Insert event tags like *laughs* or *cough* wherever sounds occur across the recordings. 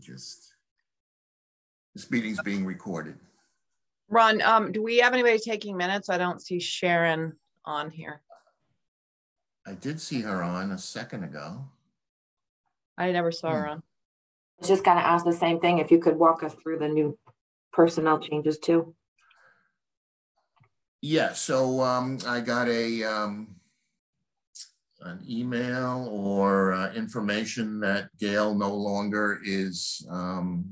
just, this meeting's being recorded. Ron, um, do we have anybody taking minutes? I don't see Sharon on here. I did see her on a second ago. I never saw her on. I was just gonna ask the same thing, if you could walk us through the new personnel changes too. Yeah, so um, I got a um, an email or uh, information that Gail no longer is. Um,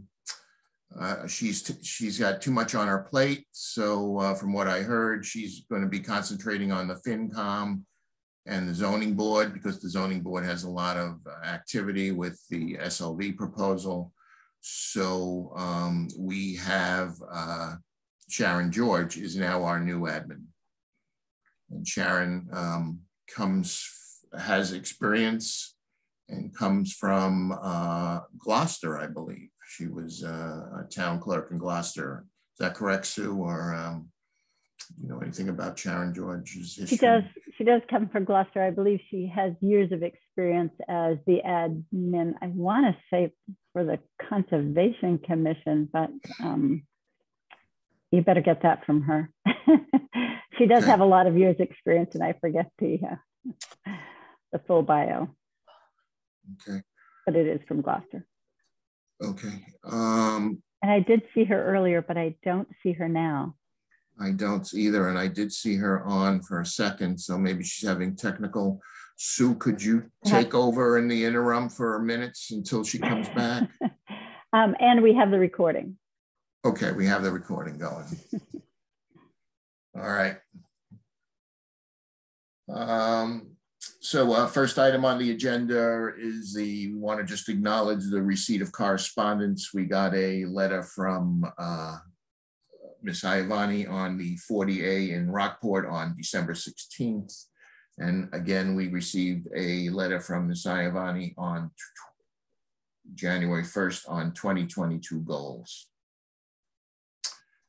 uh, she's she's got too much on her plate. So uh, from what I heard, she's going to be concentrating on the FinCom and the zoning board because the zoning board has a lot of activity with the SLV proposal. So um, we have uh, Sharon George is now our new admin. And Sharon um, comes, has experience and comes from uh, Gloucester, I believe. She was uh, a town clerk in Gloucester. Is that correct, Sue? Or um, you know anything about Sharon George's history? She does. She does come from Gloucester. I believe she has years of experience as the admin. I want to say for the Conservation Commission, but um, you better get that from her. *laughs* she does Okay. have a lot of years experience, and I forget the uh, the full bio, Okay, but it is from Gloucester. okay. Um, And I did see her earlier, but I don't see her now. I don't either, and I did see her on for a second, so maybe she's having technical. Sue, could you take over in the interim for minutes until she comes back? *laughs* um, and we have the recording. Okay, we have the recording going. *laughs* All right. Um, so uh, first item on the agenda is the, we want to just acknowledge the receipt of correspondence. We got a letter from uh, Ms. Iavani on the 40A in Rockport on December 16th. And again, we received a letter from Ms. Iavani on January 1st on 2022 goals.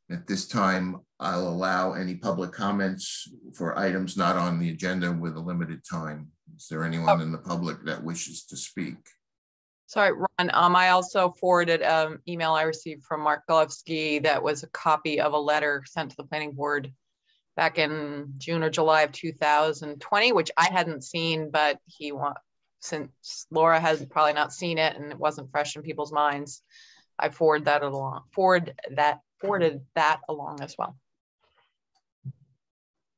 At this time, I'll allow any public comments for items not on the agenda with a limited time. Is there anyone in the public that wishes to speak? Sorry, Ron, um, I also forwarded an email I received from Mark Glovsky that was a copy of a letter sent to the planning board back in June or July of 2020, which I hadn't seen, but he want, since Laura has probably not seen it and it wasn't fresh in people's minds, I forward that along, forward that, forwarded that along as well.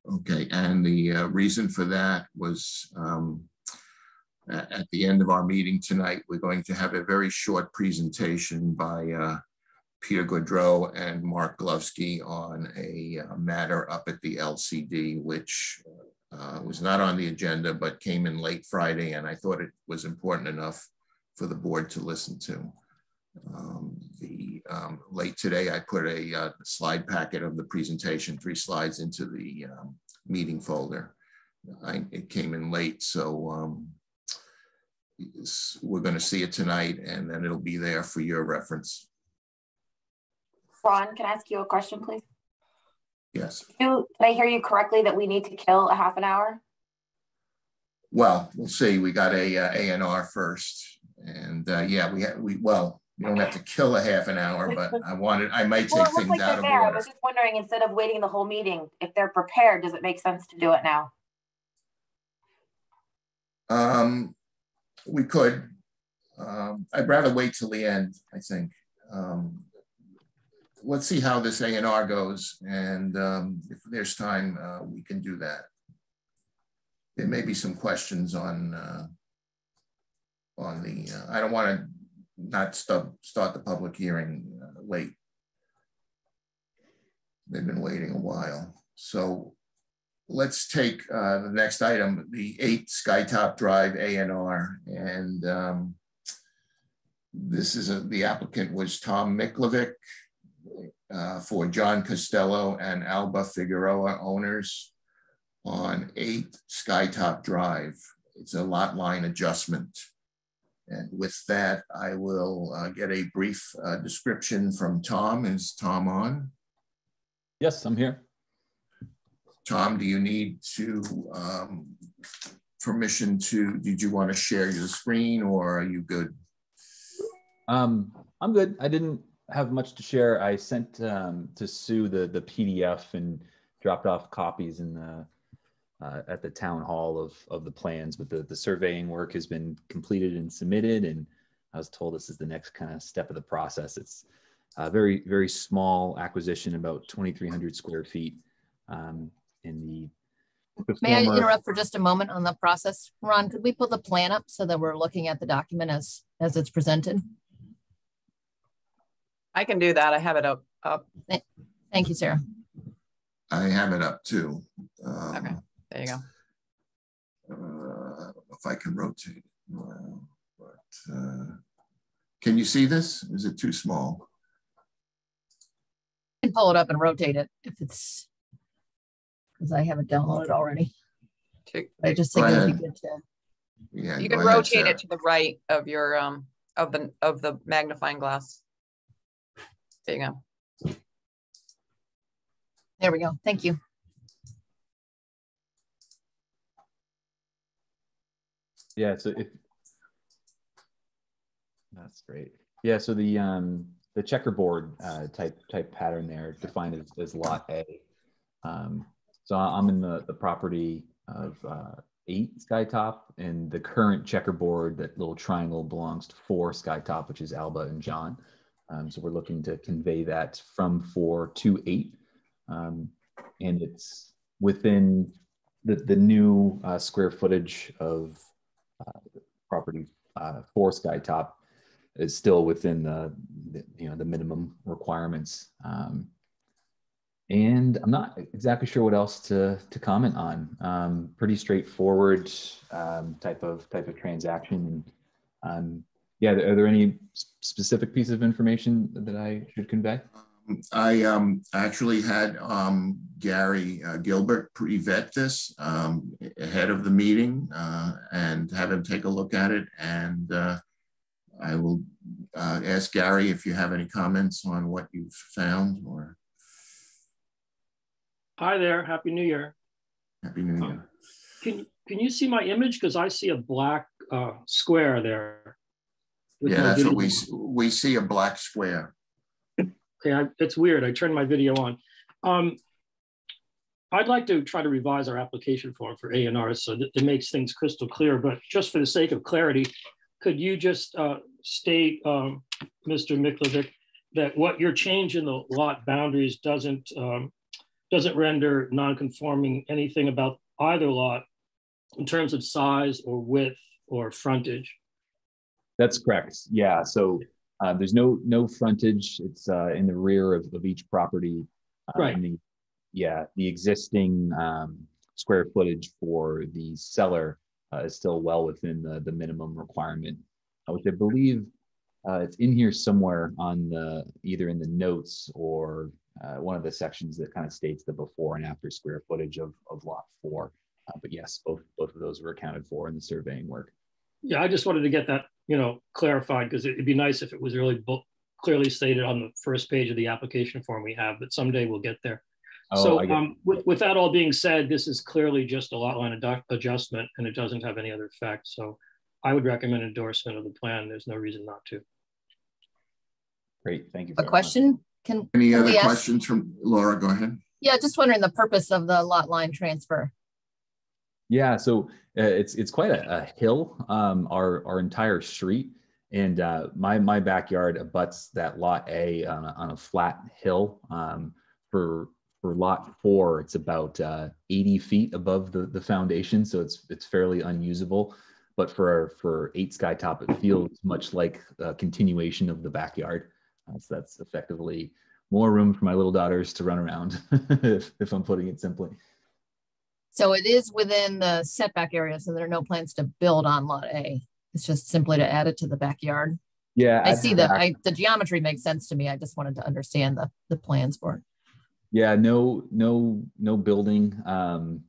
Okay, and the uh, reason for that was um, at the end of our meeting tonight, we're going to have a very short presentation by uh, Peter Goodrow and Mark Glovsky on a uh, matter up at the LCD, which uh, was not on the agenda, but came in late Friday, and I thought it was important enough for the board to listen to. Um, The, um, late today, I put a uh, slide packet of the presentation, three slides into the um, meeting folder. I, it came in late, so um, we're gonna see it tonight and then it'll be there for your reference. Ron, can I ask you a question, please? Yes, Do, did I hear you correctly that we need to kill a half an hour? well, we'll see. We got a uh, A and R first. And uh, yeah, we, ha- we, well, you don't have to kill a half an hour, but I wanted, I might Well, take looks things like out of there. I order. was just wondering, instead of waiting the whole meeting, if they're prepared, does it make sense to do it now? Um, we could. Um, I'd rather wait till the end, I think. Um, let's see how this A and R goes, and um, if there's time, uh, we can do that. There may be some questions on uh, on the. Uh, I don't want to not start start the public hearing uh, late. They've been waiting a while, so let's take uh, the next item, the eight Skytop Drive A and R. And um, this is a, the applicant was Tom Miklovic uh, for John Costello and Alba Figueroa owners on eight Skytop Drive. It's a lot line adjustment. And with that, I will uh, get a brief uh, description from Tom. Is Tom on? Yes, I'm here. Tom, do you need to, um, permission to, did you want to share your screen or are you good? Um, I'm good. I didn't have much to share. I sent um, to Sue the the PDF and dropped off copies in the uh, at the town hall of of the plans. But the the surveying work has been completed and submitted, and I was told this is the next kind of step of the process. It's a very very small acquisition, about 2,300 square feet, um, in the. the May I interrupt for just a moment on the process? Ron, could we pull the plan up so that we're looking at the document as, as it's presented? I can do that. I have it up, up. Thank you, Sarah. I have it up too. Um, Okay. There you go. uh, I don't know if I can rotate it. Well, but, uh, Can you see this? Is it too small? I can pull it up and rotate it if it's, because I have it downloaded already. To- I just think it would be good to, Yeah. You can rotate Sarah. it to the right of your, um, of the, of the magnifying glass. There you go. there we go. Thank you. Yeah, so if that's great. Yeah, so the um the checkerboard uh type type pattern there defined as, as lot A. Um so I'm in the the property of uh eight Skytop and the current checkerboard, that little triangle belongs to four Skytop, which is Alba and John. Um, so we're looking to convey that from four to eight. Um, and it's within the, the new uh, square footage of property uh, for Skytop is still within the, the you know the minimum requirements. Um, and I'm not exactly sure what else to to comment on. Um, pretty straightforward um, type of type of transaction. Um, yeah, are there any specific piece of information that I should convey? I um, actually had um, Gary uh, Gilbert pre-vet this um, ahead of the meeting uh, and have him take a look at it. And uh, I will uh, ask Gary if you have any comments on what you've found or Hi there, Happy New Year. Happy New Year. Can, can you see my image? Because I see a black uh, square there. Yeah, that's what we, we see a black square. Okay, I, it's weird. I turned my video on. Um, I'd like to try to revise our application form for A and R so that it makes things crystal clear, but just for the sake of clarity, could you just uh, state, um, Mr. Miklovic, that what your change in the lot boundaries doesn't, um, doesn't render non-conforming anything about either lot in terms of size or width or frontage? That's correct. Yeah. So uh, there's no no frontage. It's uh, in the rear of, of each property. Uh, Right. the, yeah, the existing um, square footage for the seller uh, is still well within the the minimum requirement, uh, which I believe uh, it's in here somewhere on the either in the notes or uh, one of the sections that kind of states the before and after square footage of of lot four. Uh, but yes, both both of those were accounted for in the surveying work. Yeah, I just wanted to get that, you know, clarified because it'd be nice if it was really bo- clearly stated on the first page of the application form we have, but someday we'll get there. Oh, So get- um, with, with that all being said, this is clearly just a lot line adju- adjustment and it doesn't have any other effect. So I would recommend endorsement of the plan. There's no reason not to. Great, thank you. A very much. question? Can, Any Can other we ask- questions from Laura? Go ahead. yeah, just wondering the purpose of the lot line transfer. Yeah, so uh, it's it's quite a, a hill, um, our our entire street, and uh, my my backyard abuts that lot A on a, on a flat hill. Um, for for lot four, it's about uh, 80 feet above the the foundation, so it's it's fairly unusable. But for for eight Skytop, it feels much like a continuation of the backyard. So that's effectively more room for my little daughters to run around, *laughs* if, if I'm putting it simply. So it is within the setback area, so there are no plans to build on lot A. It's just simply to add it to the backyard. Yeah, I see the, I, the geometry makes sense to me. I just wanted to understand the, the plans for it. Yeah, no, no, no building. Um,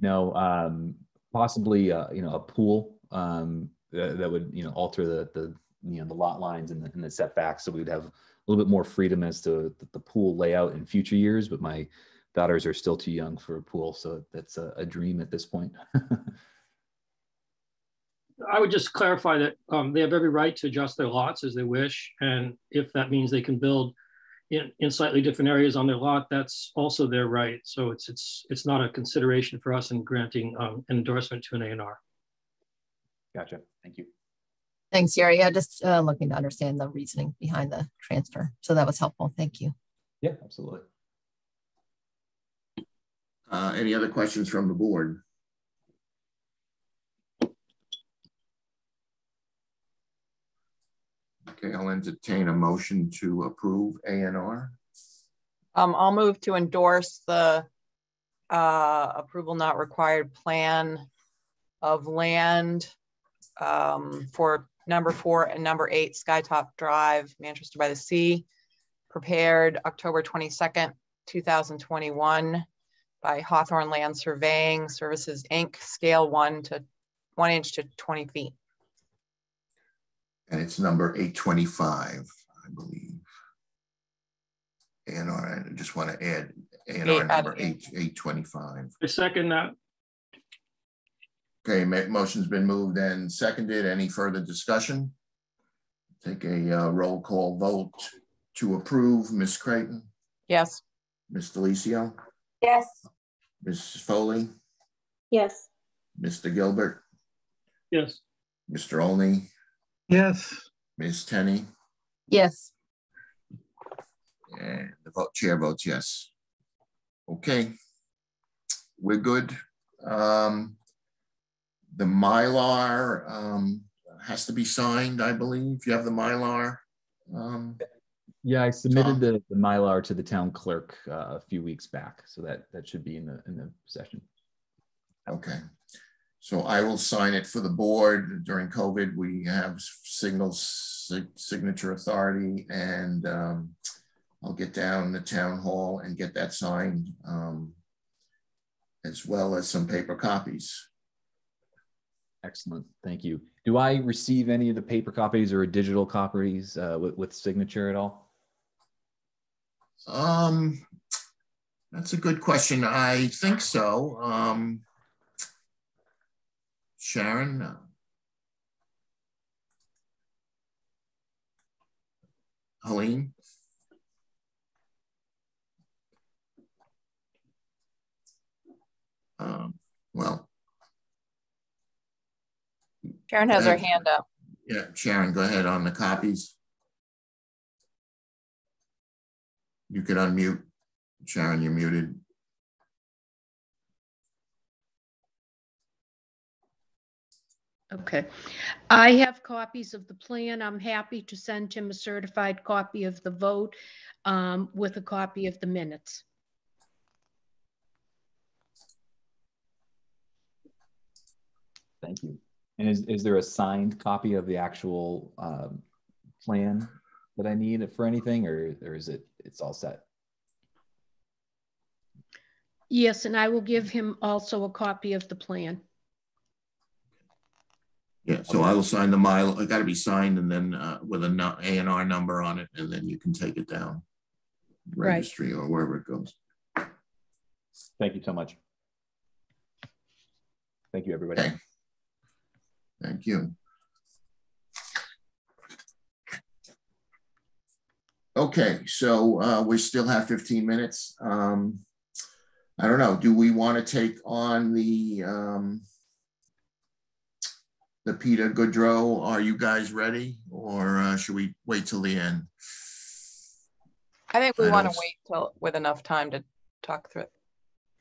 no, um, possibly, uh, you know, a pool, um, that, that would, you know, alter the, the, you know, the lot lines and the, and the setbacks. So we'd have a little bit more freedom as to the, the pool layout in future years, but my daughters are still too young for a pool. So that's a, a dream at this point. *laughs* I would just clarify that um, they have every right to adjust their lots as they wish. And if that means they can build in, in slightly different areas on their lot, that's also their right. So it's it's it's not a consideration for us in granting um, an endorsement to an A&R. Gotcha. Thank you. Thanks, Jerry. Yeah, just uh, looking to understand the reasoning behind the transfer. So that was helpful. Thank you. Yeah, absolutely. Uh, any other questions from the board? Okay, I'll entertain a motion to approve A and R. Um, I'll move to endorse the uh, approval not required plan of land um, for number four and number eight Skytop Drive, Manchester by the Sea, prepared October 22nd, 2021 by Hawthorne Land Surveying Services, Inc., scale one to one inch to 20 feet. And it's number eight twenty-five, I believe. A and R, I just want to add A and R Eight, number add eight, eight twenty-five. I second that. Okay, motion's been moved and seconded. Any further discussion? Take a uh, roll call vote to approve. Ms. Creighton, Yes, Ms. Delicio, Yes. Mrs. Foley, Yes. Mr. Gilbert, Yes. Mr. Olney, yes, Ms. Tenney, Yes. and the vote chair votes yes. Okay, we're good. Um, the Mylar um, has to be signed, I believe. You have the Mylar. Um, Yeah, I submitted Tom? the, the Mylar to the town clerk uh, a few weeks back, so that that should be in the in the session. Okay, so I will sign it for the board. During COVID, we have signal sig- signature authority and um, I'll get down the town hall and get that signed um, as well as some paper copies. Excellent, thank you. Do I receive any of the paper copies or digital copies uh, with, with signature at all? Um, that's a good question. I think so. Um, Sharon? uh, Helene? Um, well, Sharon has her hand up. yeah, Sharon, go ahead on the copies. You can unmute. Sharon, you're muted. Okay. I have copies of the plan. I'm happy to send him a certified copy of the vote um, with a copy of the minutes. Thank you. And is, is there a signed copy of the actual um, plan that I need for anything, or, or is it, it's all set? Yes, and I will give him also a copy of the plan. Yeah, so I will sign the mile, it gotta be signed and then uh, with a nu- A and R number on it, and then you can take it down. Right. Registry or wherever it goes. Thank you so much. Thank you, everybody. Okay. Thank you. Okay, so uh, we still have 15 minutes. Um, I don't know, do we want to take on the um, the Peter Goodrow? Are you guys ready? Or uh, should we wait till the end? I think we I want to wait till, with enough time to talk through it.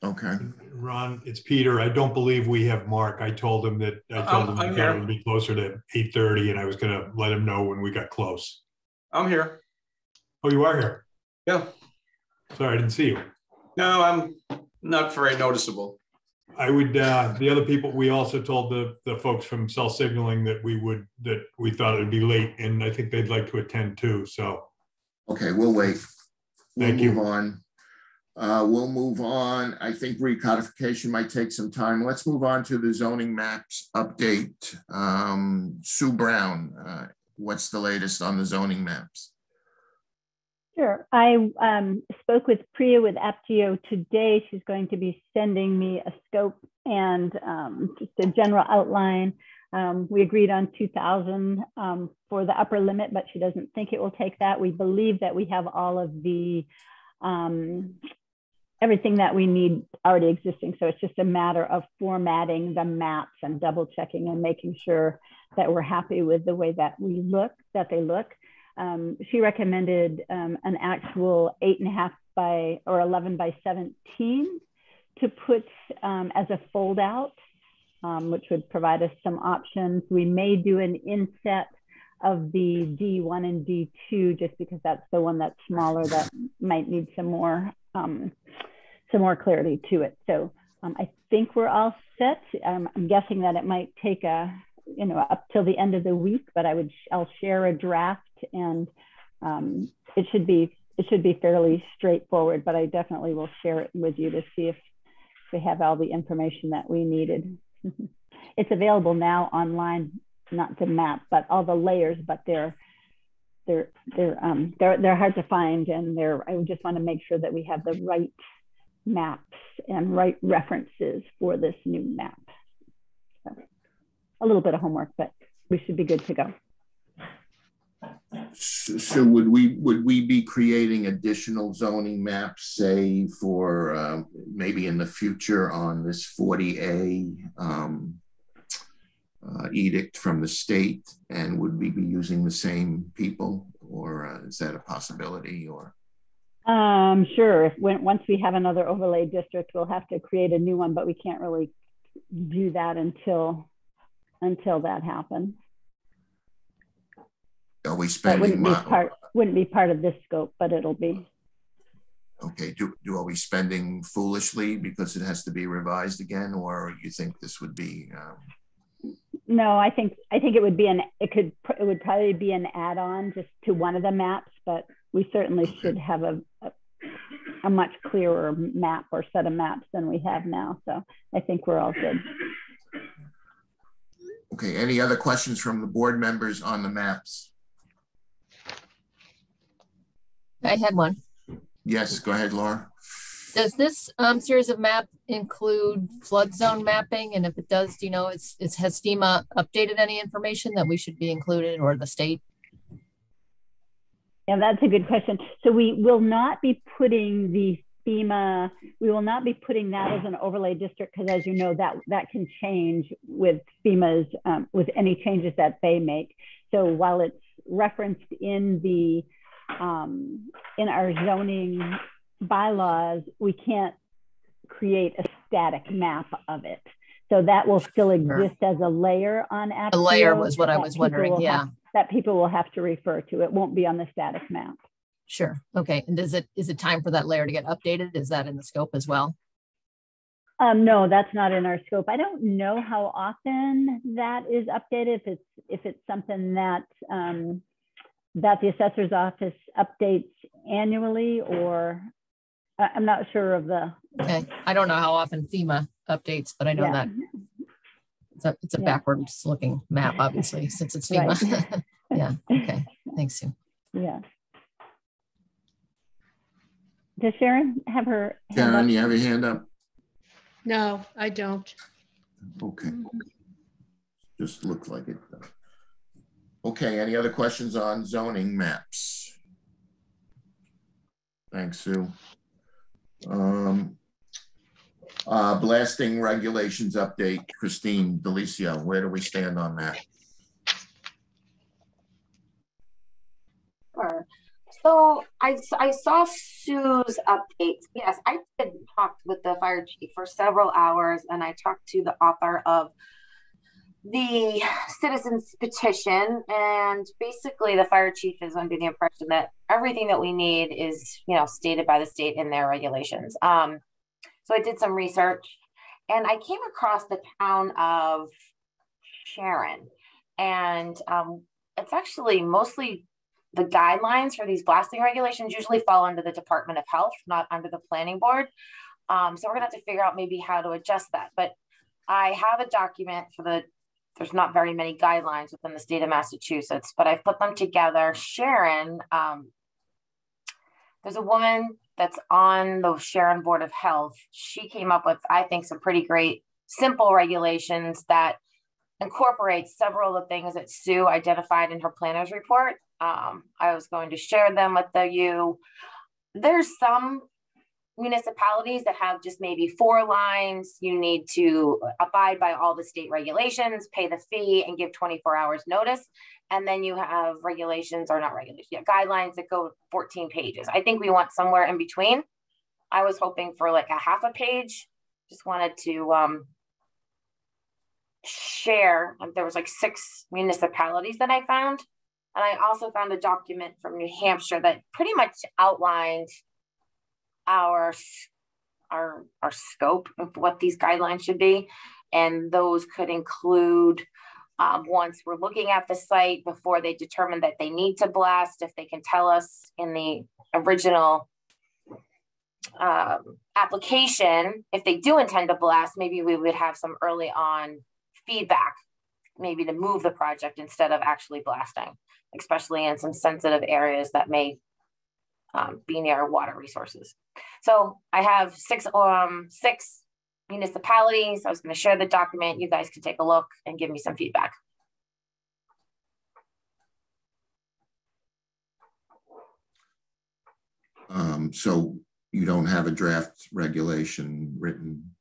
Okay, Ron, it's Peter. I don't believe we have Mark. I told him that, I told I'm- him I'm I thought it would be closer to eight thirty and I was gonna let him know when we got close. I'm here. Oh, you are here? Yeah, Sorry, I didn't see you. no, I'm not very noticeable. I would, uh, the other people, we also told the, the folks from Cell Signaling that we would, that we thought it'd be late and I think they'd like to attend too, so. okay, we'll wait. We'll Thank you. move on. Uh, we'll move on. I think recodification might take some time. Let's move on to the zoning maps update. Um, Sue Brown, uh, what's the latest on the zoning maps? Sure. I um, spoke with Priya with Aptio today. She's going to be sending me a scope and um, just a general outline Um, we agreed on 2,000 um, for the upper limit, but she doesn't think it will take that. We believe that we have all of the um, everything that we need already existing. So it's just a matter of formatting the maps and double checking and making sure that we're happy with the way that we look, that they look. Um, she recommended um, an actual eight and a half by or 11 by 17 to put um, as a fold out, um, which would provide us some options. We may do an inset of the D1 and D2 just because that's the one that's smaller that might need some more um, some more clarity to it. So um, I think we're all set. I'm guessing that it might take a you know up till the end of the week, but I would I'll share a draft and um, it should be it should be fairly straightforward. But I definitely will share it with you to see if we have all the information that we needed. *laughs* it's available now online, not the map, but all the layers, but they're they're they're um they're they're hard to find and they're I just want to make sure that we have the right maps and right references for this new map. So, a little bit of homework, but we should be good to go. So would we would we be creating additional zoning maps, say for uh, maybe in the future on this 40A um, uh, edict from the state, and would we be using the same people, or uh, is that a possibility? Or um, sure, when, once we have another overlay district, we'll have to create a new one, but we can't really do that until until that happens. Are we That spending? wouldn't be part wouldn't be part of this scope, but it'll be. Okay, do, do, are we spending foolishly because it has to be revised again, or you think this would be, um, No, I think I think it would be an it could it would probably be an add-on just to one of the maps, but we certainly should have a, a a much clearer map or set of maps than we have now. So I think we're all good. okay, any other questions from the board members on the maps? I had one. Yes, go ahead, Laura. Does this um, series of map include flood zone mapping? And if it does, do you know, it's, it's, has FEMA updated any information that we should be included or the state? Yeah, that's a good question. So we will not be putting the FEMA, we will not be putting that as an overlay district because as you know, that, that can change with FEMA's, um, with any changes that they make. So while it's referenced in the, um, in our zoning bylaws, we can't create a static map of it. So that will still exist as a layer on A layer was what I was wondering, yeah. have- That people will have to refer to. It won't be on the static map. Sure. Okay. And is it, is it time for that layer to get updated? Is that in the scope as well? Um, no, that's not in our scope. I don't know how often that is updated. If it's if it's something that um, that the assessor's office updates annually, or I- I'm not sure of the. Okay. I don't know how often FEMA updates, but I know Yeah. that it's a, it's a Yeah. backwards looking map, obviously, *laughs* since it's Right. FEMA. *laughs* Yeah. Okay. Thanks, Sue. Yeah. Does Sharon have her? hand Karen, up? you have your hand up? No, I don't. Okay. Just looks like it. Okay, any other questions on zoning maps? Thanks, Sue. Um, uh, blasting regulations update, Christine Delicio, where do we stand on that? Sure. So I, I saw Sue's updates. Yes, I did talk with the fire chief for several hours and I talked to the author of the citizens petition and basically the fire chief is under the impression that everything that we need is, you know, stated by the state in their regulations. Um, so I did some research and I came across the town of Sharon and um, it's actually mostly the guidelines for these blasting regulations usually fall under the Department of Health, not under the planning board. Um, so we're gonna have to figure out maybe how to adjust that. But I have a document for the, there's not very many guidelines within the state of Massachusetts, but I've put them together. Sharon, um, there's a woman that's on the Sharon Board of Health. She came up with, I think, some pretty great, simple regulations that incorporate several of the things that Sue identified in her planner's report. Um, I was going to share them with the you. There's some municipalities that have just maybe four lines. You need to abide by all the state regulations, pay the fee, and give 24 hours notice. And then you have regulations or not regulations, yeah, guidelines that go 14 pages. I think we want somewhere in between. I was hoping for like a half a page. Just wanted to um, share. There was like six municipalities that I found. And I also found a document from New Hampshire that pretty much outlined our our our scope of what these guidelines should be. And those could include um, once we're looking at the site before they determine that they need to blast if they can tell us in the original um, application if they do intend to blast maybe we would have some early on feedback maybe to move the project instead of actually blasting especially in some sensitive areas that may um, be near water resources. So I have six um six municipalities. I was going to share the document. You guys can take a look and give me some feedback. Um, so you don't have a draft regulation written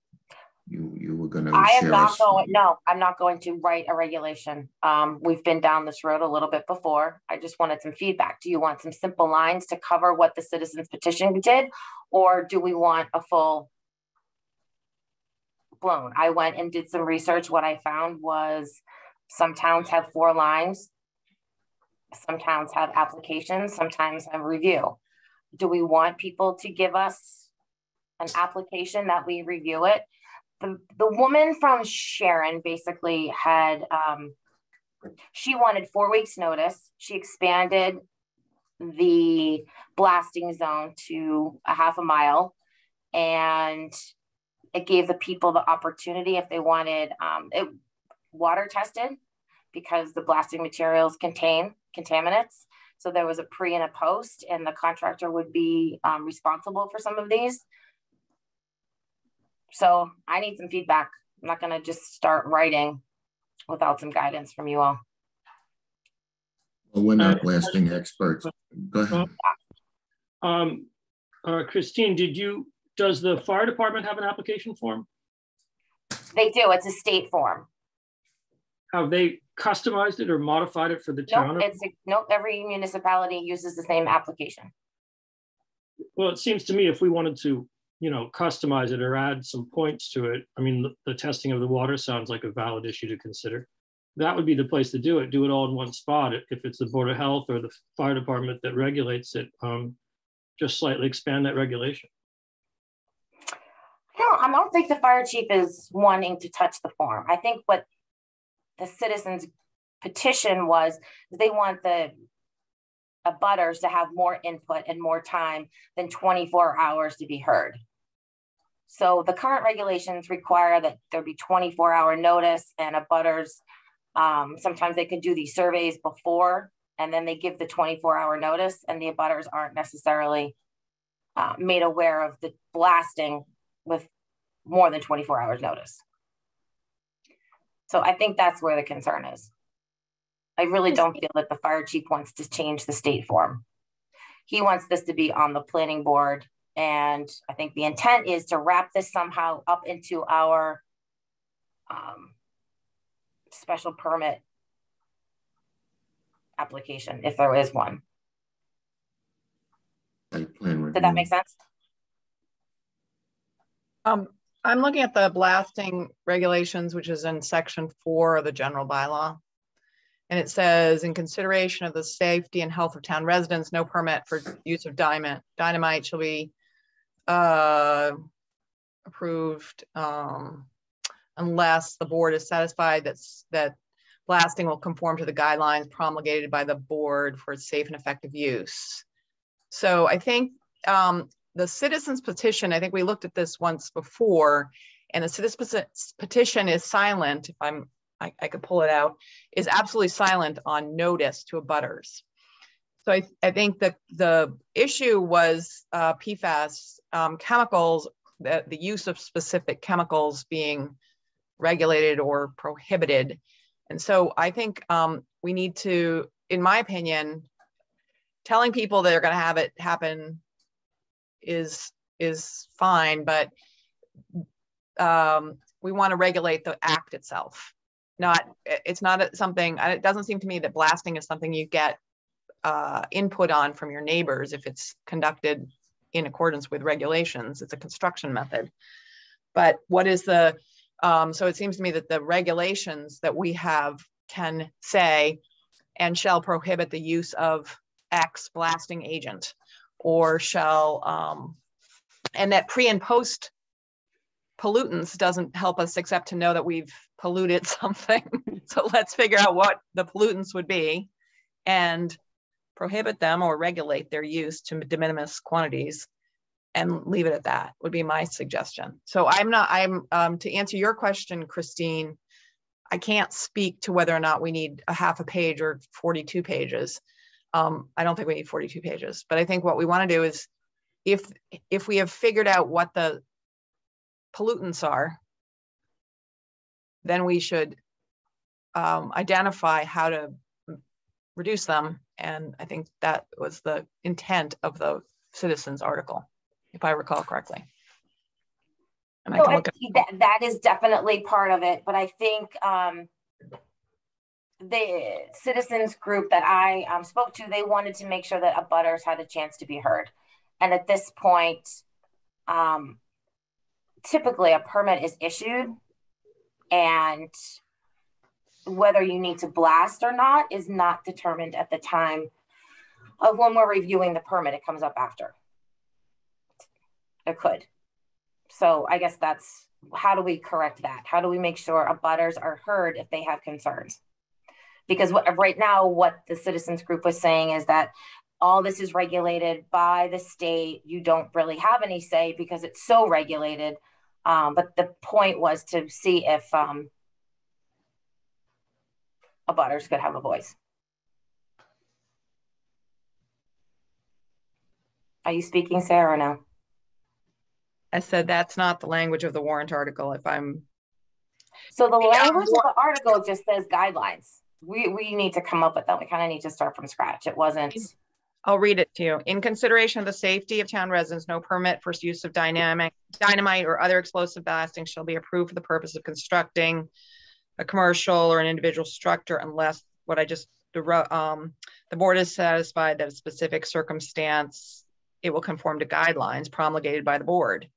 you you were going to I am not us- going, no, I'm not going to write a regulation. Um, we've been down this road a little bit before. I just wanted some feedback. Do you want some simple lines to cover what the citizens petition did? Or do we want a full blown? I went and did some research. What I found was some towns have four lines. Some towns have applications, sometimes have review. Do we want people to give us an application that we review it? The, the woman from Sharon basically had, um, she wanted four weeks notice. She expanded the blasting zone to a half a mile and it gave the people the opportunity if they wanted um, it water tested because the blasting materials contain contaminants. So there was a pre and a post and the contractor would be um, responsible for some of these. So I need some feedback. I'm not going to just start writing without some guidance from you all. Well, we're not blasting experts. Go ahead. Um, uh, Christine, did you, does the fire department have an application form? They do. It's a state form. Have they customized it or modified it for the Nope, town? it's nope. Every municipality uses the same application. Well, it seems to me if we wanted to, you know, customize it or add some points to it, I mean, the, the testing of the water sounds like a valid issue to consider. That would be the place to do it. Do it all in one spot. If it's the Board of Health or the fire department that regulates it, um, just slightly expand that regulation. No, I don't think the fire chief is wanting to touch the form. I think what the citizens petition was they want the abutters to have more input and more time than 24 hours to be heard. So the current regulations require that there be 24 hour notice and abutters. Um, sometimes they can do these surveys before and then they give the 24 hour notice and the abutters aren't necessarily uh, made aware of the blasting with more than 24 hours notice. So I think that's where the concern is. I really don't feel that the fire chief wants to change the state form. He wants this to be on the planning board. And I think the intent is to wrap this somehow up into our um, special permit application, if there is one. Site Did that make sense? Um, I'm looking at the blasting regulations, which is in section four of the general bylaw. And it says, in consideration of the safety and health of town residents, no permit for use of dynamite, dynamite shall be uh, approved um, unless the board is satisfied that, that blasting will conform to the guidelines promulgated by the board for its safe and effective use. So I think um, the citizens petition, I think we looked at this once before, and the citizens petition is silent, if I'm, I, I could pull it out, is absolutely silent on notice to abutters. So I, I think that the issue was uh, PFAS um, chemicals, the, the use of specific chemicals being regulated or prohibited. And so I think um, we need to, in my opinion, telling people they're going to have it happen is is fine, but um, we want to regulate the act itself. Not it's not something. It doesn't seem to me that blasting is something you get uh, input on from your neighbors if it's conducted in accordance with regulations. It's a construction method. But what is the, um, so it seems to me that the regulations that we have can say and shall prohibit the use of X blasting agent or shall, um, and that pre and post pollutants doesn't help us except to know that we've polluted *laughs* something. so let's figure out what the pollutants would be and prohibit them or regulate their use to de minimis quantities and leave it at that would be my suggestion. So I'm not, I'm, um, to answer your question, Christine, I can't speak to whether or not we need a half a page or 42 pages. Um, I don't think we need 42 pages, but I think what we want to do is if, if we have figured out what the pollutants are, then we should um, identify how to reduce them. And I think that was the intent of the citizens article, if I recall correctly. And so I at- that, that is definitely part of it, but I think um, the citizens group that I um, spoke to, they wanted to make sure that abutters had a chance to be heard. And at this point, um, typically a permit is issued and whether you need to blast or not is not determined at the time of when we're reviewing the permit. It comes up after. It could. So I guess that's how do we correct that? How do we make sure abutters are heard if they have concerns? Because what, right now, what the citizens group was saying is that all this is regulated by the state. You don't really have any say because it's so regulated. Um, but the point was to see if um, abutters could have a voice. Are you speaking, Sarah, or no? I said that's not the language of the warrant article. If I'm so the language of the article just says guidelines. We we need to come up with them. We kind of need to start from scratch. It wasn't. I'll read it to you. In consideration of the safety of town residents, no permit for use of dynamic dynamite or other explosive blasting shall be approved for the purpose of constructing a commercial or an individual structure unless what I just, the, um, the board is satisfied that a specific circumstance, it will conform to guidelines promulgated by the board.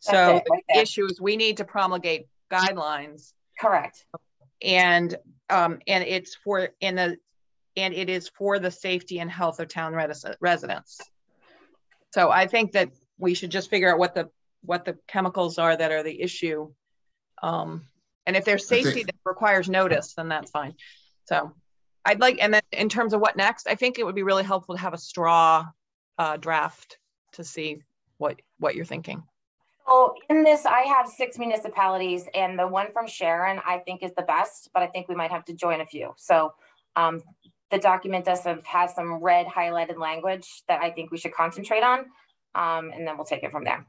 so right the issue is we need to promulgate guidelines. Correct. And, um, and it's for, in the, and it is for the safety and health of town residents. So I think that we should just figure out what the, what the chemicals are that are the issue um, and if there's safety think, that requires notice, then that's fine. So I'd like, and then in terms of what next, I think it would be really helpful to have a straw uh, draft to see what what you're thinking. So in this, I have six municipalities, and the one from Sharon I think is the best, but I think we might have to join a few. So um, the document does have, have some red highlighted language that I think we should concentrate on, um, and then we'll take it from there.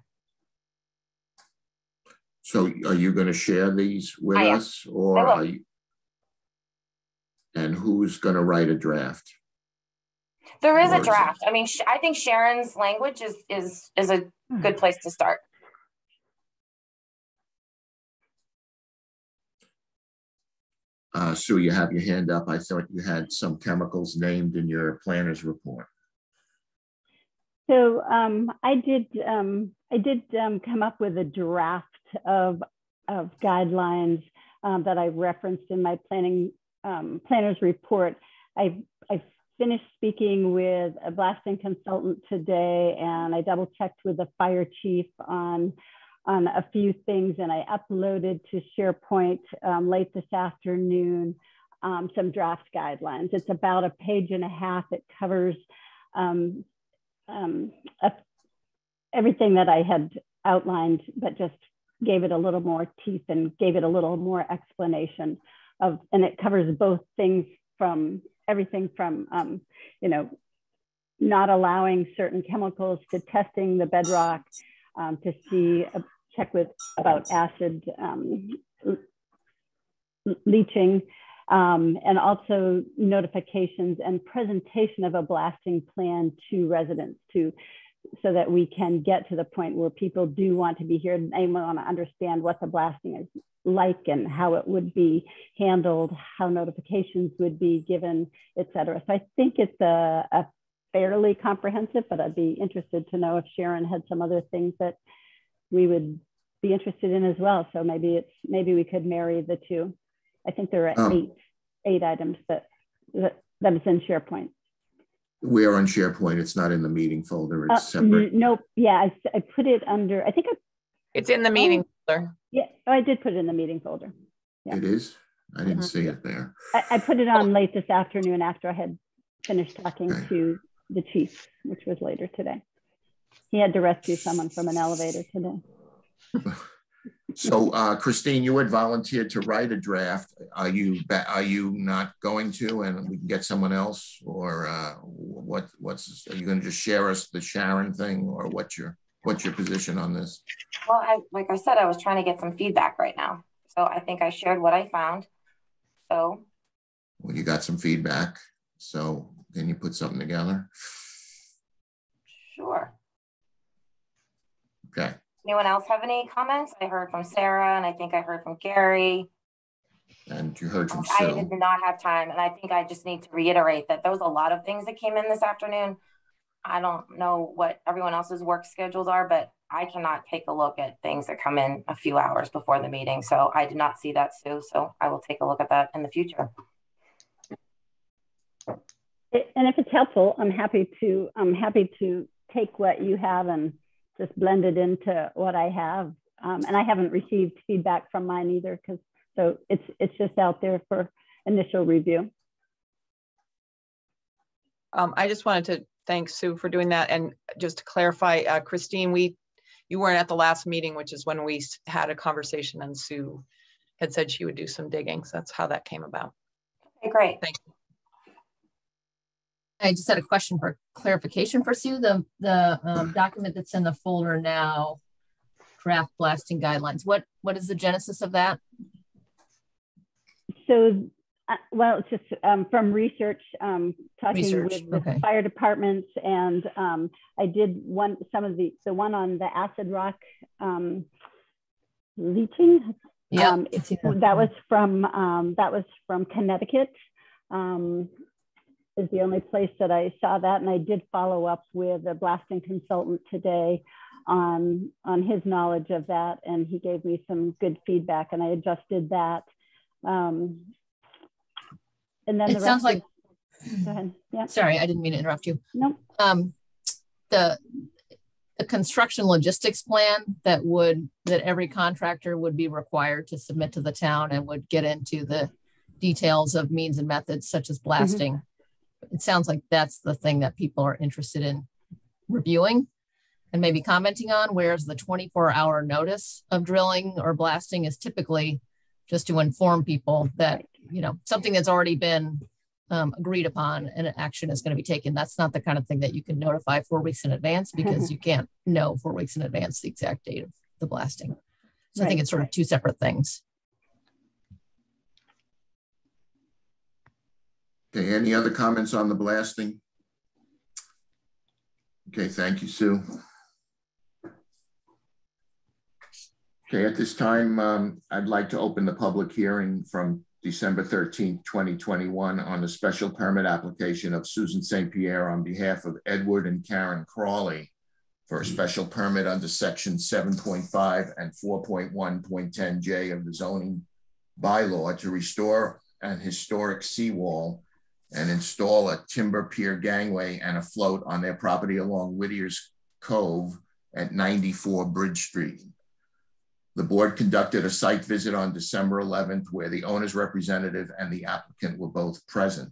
So are you going to share these with I us am. or are you? And who's going to write a draft? There is or a draft. Is I mean, I think Sharon's language is is is a hmm. good place to start. Uh, Sue, you have your hand up. I thought you had some chemicals named in your planner's report. So um, I did. Um, I did um, come up with a draft of, of guidelines um, that I referenced in my planning um, planner's report. I, I finished speaking with a blasting consultant today and I double checked with the fire chief on, on a few things and I uploaded to SharePoint um, late this afternoon um, some draft guidelines. It's about a page and a half. It covers um, um, a, everything that I had outlined, but just gave it a little more teeth and gave it a little more explanation of, and it covers both things from everything from, um, you know, not allowing certain chemicals to testing the bedrock um, to see, uh, check with about acid um, leaching Um, and also notifications and presentation of a blasting plan to residents to so that we can get to the point where people do want to be here and they want to understand what the blasting is like and how it would be handled, how notifications would be given, et cetera. So I think it's a, a fairly comprehensive, but I'd be interested to know if Sharon had some other things that we would be interested in as well. So maybe it's maybe we could marry the two. I think there are Oh. eight eight items that that, that is in SharePoint. We are on SharePoint. It's not in the meeting folder. Uh, It's separate. n- nope. Yeah, I put it under. I think I It's in the meeting folder. yeah. Oh, I did put it in the meeting folder. yeah. It is? I didn't Mhm. see it there. I, I put it on late this afternoon after I had finished talking Okay. to the chief, which was later today. He had to rescue someone from an elevator today. *laughs* So uh, Christine, you had volunteered to write a draft. Are you, are you not going to and we can get someone else? Or uh, what, what's, are you going to just share us the Sharon thing or what's your, what's your position on this? Well, I, like I said, I was trying to get some feedback right now. So I think I shared what I found. So Well, you got some feedback. So can you put something together? sure. Okay. Anyone else have any comments? I heard from Sarah and I think I heard from Gary. And you heard from um, I Sue. did not have time, and I think I just need to reiterate that there was a lot of things that came in this afternoon. I don't know what everyone else's work schedules are, but I cannot take a look at things that come in a few hours before the meeting. So I did not see that, Sue. So I will take a look at that in the future. And if it's helpful, I'm happy to, I'm happy to take what you have and just blended into what I have. Um, and I haven't received feedback from mine either, because so it's it's just out there for initial review. Um, I just wanted to thank Sue for doing that. And just to clarify, uh, Christine, we, you weren't at the last meeting, which is when we had a conversation and Sue had said she would do some digging. So that's how that came about. Okay, great. Thank you. I just had a question for clarification for Sue. The, the um, document that's in the folder now, draft blasting guidelines, what, what is the genesis of that? So, uh, well, it's just um, from research, um, talking Research, with the okay. fire departments, and um, I did one, some of the, the one on the acid rock um, leaching. Yeah, Um, that. was from um, that was from Connecticut. Is the only place that I saw that, and I did follow up with a blasting consultant today on on his knowledge of that, and he gave me some good feedback, and I adjusted that. Um, and then It the sounds like, go ahead. Yeah. sorry, I didn't mean to interrupt you. Nope. Um, the, the construction logistics plan that would, that every contractor would be required to submit to the town and would get into the details of means and methods such as blasting. It sounds like that's the thing that people are interested in reviewing and maybe commenting on, whereas the 24 hour notice of drilling or blasting is typically just to inform people that, you know, something that's already been um, agreed upon and action is going to be taken. That's not the kind of thing that you can notify four weeks in advance because you can't know four weeks in advance the exact date of the blasting. So I think it's sort of two separate things. Okay, any other comments on the blasting? Okay, thank you, Sue. Okay, at this time, um, I'd like to open the public hearing from December thirteenth, twenty twenty-one on the special permit application of Susan St. Pierre on behalf of Edward and Karen Crawley for a special permit under section seven point five and four point one point ten J of the zoning bylaw to restore an historic seawall and install a timber pier gangway and a float on their property along Whittier's Cove at 94 Bridge Street. The board conducted a site visit on December 11th where the owner's representative and the applicant were both present.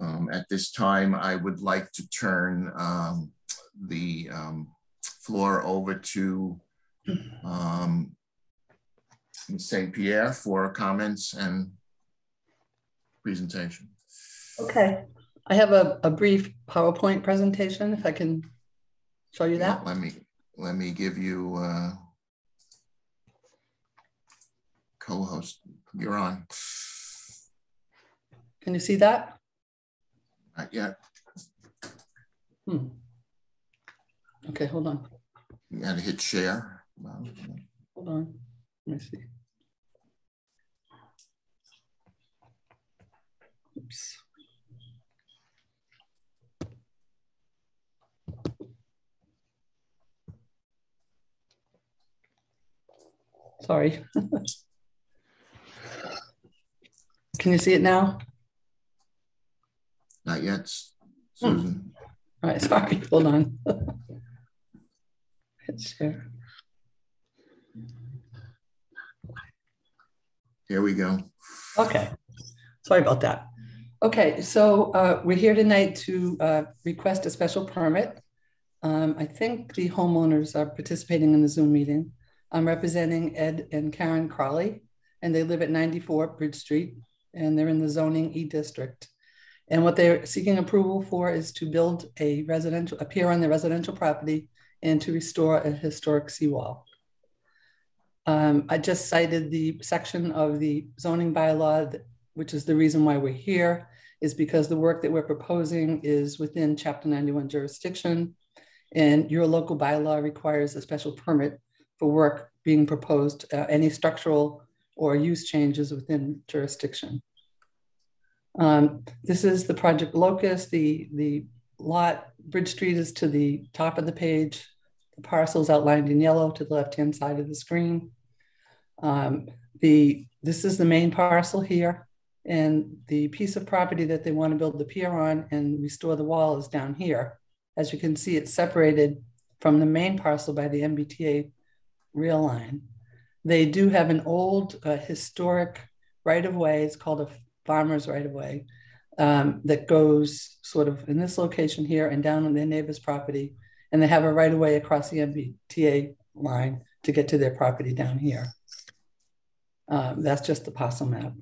Um, at this time, I would like to turn um, the um, floor over to um, St. Pierre for comments and presentation. Okay, I have a, a brief PowerPoint presentation, if I can show you that. Let me, let me give you uh, co-host you're on. Can you see that? Not yet. Hmm. Okay, hold on. You gotta hit share. Hold on. Let me see. Sorry. *laughs* Can you see it now? Not yet, hmm. Susan. All right, *laughs* sorry, hold on. Hit share. Here we go. Okay, sorry about that. Okay, so uh, we're here tonight to uh, request a special permit. Um, I think the homeowners are participating in the Zoom meeting. I'm representing Ed and Karen Crawley, and they live at 94 Bridge Street, and they're in the zoning E district. And what they're seeking approval for is to build a residential, appear on the residential property and to restore a historic seawall. Um, I just cited the section of the zoning bylaw, that, which is the reason why we're here, is because the work that we're proposing is within Chapter 91 jurisdiction, and your local bylaw requires a special permit for work being proposed, uh, any structural or use changes within jurisdiction. Um, this is the project locus. The, the lot, Bridge Street is to the top of the page. The parcels outlined in yellow to the left-hand side of the screen. Um, the, this is the main parcel here. And the piece of property that they want to build the pier on and restore the wall is down here. As you can see, it's separated from the main parcel by the MBTA rail line. They do have an old uh, historic right of way. It's called a farmer's right of way um, that goes sort of in this location here and down on their neighbor's property. And they have a right of way across the MBTA line to get to their property down here. Um, that's just the parcel map.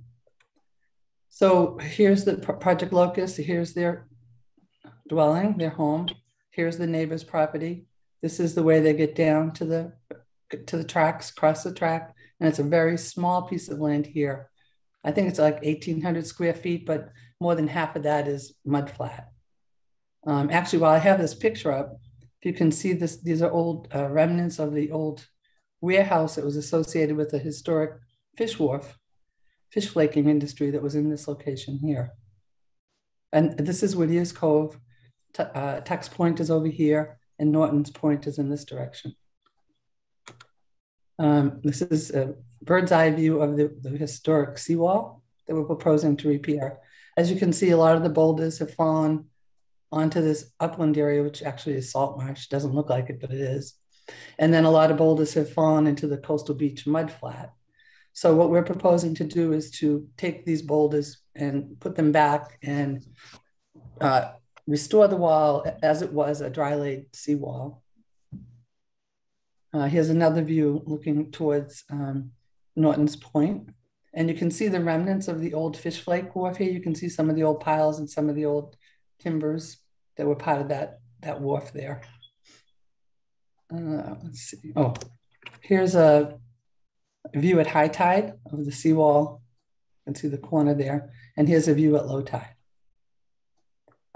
So here's the project locus. Here's their dwelling, their home. Here's the neighbor's property. This is the way they get down to the to the tracks, cross the track, and it's a very small piece of land here. I think it's like 1,800 square feet, but more than half of that is mud flat. Um, actually, while I have this picture up, if you can see this, these are old uh, remnants of the old warehouse that was associated with the historic fish wharf, fish flaking industry that was in this location here. And this is Whittier's Cove. T uh, Point is over here, and Norton's Point is in this direction. Um, this is a bird's eye view of the, the historic seawall that we're proposing to repair. As you can see, a lot of the boulders have fallen onto this upland area, which actually is salt marsh. Doesn't look like it, but it is. And then a lot of boulders have fallen into the coastal beach mud flat. So what we're proposing to do is to take these boulders and put them back and uh, restore the wall as it was a dry laid seawall. Uh, here's another view looking towards um, Norton's Point. And you can see the remnants of the old fish flake wharf here. You can see some of the old piles and some of the old timbers that were part of that, that wharf there. Uh, let's see. Oh, here's a view at high tide of the seawall. You can see the corner there. And here's a view at low tide.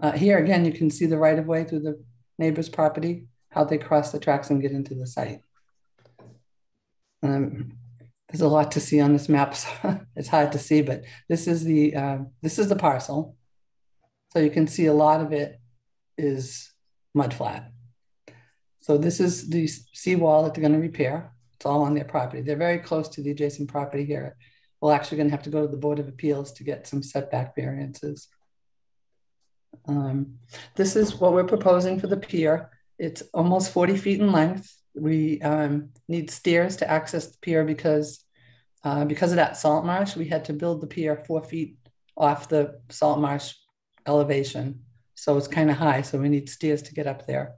Uh, here again, you can see the right of way through the neighbor's property, how they cross the tracks and get into the site. Um, there's a lot to see on this map. *laughs* So it's hard to see, but this is the uh, this is the parcel. So you can see a lot of it is mud flat. So this is the seawall that they're going to repair. It's all on their property. They're very close to the adjacent property here. We're actually going to have to go to the Board of Appeals to get some setback variances. Um, this is what we're proposing for the pier. It's almost 40 feet in length we um, need stairs to access the pier because uh, because of that salt marsh, we had to build the pier four feet off the salt marsh elevation. So it's kind of high. So we need stairs to get up there.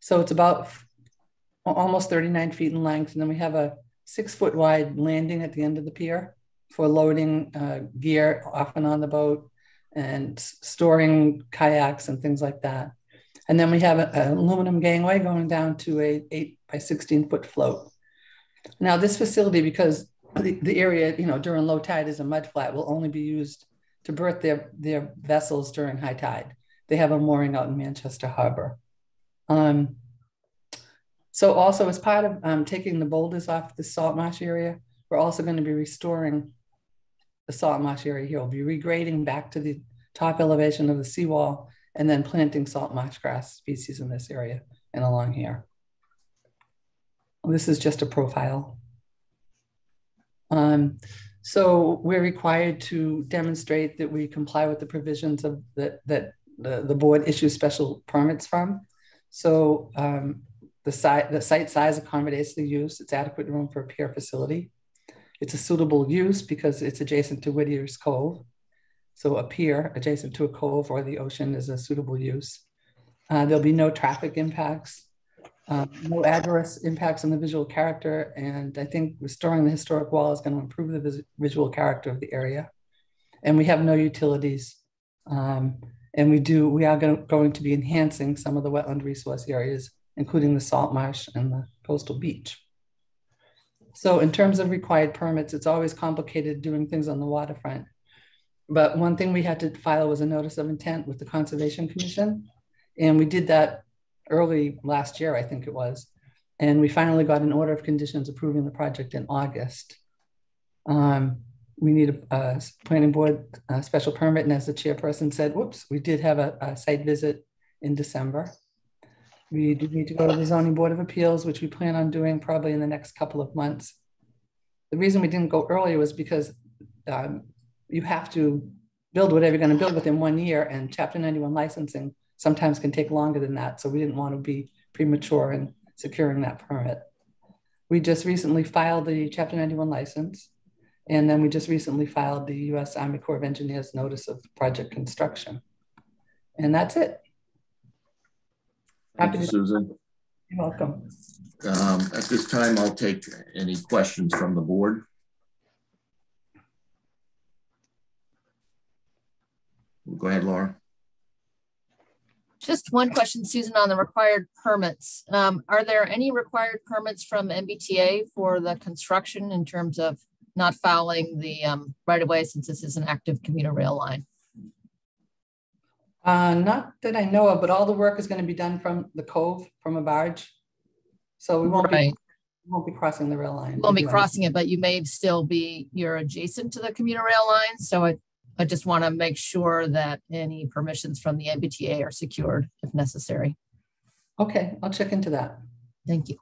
So it's about almost 39 feet in length. And then we have a six foot wide landing at the end of the pier for loading uh, gear off and on the boat and storing kayaks and things like that. And then we have an aluminum gangway going down to a eight by 16 foot float. Now this facility, because the, the area, you know, during low tide is a mud flat will only be used to berth their, their vessels during high tide. They have a mooring out in Manchester Harbor. Um, so also as part of um, taking the boulders off the salt marsh area, we're also going to be restoring the salt marsh area here. We'll be regrading back to the top elevation of the seawall and then planting salt marsh grass species in this area and along here. This is just a profile. Um, so we're required to demonstrate that we comply with the provisions of the, that the, the board issues special permits from. So um, the, site, the site size accommodates the use. It's adequate room for a pier facility. It's a suitable use because it's adjacent to Whittier's Cove. So a pier adjacent to a cove or the ocean is a suitable use. Uh, there'll be no traffic impacts, um, no adverse impacts on the visual character. And I think restoring the historic wall is going to improve the visual character of the area. And we have no utilities. Um, and we do, we are going to be enhancing some of the wetland resource areas, including the salt marsh and the coastal beach. So in terms of required permits, it's always complicated doing things on the waterfront. But one thing we had to file was a notice of intent with the Conservation Commission. And we did that early last year, I think it was. And we finally got an order of conditions approving the project in August. Um, we need a, a planning board a special permit. And as the chairperson said, whoops, we did have a, a site visit in December. We do need to go to the zoning board of appeals, which we plan on doing probably in the next couple of months. The reason we didn't go earlier was because um, you have to build whatever you're going to build within one year, and Chapter 91 licensing sometimes can take longer than that. So we didn't want to be premature in securing that permit. We just recently filed the Chapter 91 license, and then we just recently filed the U.S. Army Corps of Engineers notice of project construction. And that's it. Thank you, Susan. You're welcome. Um, at this time, I'll take any questions from the board. Go ahead, Laura. Just one question, Susan, on the required permits. Um, are there any required permits from MBTA for the construction in terms of not fouling the um, right of way since this is an active commuter rail line? Uh, not that I know of, but all the work is going to be done from the cove, from a barge. So we won't right. be we won't be crossing the rail line. We won't be crossing anything. it, but you may still be you're adjacent to the commuter rail line. So I, I just want to make sure that any permissions from the MBTA are secured if necessary. Okay, I'll check into that. Thank you.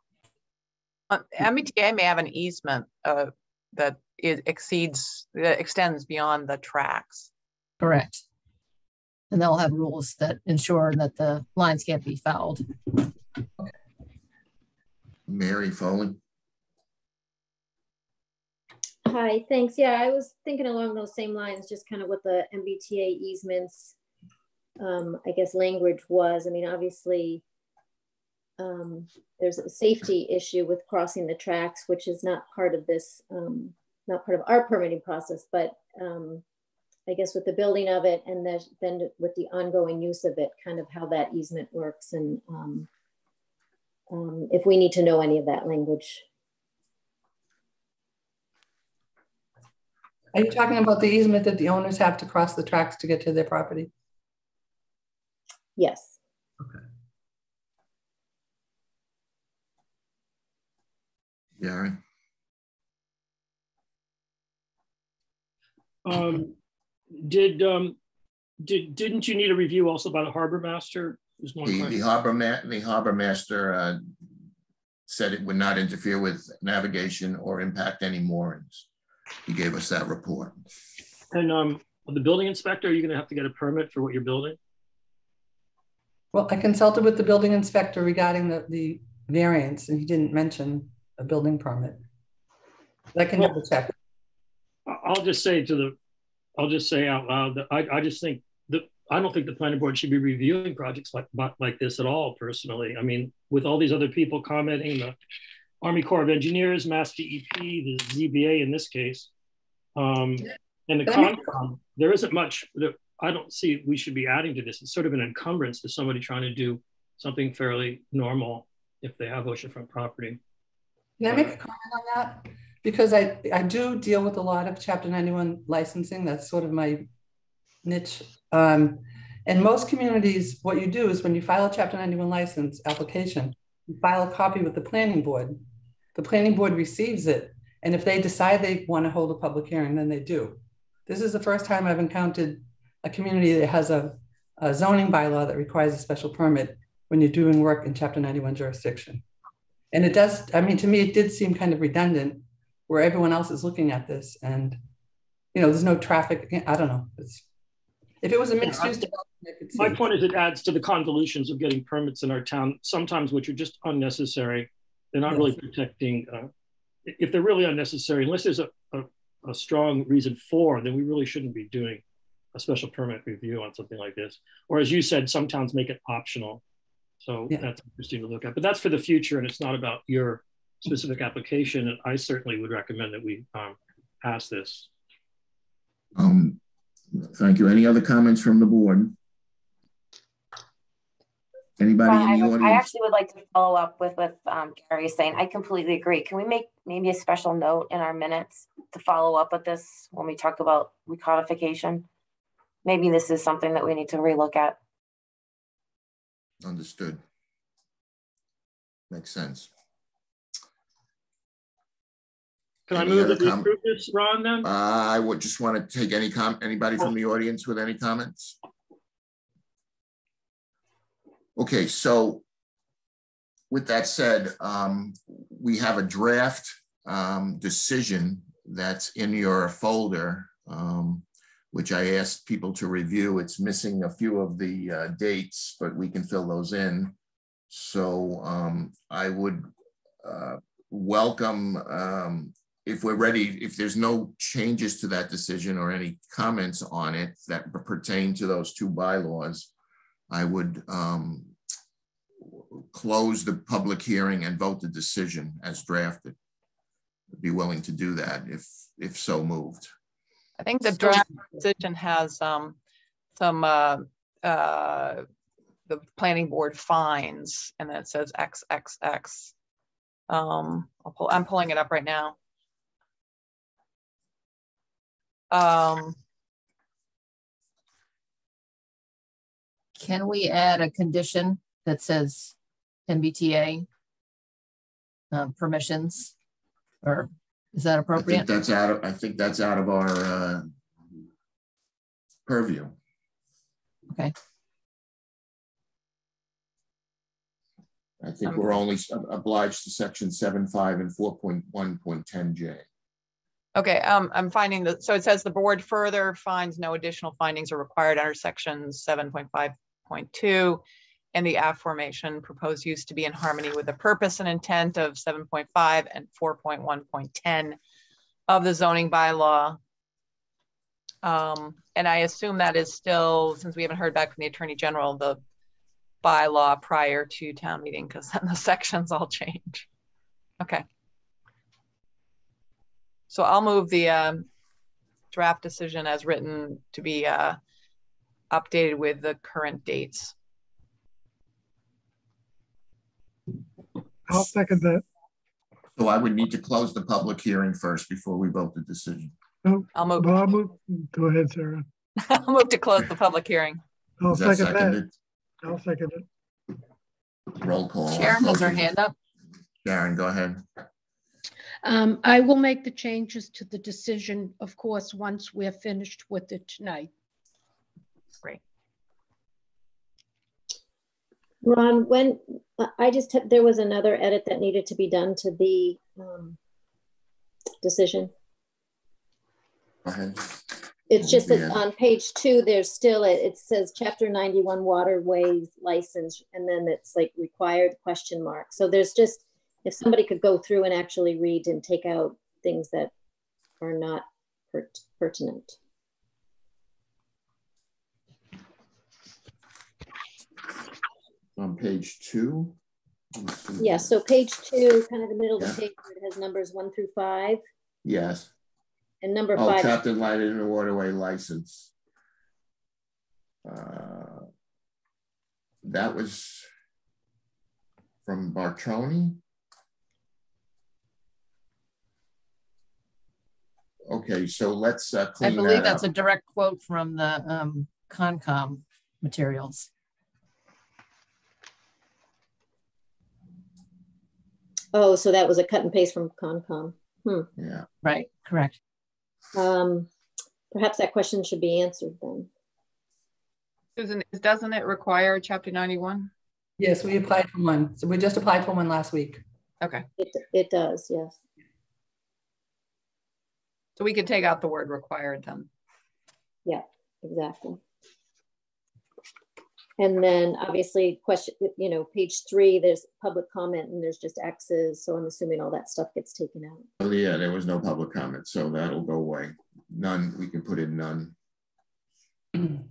Uh, MBTA may have an easement uh, that it exceeds that extends beyond the tracks. Correct and they'll have rules that ensure that the lines can't be fouled. Mary Foley. Hi, thanks. Yeah, I was thinking along those same lines, just kind of what the MBTA easements, um, I guess, language was. I mean, obviously, um, there's a safety issue with crossing the tracks, which is not part of this, um, not part of our permitting process, but um, I guess with the building of it and the, then with the ongoing use of it, kind of how that easement works and um, um, if we need to know any of that language. Are you talking about the easement that the owners have to cross the tracks to get to their property? Yes. Okay. Yeah. Um, did um, did didn't you need a review also by the harbor master? The, the harbor ma the harbor master uh, said it would not interfere with navigation or impact any moorings. He gave us that report. And um, the building inspector, are you going to have to get a permit for what you're building? Well, I consulted with the building inspector regarding the, the variance, and he didn't mention a building permit. I can well, double check. I'll just say to the I'll just say out loud that I, I just think that I don't think the planning board should be reviewing projects like like this at all. Personally, I mean, with all these other people commenting, the Army Corps of Engineers, Mass DEP, the ZBA in this case, um, and the Concom, there isn't much that I don't see we should be adding to this. It's sort of an encumbrance to somebody trying to do something fairly normal if they have oceanfront property. Can I make a comment on that? Because I, I do deal with a lot of Chapter 91 licensing. That's sort of my niche. Um, and most communities, what you do is when you file a Chapter 91 license application, you file a copy with the planning board. The planning board receives it. And if they decide they want to hold a public hearing, then they do. This is the first time I've encountered a community that has a, a zoning bylaw that requires a special permit when you're doing work in Chapter 91 jurisdiction. And it does, I mean, to me, it did seem kind of redundant where everyone else is looking at this and, you know, there's no traffic. I don't know. It's, if it was a mixed use development, My point is it adds to the convolutions of getting permits in our town, sometimes which are just unnecessary. They're not yes. really protecting, uh, if they're really unnecessary, unless there's a, a, a strong reason for, then we really shouldn't be doing a special permit review on something like this. Or as you said, some towns make it optional. So yeah. that's interesting to look at. But that's for the future, and it's not about your specific application. And I certainly would recommend that we um, pass this. Um, thank you. Any other comments from the board? Anybody well, in the I, audience? I actually would like to follow up with what um, Gary is saying. I completely agree. Can we make maybe a special note in our minutes to follow up with this when we talk about recodification? Maybe this is something that we need to relook at. Understood. Makes sense. Can any I move that we approve this, Ron, then? Uh, I would just want to take any com anybody from the audience with any comments. Okay, so with that said, um, we have a draft um, decision that's in your folder, um, which I asked people to review. It's missing a few of the uh, dates, but we can fill those in. So um, I would uh, welcome um, if we're ready, if there's no changes to that decision or any comments on it that pertain to those two bylaws, I would um, close the public hearing and vote the decision as drafted. I'd be willing to do that if if so moved. I think the draft decision has um, some uh, uh, the planning board finds, and then it says XXX. Um, I'll pull, I'm pulling it up right now. Um, Can we add a condition that says MBTA um, permissions, or is that appropriate? I think that's out of, I think that's out of our uh, purview. Okay. I think we're only obliged to section 7.5 and 4.1.10J. Okay, um, I'm finding that, so it says the board further finds no additional findings are required under section 7.5.2 and the affirmation proposed use to be in harmony with the purpose and intent of 7.5 and 4.1.10 of the zoning bylaw. Um, and I assume that is still, since we haven't heard back from the Attorney General, the bylaw prior to town meeting, because *laughs* then the sections all change. Okay. So I'll move the um, draft decision as written to be uh, updated with the current dates. I'll second that. So I would need to close the public hearing first before we vote the decision. No, I'll move. I'll move. Go ahead, Sarah. *laughs* I'll move to close the public hearing. I'll Is second that. Seconded? I'll second it. Roll call. Sharon has her hand up. Sharon, go ahead. Um, I will make the changes to the decision, of course, once we're finished with it tonight. Great. Ron, when I just had, there was another edit that needed to be done to the um, decision. Go ahead. It's just that on page two, there's still, it, it says chapter 91 waterways license, and then it's like required question mark. So there's just, if somebody could go through and actually read and take out things that are not pert pertinent. On page two? Yeah, so page two, kind of the middle yeah. of the page, it has numbers one through five. Yes. And number oh, five. Chapter Light in the Waterway License. Uh, that was from Bartoni. Okay, so let's uh, I clean believe that that's up. a direct quote from the um, Concom materials. Oh, so that was a cut and paste from Concom. Hmm. Yeah, Right, correct. Um, perhaps that question should be answered then. Susan, doesn't it require chapter 91? Yes, we applied for one. So we just applied for one last week. Okay, It, it does, yes. So we could take out the word required then. Yeah, exactly. And then obviously question, you know, page three, there's public comment and there's just X's. So I'm assuming all that stuff gets taken out. Oh, yeah, there was no public comment, so that'll go away. None, we can put in none. *clears throat*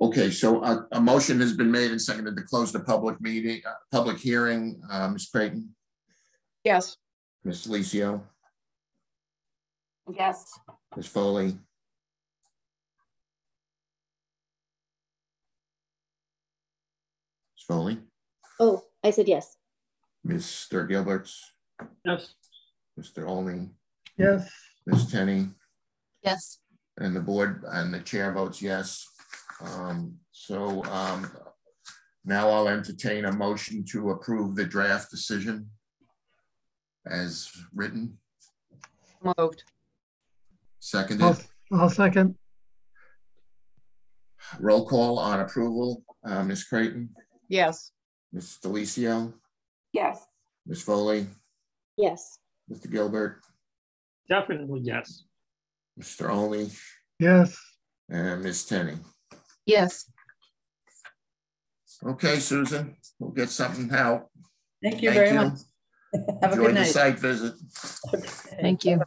Okay, so a, a motion has been made and seconded to close the public meeting, uh, public hearing. Uh, Ms. Creighton, Yes. Ms. Licio, Yes. Ms. Foley, Ms. Foley, Oh, I said yes. Mr. Gilberts, Yes. Mr. Olney, Yes. Ms. Tenney, Yes, and the board and the chair votes yes. Um, so, um, now I'll entertain a motion to approve the draft decision as written, Moved. Seconded, I'll, I'll second. roll call on approval, uh, Ms. Creighton, Yes. Ms. Delicio, Yes. Ms. Foley, Yes. Mr. Gilbert, Definitely yes. Mr. Olney, Yes. and Ms. Tenney. yes. Okay, Susan, we'll get something out. Thank you Thank very you. much. *laughs* Have a Enjoy good the night. site visit. Thank you.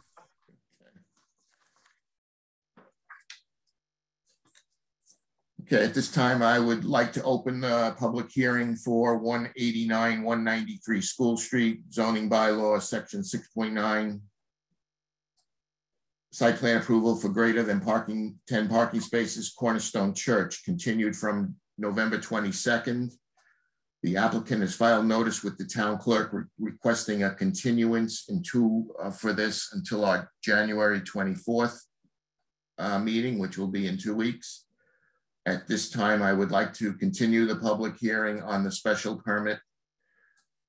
Okay, at this time, I would like to open the public hearing for one eighty-nine, one ninety-three School Street zoning bylaw, section six point nine. Site plan approval for greater than parking, ten parking spaces, Cornerstone Church, continued from November twenty-second. The applicant has filed notice with the town clerk re- requesting a continuance in two, uh, for this until our January twenty-fourth uh, meeting, which will be in two weeks. At this time, I would like to continue the public hearing on the special permit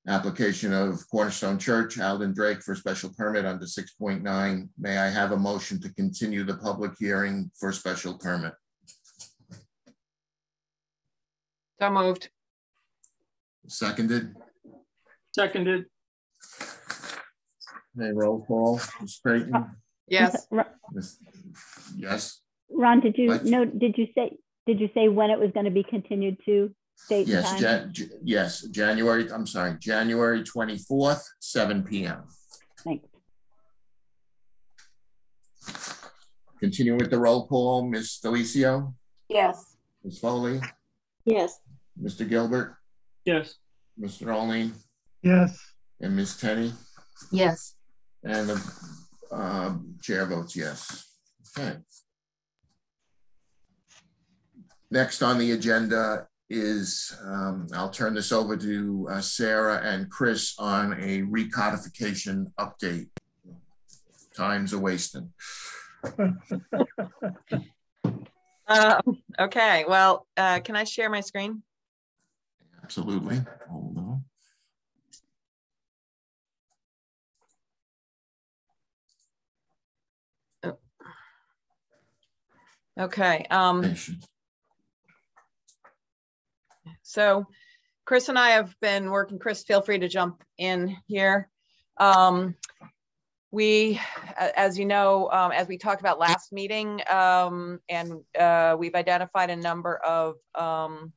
application of Cornerstone Church, Alden Drake for special permit under six point nine. May I have a motion to continue the public hearing for special permit? So moved. Seconded, Seconded. May roll call, Ms. Creighton? Yes. Ron- Ms. Yes, Ron, did you What? know, did you say, did you say when it was going to be continued to date and yes, time? Jan, J- yes, January, I'm sorry, January twenty-fourth, seven P M. Thanks. Continue with the roll call, Ms. Delicio, Yes. Ms. Foley, Yes. Mr. Gilbert, Yes. Mr. Olney, Yes. and Ms. Tenney, Yes, and the um, chair votes yes. Okay. Next on the agenda is, um, I'll turn this over to uh, Sarah and Chris on a recodification update. Time's a wasting. *laughs* Uh, okay, well, uh, can I share my screen? Absolutely. Hold on. Okay, um. So Chris and I have been working, Chris, feel free to jump in here. Um, we, as you know, um, as we talked about last meeting, um, and, uh, we've identified a number of, um,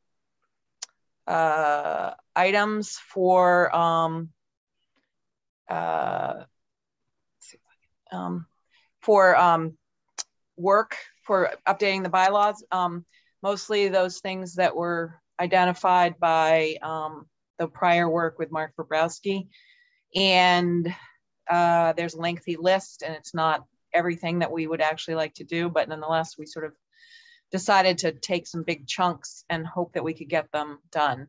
uh, items for, um, uh, um, for, um, work for updating the bylaws. Um, mostly those things that were identified by um, the prior work with Mark Bobrowski. And uh, there's a lengthy list and it's not everything that we would actually like to do, but nonetheless, we sort of decided to take some big chunks and hope that we could get them done.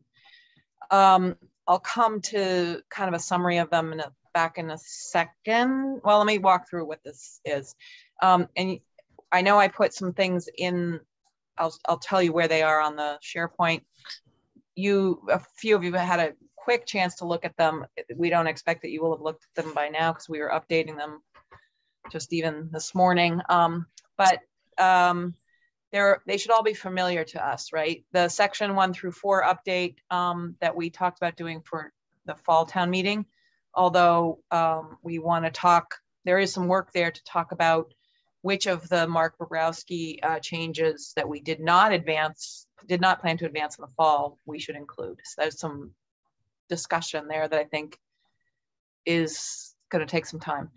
Um, I'll come to kind of a summary of them in a back in a second. Well, let me walk through what this is. Um, and I know I put some things in, I'll, I'll tell you where they are on the SharePoint. You, a few of you had a quick chance to look at them. We don't expect that you will have looked at them by now because we were updating them just even this morning. Um, but um, they're, they should all be familiar to us, right? The section one through four update um, that we talked about doing for the fall town meeting, although um, we want to talk, there is some work there to talk about which of the Mark Bobrowski uh, changes that we did not advance, did not plan to advance in the fall, we should include. So there's some discussion there that I think is going to take some time.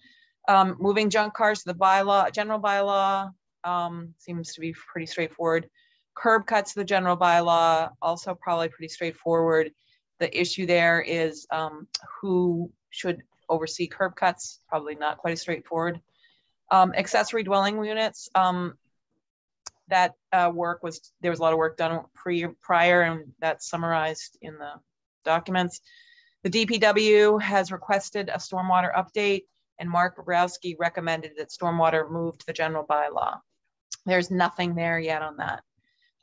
Um, moving junk cars to the bylaw, general bylaw um, seems to be pretty straightforward. Curb cuts to the general bylaw, also probably pretty straightforward. The issue there is um, who should oversee curb cuts, probably not quite as straightforward. Um, accessory dwelling units, um, that uh, work was, there was a lot of work done pre, prior and that's summarized in the documents. The DPW has requested a stormwater update and Mark Bobrowski recommended that stormwater move to the general bylaw. There's nothing there yet on that.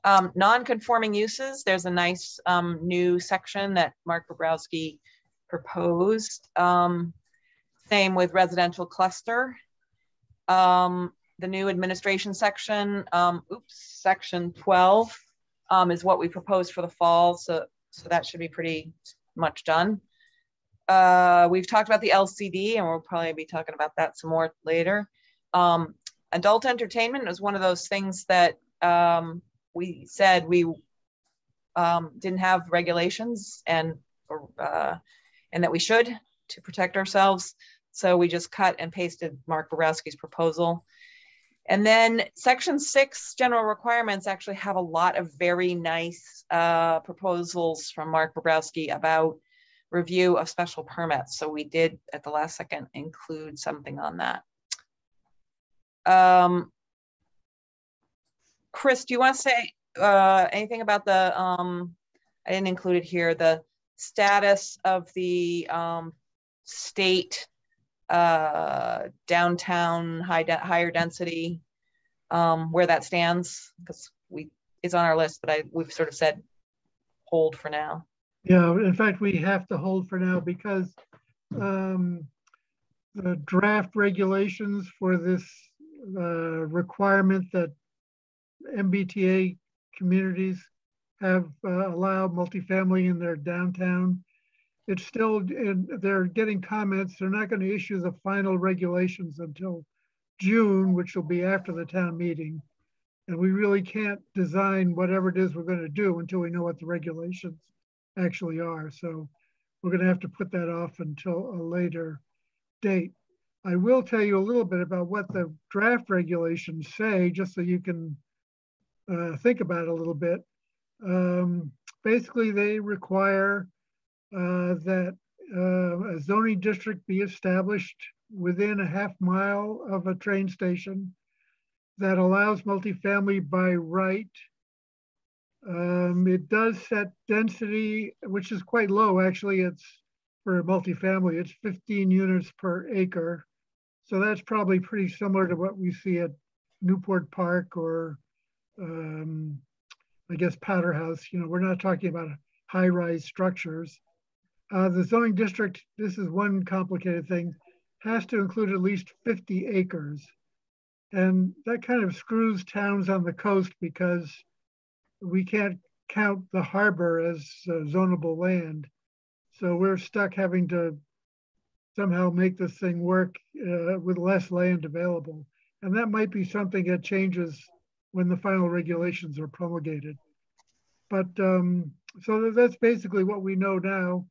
Um, non-conforming uses, there's a nice um, new section that Mark Bobrowski proposed. Um, same with residential cluster. Um, the new administration section, um, oops, section 12 um, is what we proposed for the fall. So, so that should be pretty much done. Uh, we've talked about the LCD and we'll probably be talking about that some more later. Um, adult entertainment is one of those things that um, we said we um, didn't have regulations and uh, and that we should to protect ourselves. So we just cut and pasted Mark Bobrowski's proposal. And then section six general requirements actually have a lot of very nice uh, proposals from Mark Bobrowski about review of special permits. So we did at the last second include something on that. Um, Chris, do you want to say uh, anything about the, um, I didn't include it here, the status of the um, state uh, downtown high de higher density, um, where that stands? Because we it's on our list, but I we've sort of said hold for now. Yeah, in fact, we have to hold for now because um, the draft regulations for this uh, requirement that MBTA communities have uh, allowed multifamily in their downtown. It's still, in, they're getting comments. They're not going to issue the final regulations until June, which will be after the town meeting. And we really can't design whatever it is we're going to do until we know what the regulations actually are. So we're going to have to put that off until a later date. I will tell you a little bit about what the draft regulations say, just so you can uh, think about it a little bit. Um, basically, they require that uh, a zoning district be established within a half mile of a train station that allows multifamily by right. Um, it does set density, which is quite low. Actually, it's for multifamily, it's 15 units per acre. So that's probably pretty similar to what we see at Newport Park or um, I guess Powder House. You know, we're not talking about high-rise structures. Uh, the zoning district, this is one complicated thing, has to include at least 50 acres. And that kind of screws towns on the coast because we can't count the harbor as uh, zonable land. So we're stuck having to somehow make this thing work uh, with less land available. And that might be something that changes when the final regulations are promulgated. But um, so that's basically what we know now.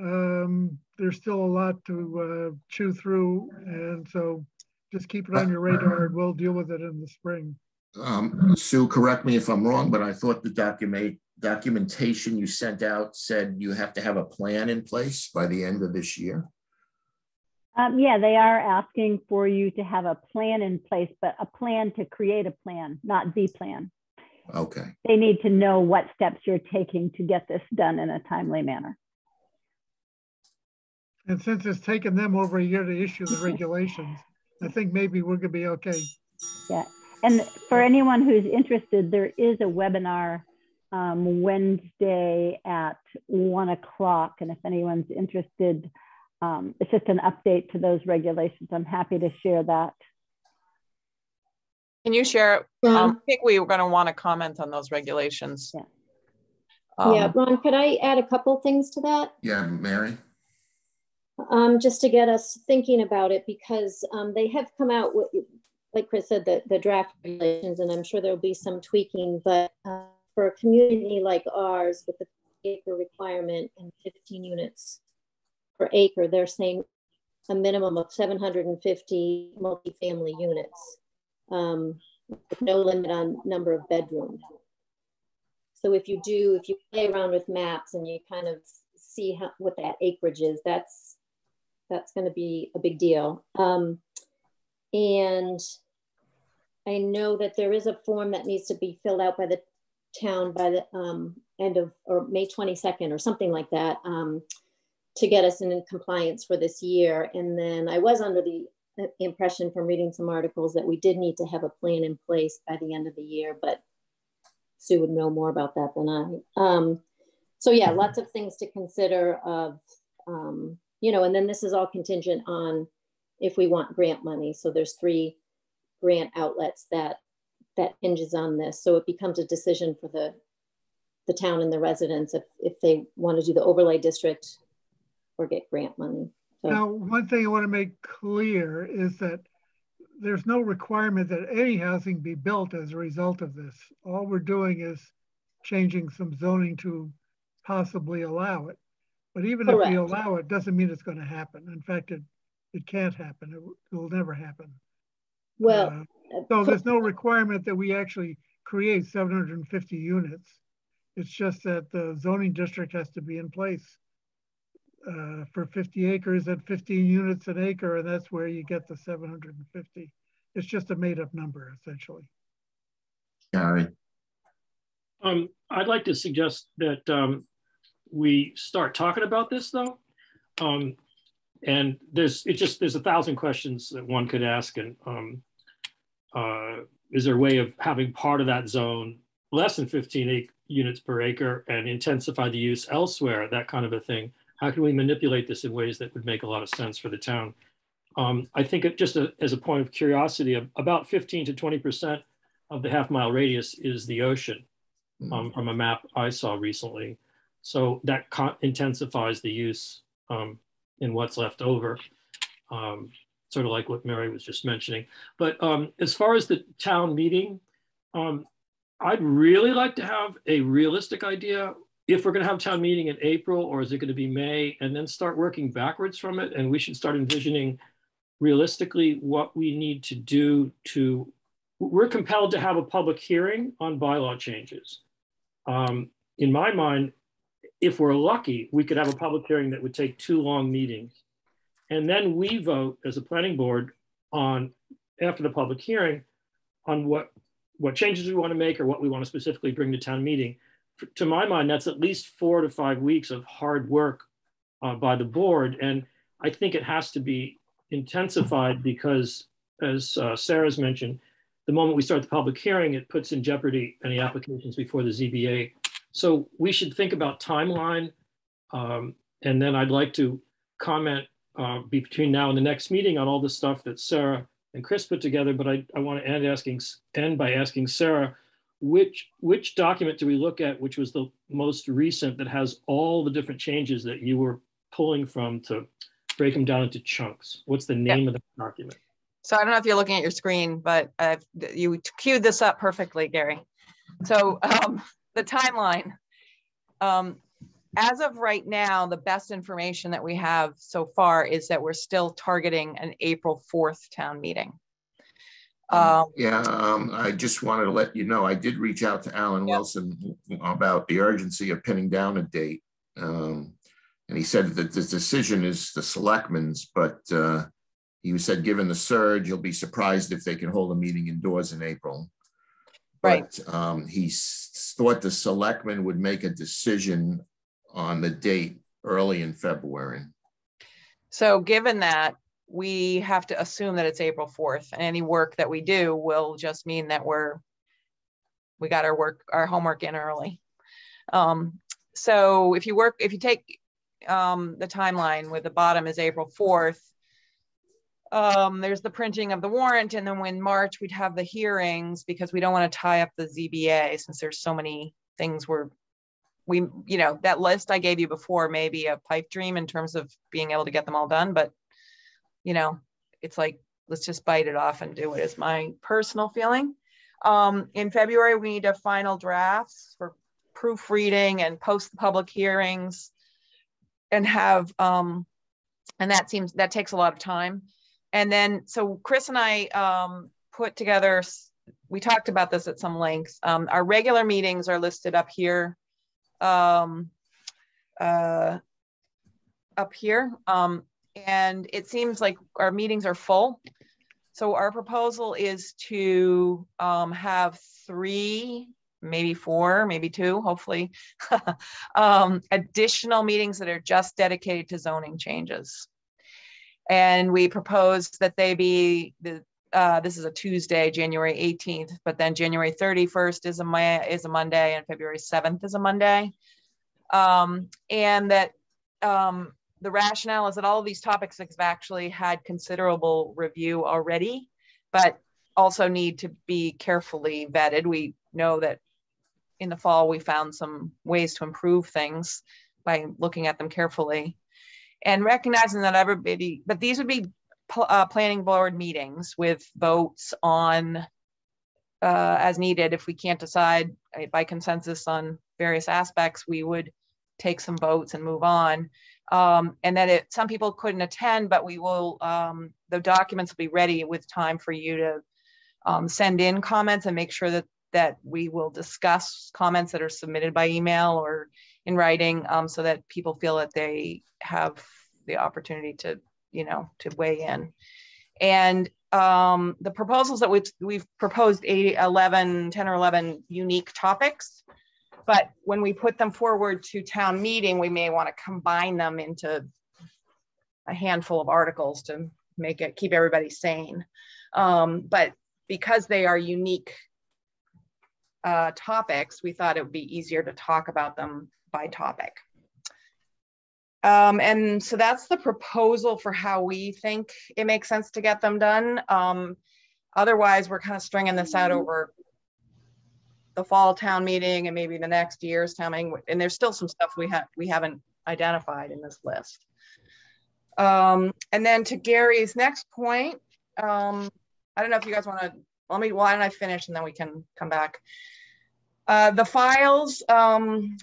Um, there's still a lot to uh, chew through. And so just keep it on your radar and we'll deal with it in the spring. Um, Sue, correct me if I'm wrong, but I thought the document documentation you sent out said you have to have a plan in place by the end of this year. Um, yeah, they are asking for you to have a plan in place, but a plan to create a plan, not the plan. Okay. They need to know what steps you're taking to get this done in a timely manner. And since it's taken them over a year to issue the regulations, I think maybe we're gonna be okay. Yeah, and for anyone who's interested, there is a webinar um, Wednesday at one o'clock. And if anyone's interested, um, it's just an update to those regulations. I'm happy to share that. Can you share? Um, I think we were going to want to comment on those regulations. Yeah. Um, yeah, Ron, could I add a couple things to that? Yeah, Mary? Um, just to get us thinking about it, because um, they have come out with, like Chris said, the, the draft regulations, and I'm sure there'll be some tweaking, but uh, for a community like ours with the acre requirement and 15 units per acre, they're saying a minimum of 750 multifamily units um, with no limit on number of bedrooms. So if you do, if you play around with maps and you kind of see how, what that acreage is, that's that's going to be a big deal. Um, and I know that there is a form that needs to be filled out by the town by the um, end of or May 22nd or something like that um, to get us in compliance for this year. And then I was under the impression from reading some articles that we did need to have a plan in place by the end of the year, but Sue would know more about that than I. Um, so yeah, lots of things to consider of, um, you know, and then this is all contingent on if we want grant money. So there's three grant outlets that that hinges on this. So it becomes a decision for the the town and the residents if, if they want to do the overlay district or get grant money. So. Now, one thing I want to make clear is that there's no requirement that any housing be built as a result of this. All we're doing is changing some zoning to possibly allow it. But even Correct. if we allow it, doesn't mean it's going to happen. In fact, it, it can't happen. It, will never happen. Well, uh, so there's no requirement that we actually create 750 units. It's just that the zoning district has to be in place uh, for 50 acres at 15 units an acre, and that's where you get the 750. It's just a made up number, essentially. Gary. Um, I'd like to suggest that um, we start talking about this though. Um, and there's, it just, there's a thousand questions that one could ask. And um, uh, is there a way of having part of that zone less than 15 units per acre and intensify the use elsewhere, that kind of a thing? How can we manipulate this in ways that would make a lot of sense for the town? Um, I think it, just a, as a point of curiosity, about 15 to 20% of the half mile radius is the ocean hmm. um, from a map I saw recently. So that intensifies the use um, in what's left over. Um, sort of like what Mary was just mentioning. But um, as far as the town meeting, um, I'd really like to have a realistic idea if we're going to have town meeting in April or is it going to be May and then start working backwards from it. And we should start envisioning realistically what we need to do to, we're compelled to have a public hearing on bylaw changes. Um, in my mind, if we're lucky, we could have a public hearing that would take two long meetings and then we vote as a planning board on, after the public hearing, on what, what changes we want to make or what we want to specifically bring to town meeting. To my mind, that's at least four to five weeks of hard work uh, by the board. And I think it has to be intensified because as uh, Sarah's mentioned, the moment we start the public hearing, it puts in jeopardy any applications before the ZBA. So we should think about timeline. Um, and then I'd like to comment uh, between now and the next meeting on all the stuff that Sarah and Chris put together. But I, I want to end asking end by asking Sarah, which which document do we look at, which was the most recent that has all the different changes that you were pulling from to break them down into chunks? What's the name yeah. of the document? So I don't know if you're looking at your screen, but I've, you queued this up perfectly, Gary. So um, the timeline. Um, as of right now, the best information that we have so far is that we're still targeting an April 4th town meeting. Um, yeah, um, I just wanted to let you know, I did reach out to Alan yep. Wilson about the urgency of pinning down a date. Um, and he said that the decision is the selectmen's, but uh, he said, given the surge, you'll be surprised if they can hold a meeting indoors in April. Right. But um, he thought the selectmen would make a decision on the date early in February. So given that, we have to assume that it's April 4th and any work that we do will just mean that we're, we got our work, our homework in early. Um, so if you work, if you take um, the timeline where the bottom is April 4th, um, there's the printing of the warrant. And then when March, we'd have the hearings because we don't want to tie up the ZBA since there's so many things we're, we, you know, that list I gave you before may be a pipe dream in terms of being able to get them all done, but you know, it's like, let's just bite it off and do it is my personal feeling. Um, in February, we need a final drafts for proofreading and post the public hearings and have, um, and that seems, that takes a lot of time. And then, so Chris and I um, put together, we talked about this at some length. Um, our regular meetings are listed up here. Um, uh, up here. Um, and it seems like our meetings are full. So our proposal is to um, have three, maybe four, maybe two, hopefully, *laughs* um, additional meetings that are just dedicated to zoning changes. And we propose that they be the uh, this is a Tuesday, January 18th, but then January 31st is a is a Monday, and February 7th is a Monday, um, and that um, the rationale is that all of these topics have actually had considerable review already, but also need to be carefully vetted. We know that in the fall, we found some ways to improve things by looking at them carefully and recognizing that everybody, but these would be uh, planning board meetings with votes on uh, as needed. If we can't decide uh, by consensus on various aspects, we would take some votes and move on um, and that it, some people couldn't attend, but we will, um, the documents will be ready with time for you to um, send in comments and make sure that, that we will discuss comments that are submitted by email or in writing um, so that people feel that they have the opportunity to, you know, to weigh in. And um, the proposals that we've, we've proposed eight, 11, 10 or 11 unique topics but when we put them forward to town meeting, we may want to combine them into a handful of articles to make it keep everybody sane. Um, but because they are unique uh, topics, we thought it would be easier to talk about them by topic. Um, and so that's the proposal for how we think it makes sense to get them done. Um, otherwise, we're kind of stringing this out over the fall town meeting and maybe the next year's town meeting. And there's still some stuff we have we haven't identified in this list. Um, and then to Gary's next point, um, I don't know if you guys want to let me. Why don't I finish and then we can come back. Uh, the files um,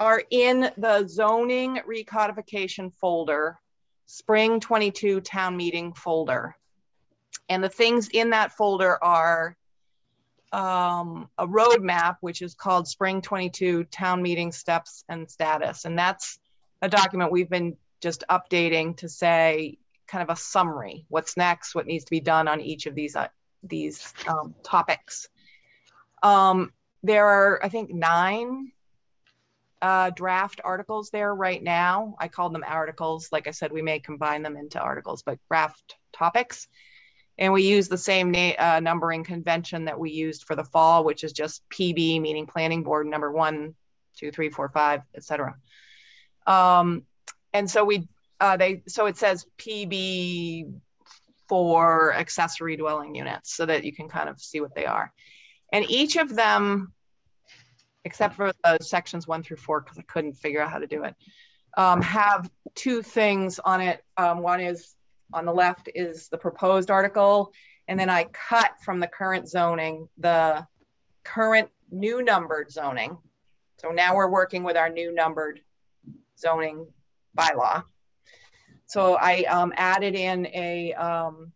are in the zoning recodification folder, spring 22 town meeting folder. And the things in that folder are um, a roadmap, which is called Spring 22 Town Meeting Steps and Status. And that's a document we've been just updating to say kind of a summary, what's next, what needs to be done on each of these, uh, these um, topics. Um, there are, I think, nine uh, draft articles there right now. I called them articles. Like I said, we may combine them into articles, but draft topics. And we use the same uh, numbering convention that we used for the fall, which is just PB, meaning planning board number one, two, three, four, five, etc. Um, and so we, uh, they, so it says PB for accessory dwelling units so that you can kind of see what they are. And each of them, except for the sections one through four, because I couldn't figure out how to do it, um, have two things on it. Um, one is on the left is the proposed article. And then I cut from the current zoning, the current new numbered zoning. So now we're working with our new numbered zoning bylaw. So I um, added in a um,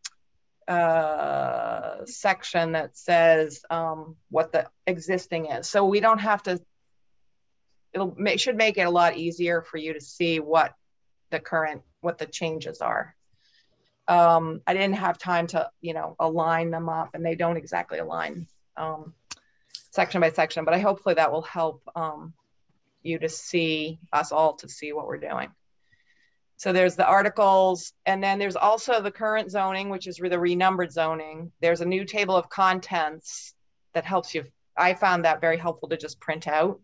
uh, section that says um, what the existing is. So we don't have to, it'll make, should make it a lot easier for you to see what the current, what the changes are um, I didn't have time to, you know, align them up and they don't exactly align um, section by section, but I hopefully that will help um, you to see us all to see what we're doing. So there's the articles, and then there's also the current zoning, which is the renumbered zoning. There's a new table of contents that helps you. I found that very helpful to just print out.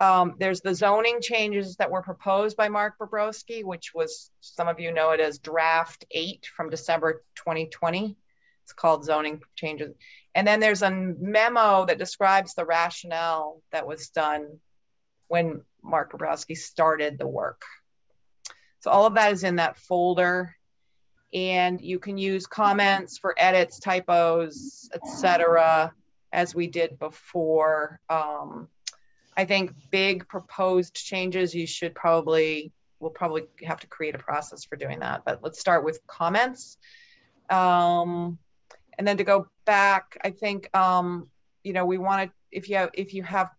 Um, there's the zoning changes that were proposed by Mark Bobrowski, which was, some of you know it as draft eight from December 2020. It's called zoning changes. And then there's a memo that describes the rationale that was done when Mark Bobrowski started the work. So all of that is in that folder. And you can use comments for edits, typos, etc., as we did before. Um, I think big proposed changes, you should probably, we'll probably have to create a process for doing that. But let's start with comments. Um, and then to go back, I think, um, you know, we want to, if you have, if you have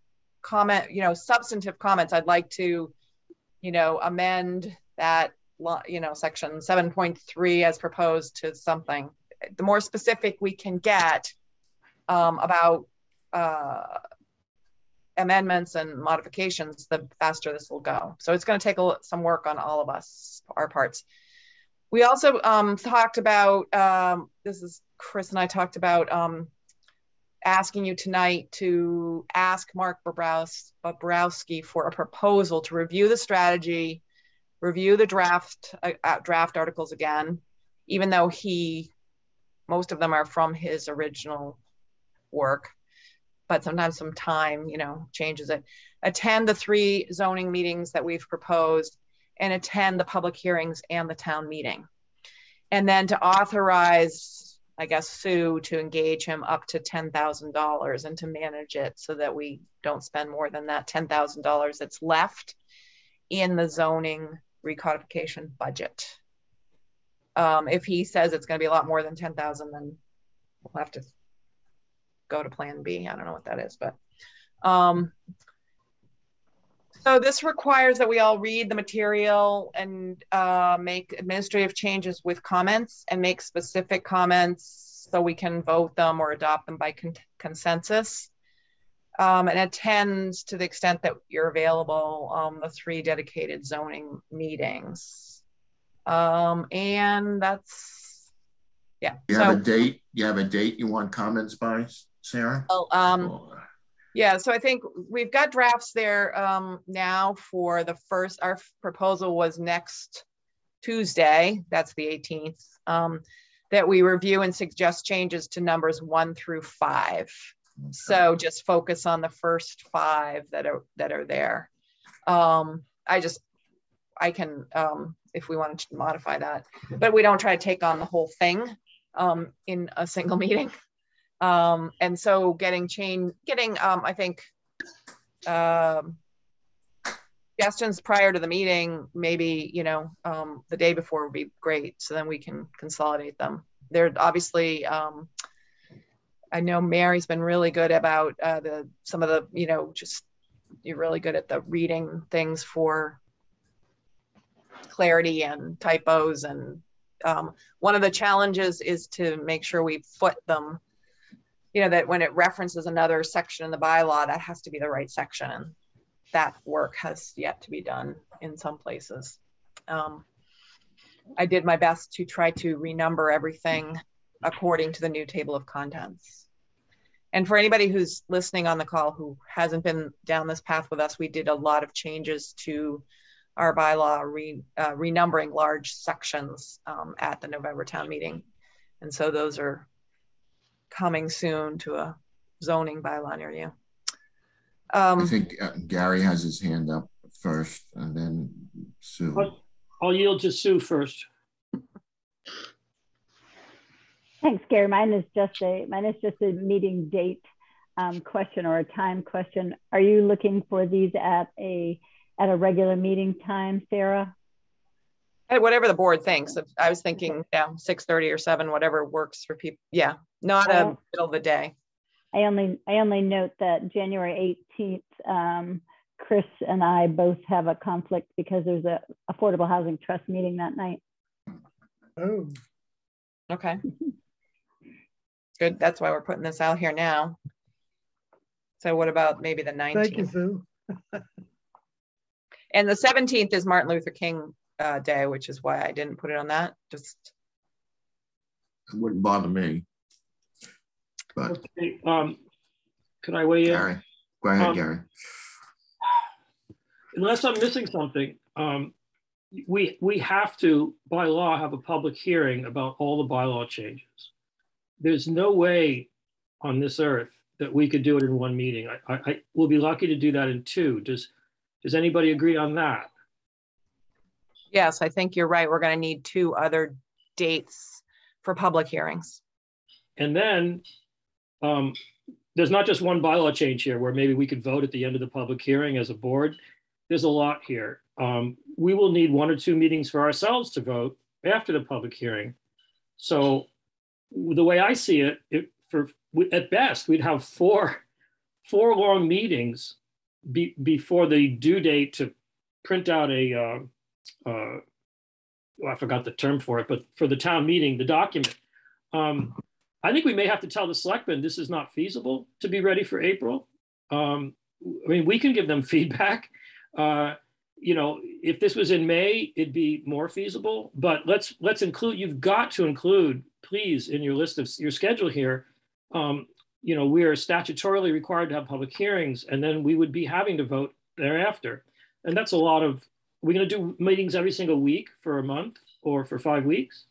comment, you know, substantive comments, I'd like to, you know, amend that, you know, section 7.3 as proposed to something. The more specific we can get um, about uh, amendments and modifications, the faster this will go. So it's going to take a, some work on all of us, our parts. We also um, talked about, um, this is Chris and I talked about um, asking you tonight to ask Mark Bobrowski for a proposal to review the strategy, review the draft uh, uh, draft articles again, even though he, most of them are from his original work, but sometimes some time, you know, changes it. Attend the three zoning meetings that we've proposed and attend the public hearings and the town meeting. And then to authorize, I guess, Sue to engage him up to $10,000 and to manage it so that we don't spend more than that $10,000 that's left in the zoning recodification budget. Um, if he says it's going to be a lot more than 10,000, then we'll have to go to plan B. I don't know what that is, but um, so this requires that we all read the material and uh, make administrative changes with comments and make specific comments so we can vote them or adopt them by con consensus. Um, and attend to the extent that you're available um, the three dedicated zoning meetings. Um, and that's, yeah. You so, have a date? You have a date you want comments by, Sarah? Well, um, yeah, so I think we've got drafts there um, now for the first, our proposal was next Tuesday, that's the 18th, um, that we review and suggest changes to numbers one through five. So just focus on the first five that are that are there. Um, I just, I can, um, if we want to modify that, but we don't try to take on the whole thing um, in a single *laughs* meeting. Um, and so getting chain, getting, um, I think, um, suggestions prior to the meeting, maybe, you know, um, the day before would be great. So then we can consolidate them. They're obviously, um, I know Mary's been really good about uh, the, some of the, you know, just, you're really good at the reading things for clarity and typos. And um, one of the challenges is to make sure we foot them you know, that when it references another section in the bylaw, that has to be the right section. And that work has yet to be done in some places. Um, I did my best to try to renumber everything according to the new table of contents. And for anybody who's listening on the call who hasn't been down this path with us, we did a lot of changes to our bylaw, re, uh, renumbering large sections um, at the November town meeting. And so those are coming soon to a zoning bylaw near you. Um, I think uh, Gary has his hand up first and then Sue. I'll, I'll yield to Sue first. Thanks, Gary. Mine is just a mine is just a meeting date um, question or a time question. Are you looking for these at a at a regular meeting time, Sarah? At Whatever the board thinks. I was thinking, yeah, six thirty or seven, whatever works for people. Yeah, not a middle of the day. I only I only note that January 18th, um, Chris and I both have a conflict because there's a affordable housing trust meeting that night. Oh. Okay. *laughs* Good. That's why we're putting this out here now. So what about maybe the 19th? Thank you, Sue. and the 17th is Martin Luther King uh, day, which is why I didn't put it on that. Just It wouldn't bother me. But Okay, um, could I weigh in? Gary, go ahead, Um, Gary. Unless I'm missing something, um, we, we have to, by law, have a public hearing about all the bylaw changes. There's no way on this earth that we could do it in one meeting. I, I, I will be lucky to do that in two. Does, does anybody agree on that? yes, I think you're right. We're going to need two other dates for public hearings. And then um, there's not just one bylaw change here where maybe we could vote at the end of the public hearing as a board. There's a lot here. Um, we will need one or two meetings for ourselves to vote after the public hearing. So the way I see it, it for at best we'd have four four long meetings be, before the due date to print out a uh, uh, well, I forgot the term for it, but for the town meeting, the document. Um, I think we may have to tell the selectmen this is not feasible to be ready for April. Um, I mean, we can give them *laughs* feedback. Uh, you know, if this was in May, it'd be more feasible. But let's let's include. You've got to include, please, in your list of your schedule here. Um, you know, we are statutorily required to have public hearings, and then we would be having to vote thereafter. And that's a lot of. We're going to do meetings every single week for a month or for five weeks.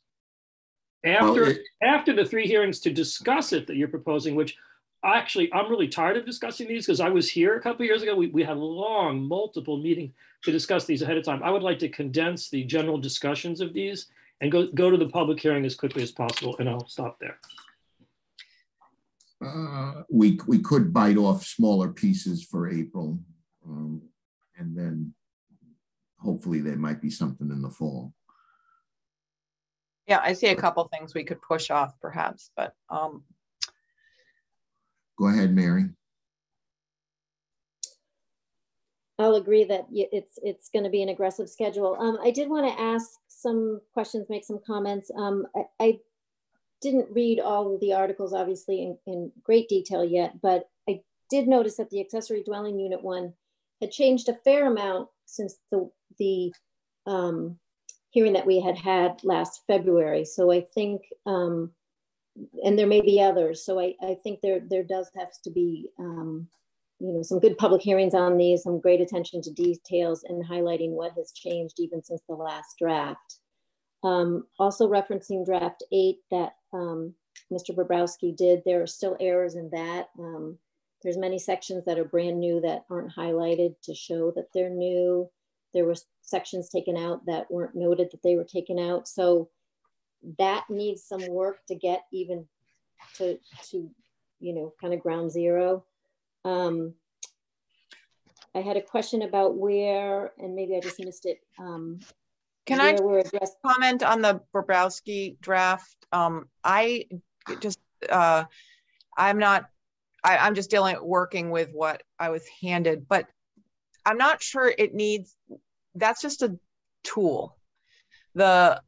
After it- after the three hearings to discuss it that you're proposing, which actually I'm really tired of discussing these because I was here a couple of years ago. We, we had long, multiple meetings to discuss these ahead of time. I would like to condense the general discussions of these and go, go to the public hearing as quickly as possible, and I'll stop there. Uh, we, we could bite off smaller pieces for April. um, And then hopefully there might be something in the fall. Yeah, I see a couple things we could push off perhaps, but um, Go ahead, Mary. I'll agree that it's, it's going to be an aggressive schedule. Um, I did want to ask some questions, make some comments. Um, I, I didn't read all of the articles, obviously, in, in great detail yet, but I did notice that the accessory dwelling unit one had changed a fair amount since the, the um, hearing that we had had last February. So I think, um, and there may be others. So I, I think there, there does have to be, um, you know, some good public hearings on these, some great attention to details and highlighting what has changed even since the last draft. Um, also referencing draft eight that um, Mr. Bobrowski did, there are still errors in that. Um, there's many sections that are brand new that aren't highlighted to show that they're new. There were sections taken out that weren't noted that they were taken out. So that needs some work to get even to, to you know, kind of ground zero. Um, I had a question about where, and maybe I just missed it. Um, Can I comment on the Bobrowski draft? Um, I just, uh, I'm not, I, I'm just dealing, working with what I was handed, but I'm not sure it needs, that's just a tool. The,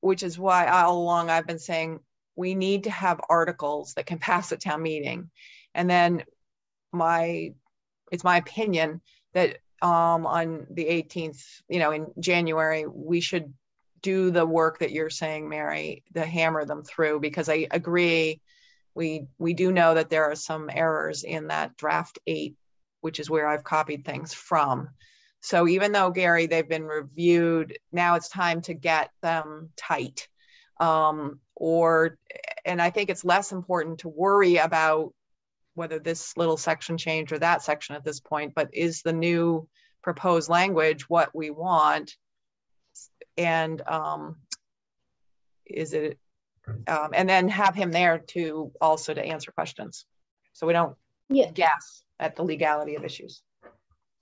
which is why all along I've been saying we need to have articles that can pass a town meeting. And then my, it's my opinion that um, on the 18th, you know, in January, we should do the work that you're saying, Mary, to hammer them through, because I agree. We, we do know that there are some errors in that draft eight, which is where I've copied things from. So even though Gary, they've been reviewed, now it's time to get them tight. Um, or, and I think it's less important to worry about whether this little section change or that section at this point, but is the new proposed language what we want? And um, is it, um, and then have him there to also to answer questions. So we don't Yeah. guess at the legality of issues.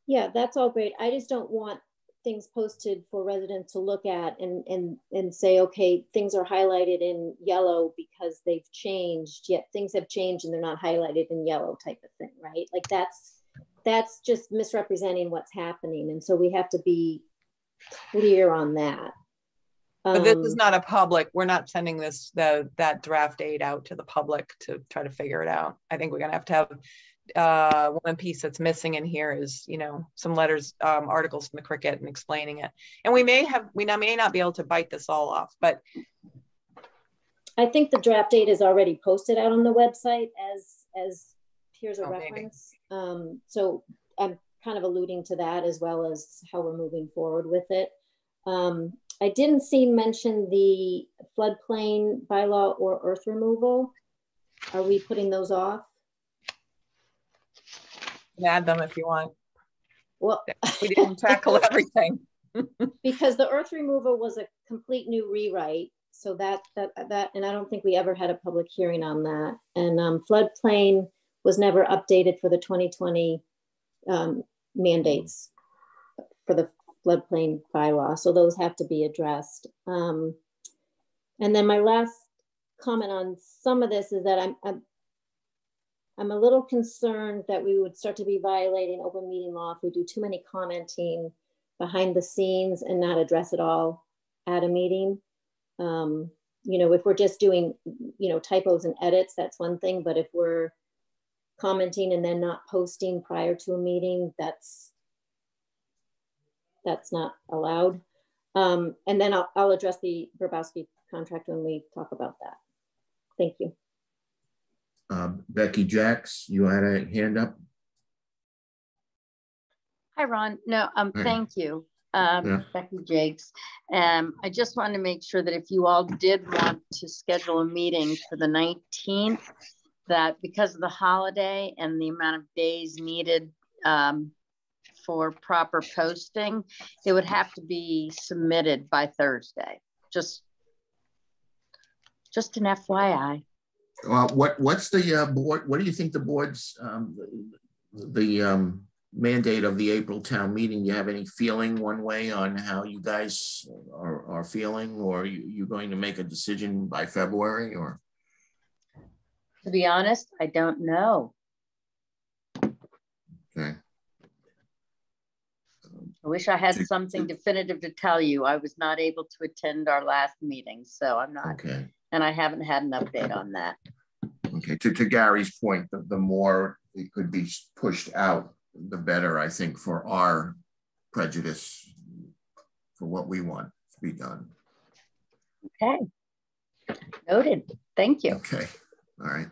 Yeah, that's all great. I just don't want things posted for residents to look at and and and say, okay, things are highlighted in yellow because they've changed, yet things have changed and they're not highlighted in yellow type of thing, right? Like that's that's just misrepresenting what's happening. And so we have to be clear on that. But this is Um, not a public, we're not sending this, the, that draft aid out to the public to try to figure it out. I think we're gonna have to have uh, one piece that's missing in here is, you know, some letters, um, articles from the cricket and explaining it. And we may have, we may not be able to bite this all off, but I think the draft date is already posted out on the website as as here's a Oh, maybe. reference. Um, so I'm kind of alluding to that as well as how we're moving forward with it. Um, I didn't see mention the floodplain bylaw or earth removal. Are we putting those off? Can add them if you want. Well, We didn't *laughs* tackle everything. *laughs* because the earth removal was a complete new rewrite. So that, that, that, and I don't think we ever had a public hearing on that. And um, floodplain was never updated for the 2020 um, mandates for the floodplain bylaw. So those have to be addressed. Um, and then my last comment on some of this is that I'm, I'm, I'm a little concerned that we would start to be violating open meeting law if we do too many commenting behind the scenes and not address it all at a meeting. Um, you know, if we're just doing, you know, typos and edits, that's one thing. But if we're commenting and then not posting prior to a meeting, that's that's not allowed. Um, and then I'll, I'll address the Bobrowski contract when we talk about that. Thank you. Um, Becky Jacks, you had a hand up? Hi, Ron. No, um, Hi. thank you. Um, Yeah. Becky Jakes. Um, I just wanted to make sure that if you all did want to schedule a meeting for the 19th, that because of the holiday and the amount of days needed um, for proper posting, it would have to be submitted by Thursday. Just, just an FYI. Well, what, what's the uh, board, what do you think the board's, um, the um, mandate of the April town meeting? Do you have any feeling one way on how you guys are, are feeling? Or are you, you going to make a decision by February or? To be honest, I don't know. Okay, I wish I had something definitive to tell you. I was not able to attend our last meeting, so I'm not, okay, and I haven't had an update on that. okay. To, to Gary's point, the, the more it could be pushed out, the better, I think, for our prejudice, for what we want to be done. Okay. Noted. Thank you. Okay, all right.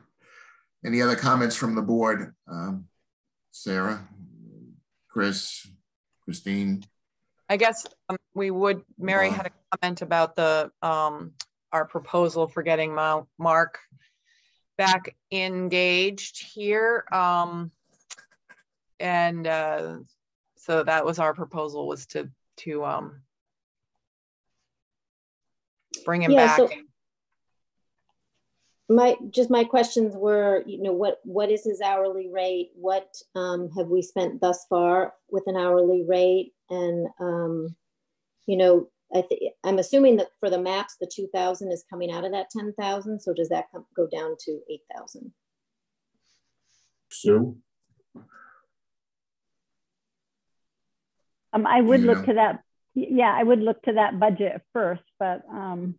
Any other comments from the board? Um, Sarah, Chris, Christine? I guess um, we would, Mary Wow. had a comment about the, um, our proposal for getting Mark back engaged here. Um, and, uh, so that was our proposal was to, to, um, bring him Yeah, back. so- My, just my questions were, you know, what, what is his hourly rate? What um, have we spent thus far with an hourly rate? And, um, you know, I think, I'm assuming that for the maps, the two thousand is coming out of that ten thousand, so does that come, go down to eight thousand? Sue? Um, I would you look to that, yeah, I would look to that budget first, but um,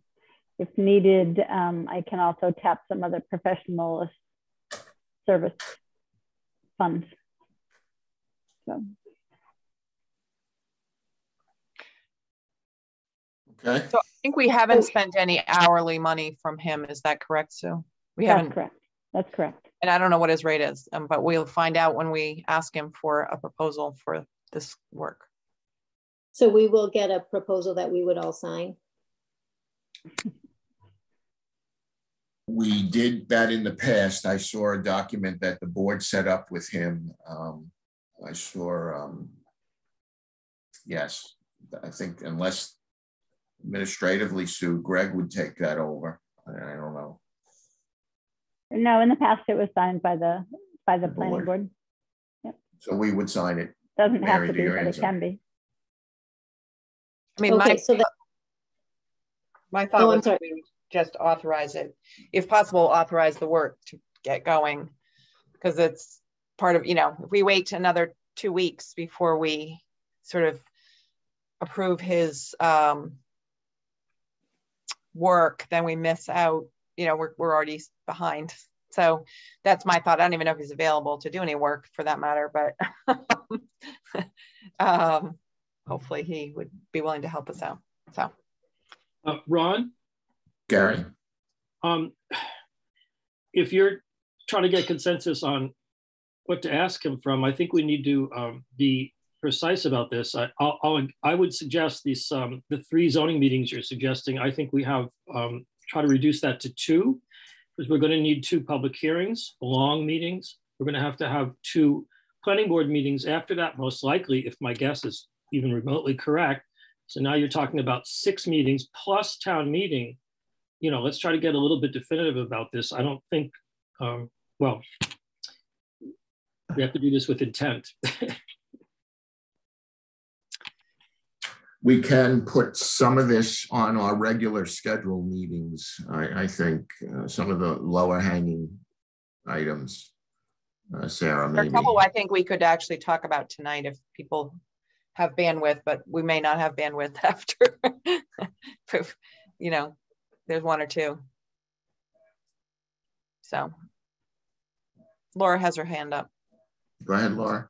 if needed, um, I can also tap some other professional service funds. So, Okay, So I think we haven't spent any hourly money from him. Is that correct, Sue? We that's haven't, correct. That's correct. and I don't know what his rate is, um, but we'll find out when we ask him for a proposal for this work. So we will get a proposal that we would all sign? we did that in the past. I saw a document that the board set up with him. Um, I saw, um, yes, I think unless administratively, Sue, Greg would take that over. I I don't know. No, in the past it was signed by the, by the The planning board. board. So we would sign it. Doesn't have to be, your but it can be. I mean, my, Okay, so that, my thought Oh, was sorry. just authorize it, if possible, authorize the work to get going. Because it's part of, you know, if we wait another two weeks before we sort of approve his um, work, then we miss out, you know, we're, we're already behind. So that's my thought. I don't even know if he's available to do any work for that matter, but *laughs* um, hopefully he would be willing to help us out. So, uh, Ron, Gary, um, if you're trying to get consensus on what to ask him from, I think we need to um, be precise about this. I, I'll, I'll, I would suggest these um, the three zoning meetings you're suggesting. I think we have um, try to reduce that to two because we're going to need two public hearings, long meetings. We're going to have to have two planning board meetings after that, most likely, if my guess is even remotely correct. So now you're talking about six meetings plus town meeting. You know, let's try to get a little bit definitive about this. I don't think, um, well, we have to do this with intent. *laughs* we can put some of this on our regular schedule meetings. I, I think uh, some of the lower hanging items, uh, Sarah, there are a couple I think we could actually talk about tonight if people have bandwidth, but we may not have bandwidth *laughs* after. you know, there's one or two. So Laura has her hand up. Go ahead, Laura.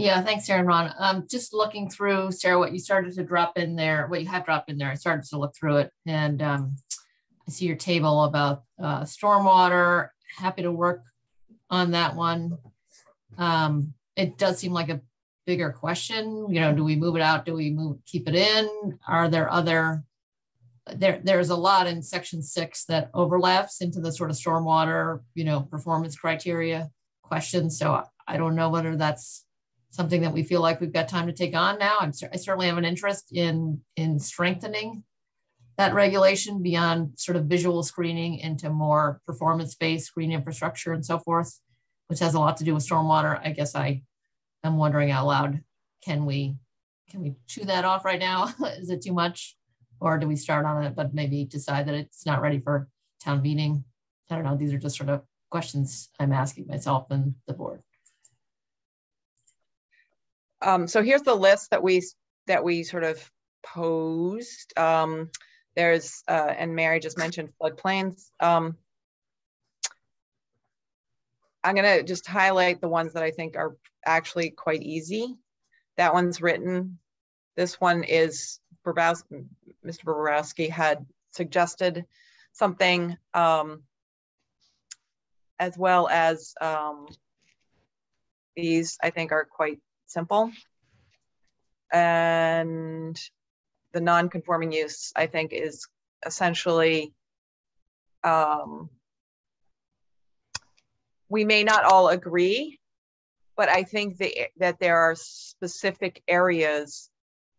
Yeah, thanks, Sarah and Ron. Um, just looking through, Sarah, what you started to drop in there, what you have dropped in there, I started to look through it. And um, I see your table about uh, stormwater. Happy to work on that one. Um, it does seem like a bigger question. You know, do we move it out? Do we move keep it in? Are there other there there's a lot in section six that overlaps into the sort of stormwater, you know, performance criteria questions. So I don't know whether that's something that we feel like we've got time to take on now. I'm, I certainly have an interest in, in strengthening that regulation beyond sort of visual screening into more performance-based green infrastructure and so forth, which has a lot to do with stormwater. I guess I am wondering out loud, can we, can we chew that off right now? *laughs* Is it too much? Or do we start on it, but maybe decide that it's not ready for town meeting? I don't know. These are just sort of questions I'm asking myself and the board. Um, so here's the list that we that we sort of posed. Um, there's uh, and Mary just mentioned floodplains. Um, I'm gonna just highlight the ones that I think are actually quite easy. That one's written. This one is Mr. Bobrowski had suggested something um, as well as um, these I think are quite simple. And the non-conforming use, I think, is essentially, um, we may not all agree, but I think that, that there are specific areas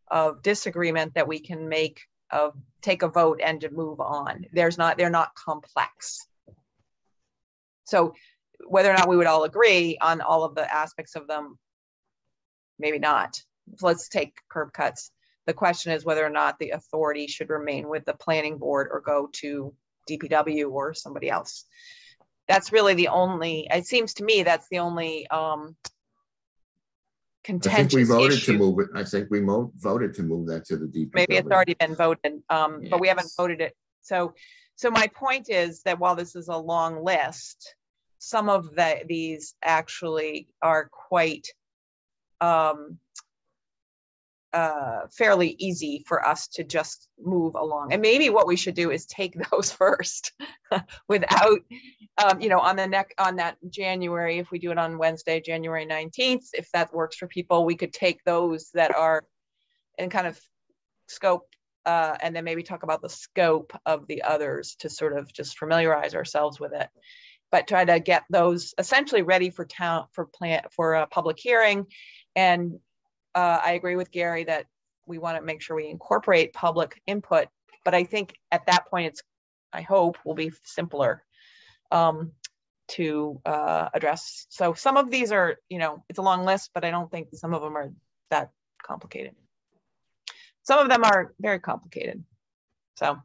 of disagreement that we can make of take a vote and to move on. There's not, they're not complex. So whether or not we would all agree on all of the aspects of them, maybe not. Let's take curb cuts. The question is whether or not the authority should remain with the planning board or go to DPW or somebody else. That's really the only, it seems to me that's the only um, I think contentious we voted issue. to move it. I think we mo- voted to move that to the DPW. Maybe it's already been voted, um, but we haven't Yes. voted it. So, so my point is that while this is a long list, some of the, these actually are quite um, uh, fairly easy for us to just move along. And maybe what we should do is take *laughs* those first *laughs* without, um, you know, on the neck, on that January, if we do it on Wednesday, January 19th, if that works for people, we could take those that are in kind of scope uh, and then maybe talk about the scope of the others to sort of just familiarize ourselves with it. But try to get those essentially ready for town for plant for a public hearing. And uh, I agree with Gary that we want to make sure we incorporate public input. But I think at that point, it's I hope will be simpler um, to uh, address. So some of these are, you know, it's a long list, but I don't think some of them are that complicated. Some of them are very complicated. So,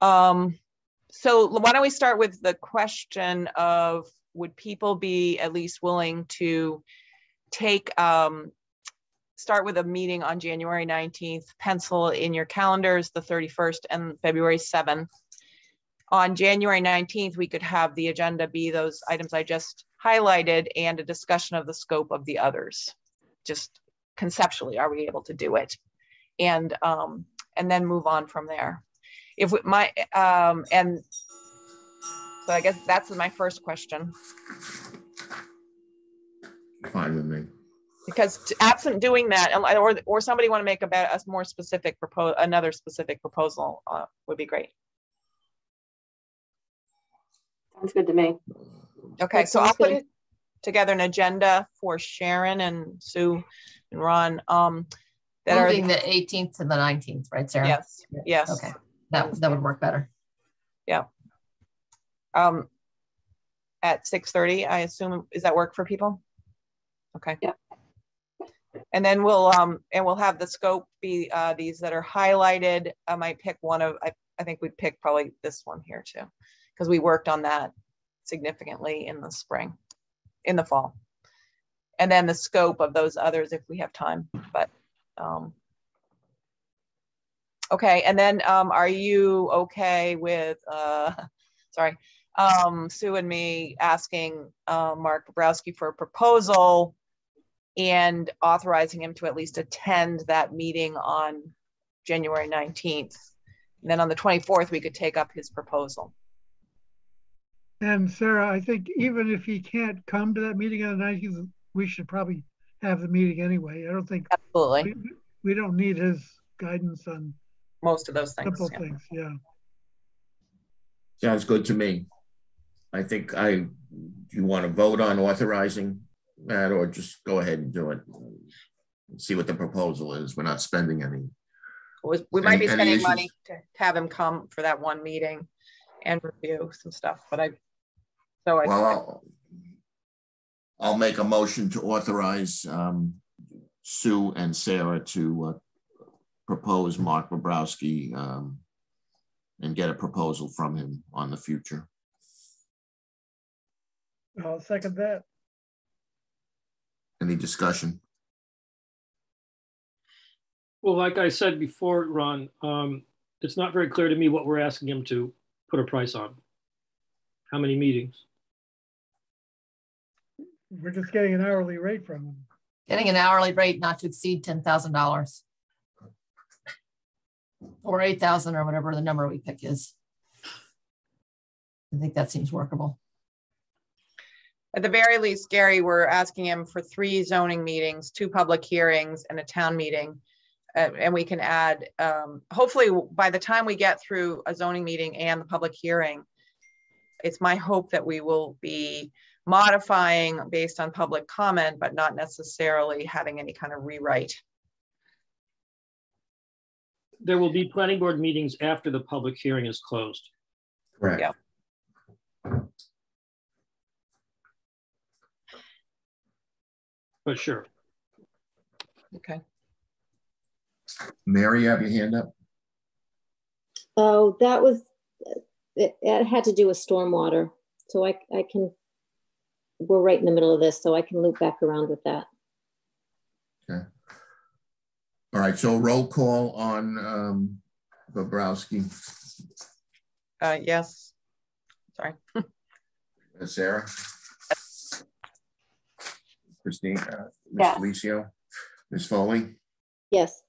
*sighs* um, so why don't we start with the question of would people be at least willing to take um, start with a meeting on January 19th, pencil in your calendars the 31st and February 7th. on January 19th, we could have the agenda be those items I just highlighted and a discussion of the scope of the others. Just conceptually, are we able to do it? And um, and then move on from there. If we, my um, and so I guess that's my first question. Fine with me. Because absent doing that, or or somebody want to make about a more specific propose another specific proposal uh, would be great. Sounds good to me. Okay, so I'll put together an agenda for Sharon and Sue and Ron. Um, that Moving are the 18th to the 19th, right, Sarah? Yes. Yes. Okay, that that would work better. Yeah. Um, at 6:30, I assume. Is that work for people? Okay. Yeah. And then we'll um and we'll have the scope be uh, these that are highlighted. I might pick one of I I think we'd pick probably this one here too because we worked on that significantly in the spring, in the fall. And then the scope of those others if we have time. But um, okay, and then um, are you okay with, uh, *laughs* sorry, um, Sue and me asking uh, Mark Bobrowski for a proposal and authorizing him to at least attend that meeting on January 19th. And then on the 24th, we could take up his proposal. And Sarah, I think even if he can't come to that meeting on the 19th, we should probably have the meeting anyway. I don't think absolutely we, we don't need his guidance on most of those things. Simple yeah. things, yeah. Sounds good to me. I think I, do you want to vote on authorizing that or just go ahead and do it? See what the proposal is. We're not spending any. We, we might be spending money to have him come for that one meeting and review some stuff, but I so I. Well, I'll, I'll make a motion to authorize um, Sue and Sarah to uh, propose Mark Bobrowski um, and get a proposal from him on the future. I'll second that. Any discussion? Well, like I said before, Ron, um, it's not very clear to me what we're asking him to put a price on. How many meetings? We're just getting an hourly rate from him. Getting an hourly rate not to exceed ten thousand dollars. Or eight thousand or whatever the number we pick is. I think that seems workable. At the very least, Gary, we're asking him for three zoning meetings, two public hearings, and a town meeting. Uh, and we can add, um, hopefully, by the time we get through a zoning meeting and the public hearing, it's my hope that we will be modifying based on public comment, but not necessarily having any kind of rewrite. There will be planning board meetings after the public hearing is closed. Correct. Yeah. But sure. Okay. Mary, you have your hand up? Oh, that was, it, it had to do with stormwater. So I, I can we're right in the middle of this, so I can loop back around with that. Okay. All right, so roll call on um, Bobrowski. Uh, yes. Sorry. Sarah? Christine? Uh, Ms. Yes. Felicio? Ms. Foley? Yes.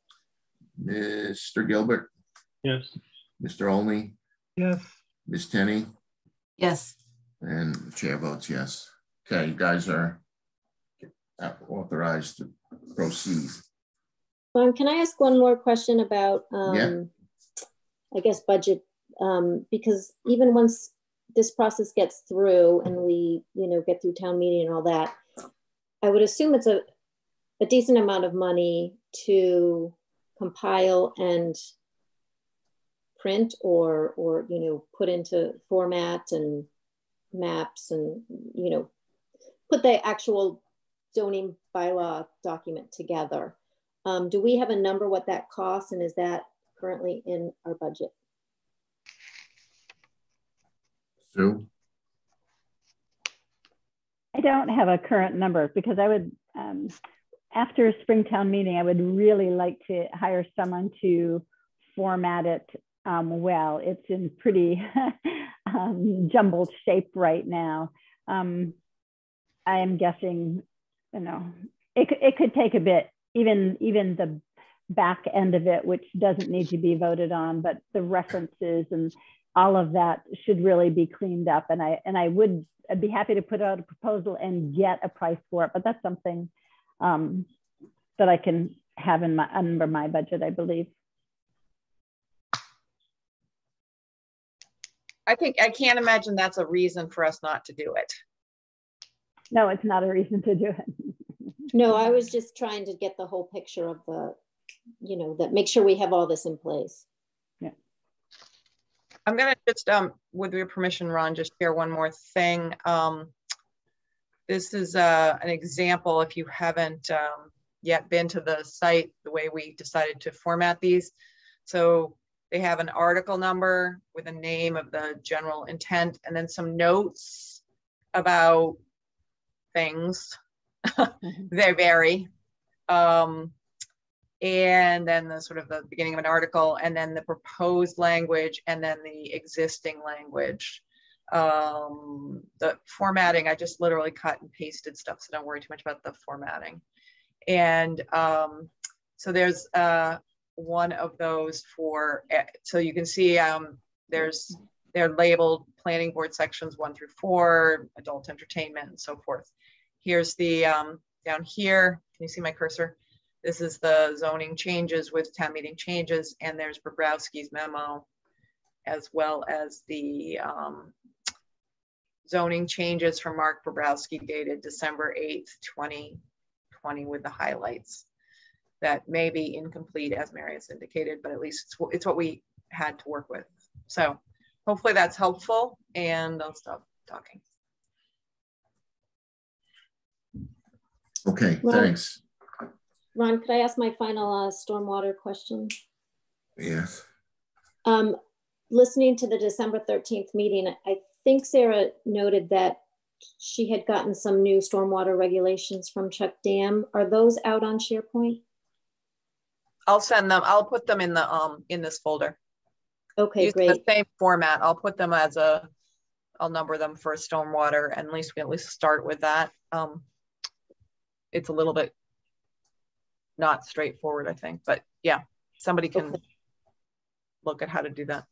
Mr. Gilbert? Yes. Mr. Olney? Yes. Ms. Tenney? Yes. And the chair votes yes. Okay, you guys are authorized to proceed. Um, can I ask one more question about, um, Yeah. I guess, budget? Um, because even once this process gets through and we, you know, get through town meeting and all that, I would assume it's a, a decent amount of money to compile and print or, or, you know, put into format and maps and, you know, put the actual zoning bylaw document together. Um, do we have a number what that costs and is that currently in our budget? Sue? I don't have a current number because I would, um, after a Springtown meeting, I would really like to hire someone to format it um, well. It's in pretty *laughs* um, jumbled shape right now. Um, I am guessing, you know, it, it could take a bit, even, even the back end of it, which doesn't need to be voted on, but the references and all of that should really be cleaned up. And I, and I would I'd be happy to put out a proposal and get a price for it, but that's something um, that I can have in my under my budget, I believe. I think I can't imagine that's a reason for us not to do it. No, it's not a reason to do it. *laughs* no, I was just trying to get the whole picture of the, you know, that make sure we have all this in place. I'm gonna just, um, with your permission, Ron, just share one more thing. Um, this is uh, an example if you haven't um, yet been to the site, the way we decided to format these. So they have an article number with a name of the general intent and then some notes about things. *laughs* they vary. Um, and then the sort of the beginning of an article and then the proposed language and then the existing language. Um, the formatting, I just literally cut and pasted stuff, so don't worry too much about the formatting. And um, so there's uh, one of those for, eh, so you can see um, there's, they're labeled planning board sections one through four, adult entertainment and so forth. Here's the, um, down here, can you see my cursor? This is the zoning changes with town meeting changes and there's Bobrowski's memo as well as the um, zoning changes from Mark Bobrowski dated December 8th, 2020 with the highlights that may be incomplete as Mary has indicated, but at least it's, it's what we had to work with. So hopefully that's helpful and I'll stop talking. Okay, Ron, thanks. Ron, could I ask my final uh, stormwater question? Yes. Um, listening to the December 13th meeting, I think Sarah noted that she had gotten some new stormwater regulations from Chuck Dam. Are those out on SharePoint? I'll send them. I'll put them in the um in this folder. Okay, Use great. The same format. I'll put them as a. I'll number them for stormwater, and at least we at least start with that. Um, it's a little bit not straightforward, I think, but yeah, somebody can okay. look at how to do that.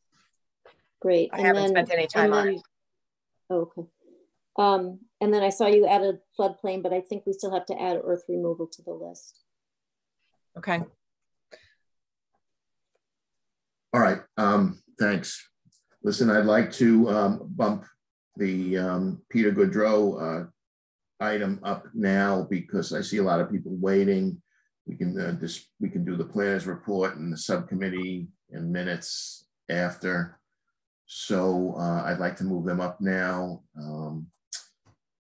Great. I and haven't then, spent any time on it. Okay. Um, and then I saw you added floodplain, but I think we still have to add earth removal to the list. Okay. All right, um, thanks. Listen, I'd like to um, bump the um, Peter Goodrow uh, item up now because I see a lot of people waiting. We can uh, this we can do the planners report and the subcommittee in minutes after. So uh, I'd like to move them up now. Um,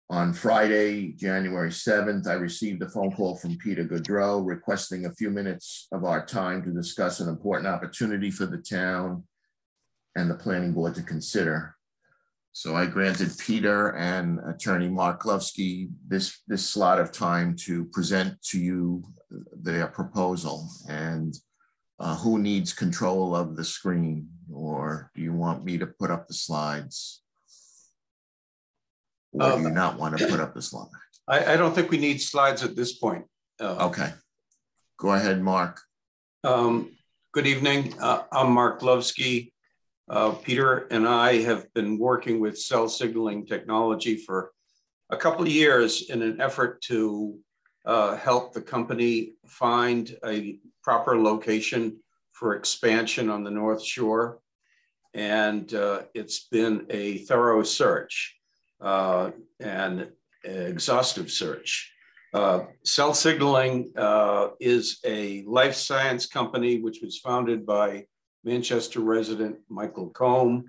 on Friday, January 7th, I received a phone call from Peter Goodrow requesting a few minutes of our time to discuss an important opportunity for the town and the planning board to consider. So I granted Peter and attorney Mark Glovsky this, this slot of time to present to you their proposal. And uh, who needs control of the screen? Or do you want me to put up the slides? Or do you not want to put up the slide? I, I don't think we need slides at this point. Uh, okay. Go ahead, Mark. Um, good evening. Uh, I'm Mark Glovsky. Uh, Peter and I have been working with cell signaling technology for a couple of years in an effort to uh, help the company find a proper location for expansion on the North Shore. And uh, it's been a thorough search uh, and exhaustive search. Uh, cell signaling uh, is a life science company which was founded by Manchester resident Michael Comb.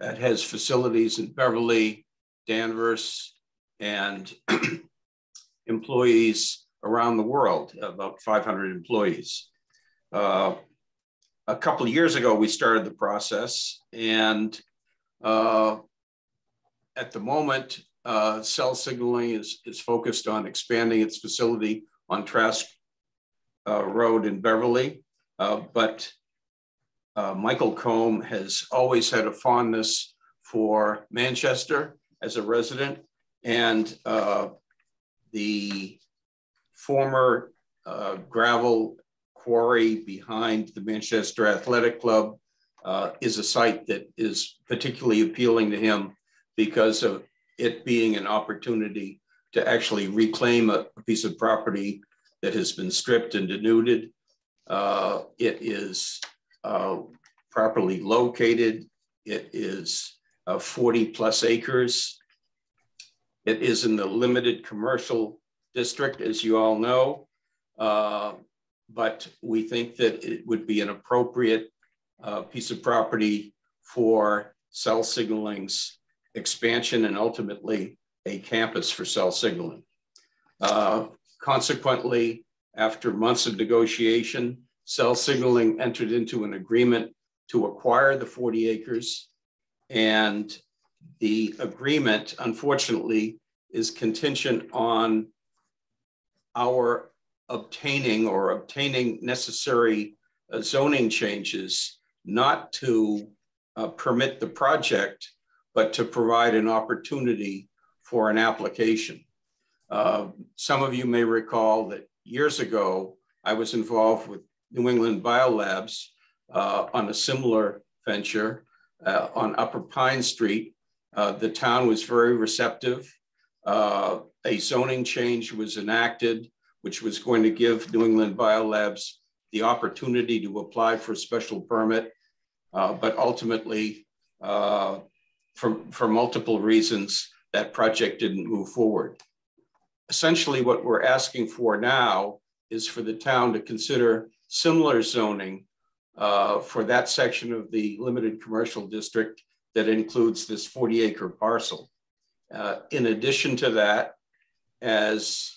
That has facilities in Beverly, Danvers, and *clears throat* employees around the world, about 500 employees. Uh, a couple of years ago, we started the process, and uh, at the moment, uh, cell signaling is, is focused on expanding its facility on Trask uh, Road in Beverly. Uh, but uh, Michael Comb has always had a fondness for Manchester as a resident and uh, the former uh, gravel quarry behind the Manchester Athletic Club uh, is a site that is particularly appealing to him because of it being an opportunity to actually reclaim a, a piece of property that has been stripped and denuded. Uh, it is uh, properly located. It is uh, 40 plus acres. It is in the limited commercial district, as you all know, uh, but we think that it would be an appropriate uh, piece of property for cell signaling's expansion and ultimately a campus for cell signaling. Uh, consequently, after months of negotiation, cell signaling entered into an agreement to acquire the 40 acres. And the agreement, unfortunately, is contingent on our obtaining or obtaining necessary uh, zoning changes, not to uh, permit the project, but to provide an opportunity for an application. Uh, some of you may recall that years ago, I was involved with New England Biolabs uh, on a similar venture uh, on Upper Pine Street. Uh, the town was very receptive. Uh, a zoning change was enacted, which was going to give New England Biolabs the opportunity to apply for a special permit. Uh, but ultimately, uh, for, for multiple reasons, that project didn't move forward. Essentially, what we're asking for now is for the town to consider similar zoning uh, for that section of the limited commercial district that includes this 40 acre parcel. Uh, in addition to that, as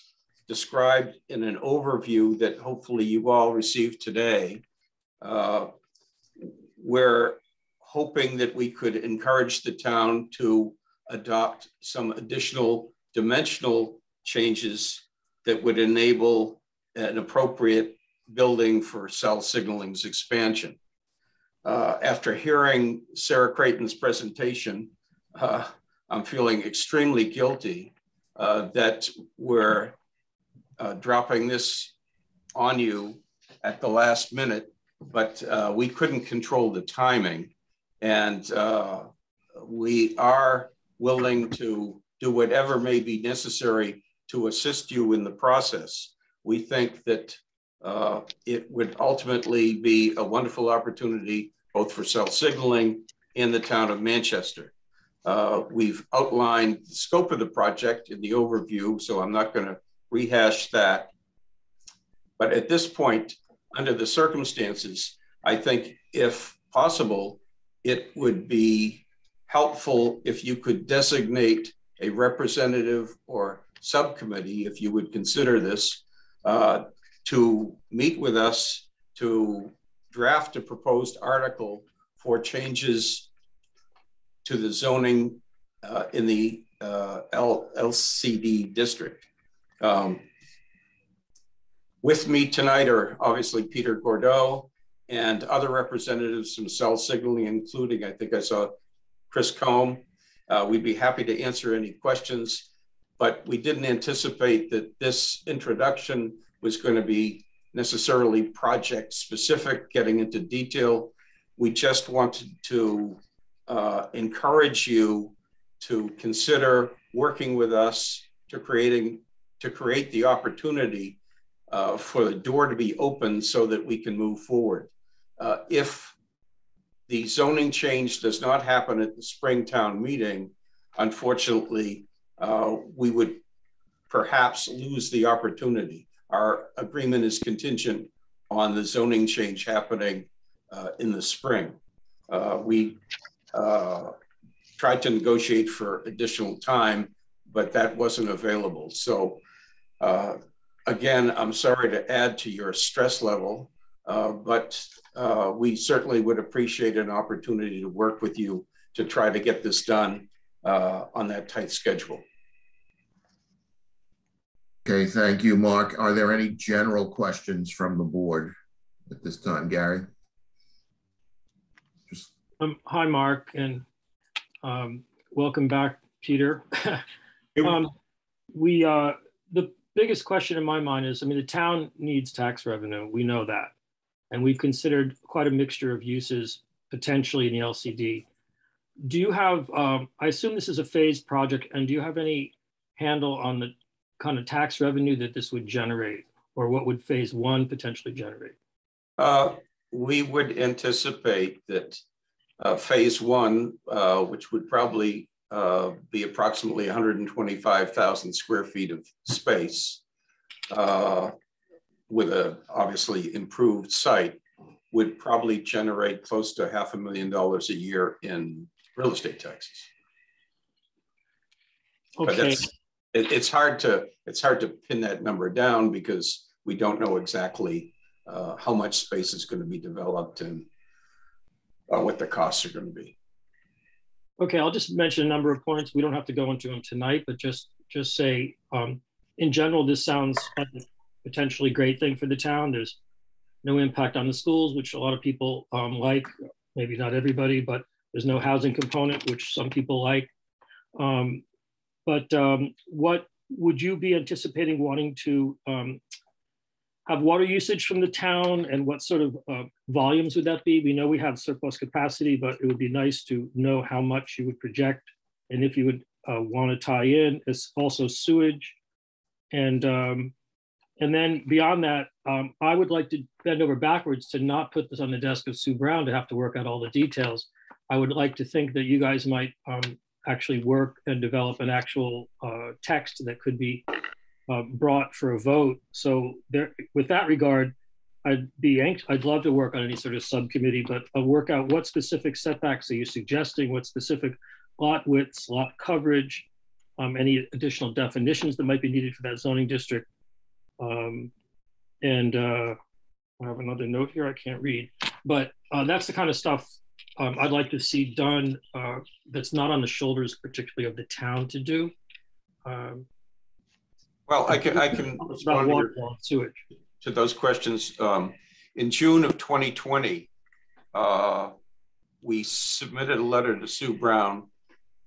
described in an overview that hopefully you all received today, uh, we're hoping that we could encourage the town to adopt some additional dimensional changes that would enable an appropriate building for cell signaling's expansion. Uh, after hearing Sarah Creighton's presentation, uh, I'm feeling extremely guilty uh, that we're uh, dropping this on you at the last minute, but uh, we couldn't control the timing. And uh, we are willing to do whatever may be necessary to assist you in the process. We think that uh, it would ultimately be a wonderful opportunity both for cell signaling in the town of Manchester. Uh, we've outlined the scope of the project in the overview, so I'm not going to rehash that. But at this point, under the circumstances, I think if possible, it would be helpful if you could designate a representative or subcommittee, if you would consider this, uh, to meet with us to draft a proposed article for changes to the zoning uh, in the uh, L LCD district. Um, with me tonight are obviously Peter Gordeau and other representatives from cell signaling, including I think I saw Chris Comb. Uh, we'd be happy to answer any questions, but we didn't anticipate that this introduction was going to be necessarily project specific, getting into detail. We just wanted to uh, encourage you to consider working with us to creating to create the opportunity uh, for the door to be open so that we can move forward. Uh, if the zoning change does not happen at the Springtown meeting, unfortunately, uh, we would perhaps lose the opportunity. Our agreement is contingent on the zoning change happening uh, in the spring. Uh, we uh, tried to negotiate for additional time, but that wasn't available. So uh, again, I'm sorry to add to your stress level, uh, but uh, we certainly would appreciate an opportunity to work with you to try to get this done on that tight schedule. Okay, thank you, Mark. Are there any general questions from the board at this time, Gary? Um, hi, Mark, and um, welcome back, Peter. um, we uh, the biggest question in my mind is, I mean, the town needs tax revenue. We know that, and we've considered quite a mixture of uses potentially in the LCD. Do you have? Um, I assume this is a phased project, and do you have any handle on the kind of tax revenue that this would generate, or what would phase one potentially generate? Uh, we would anticipate that uh, phase one, uh, which would probably uh, be approximately 125,000 square feet of space uh, with a obviously improved site, would probably generate close to half a million dollars a year in real estate taxes. Okay. But that's, it, it's hard to it's hard to pin that number down because we don't know exactly uh, how much space is going to be developed and uh, what the costs are going to be. Okay, I'll just mention a number of points. We don't have to go into them tonight, but just just say, um, in general, this sounds like a potentially great thing for the town. There's no impact on the schools, which a lot of people um, like, maybe not everybody, but there's no housing component, which some people like. Um, but um, what would you be anticipating wanting to um, have water usage from the town and what sort of uh, volumes would that be? We know we have surplus capacity, but it would be nice to know how much you would project and if you would uh, want to tie in. It's also sewage. And, um, and then beyond that, um, I would like to bend over backwards to not put this on the desk of Sue Brown to have to work out all the details. I would like to think that you guys might um, actually work and develop an actual uh, text that could be uh, brought for a vote. So there, with that regard, I'd be anxious, I'd love to work on any sort of subcommittee, but I'll work out what specific setbacks are you suggesting, what specific lot widths, lot coverage, um, any additional definitions that might be needed for that zoning district. Um, and uh, I have another note here I can't read, but uh, that's the kind of stuff um, I'd like to see done uh, that's not on the shoulders particularly of the town to do. Um, well, I can I can respond to, to those questions. Um, in June of 2020, uh, we submitted a letter to Sue Brown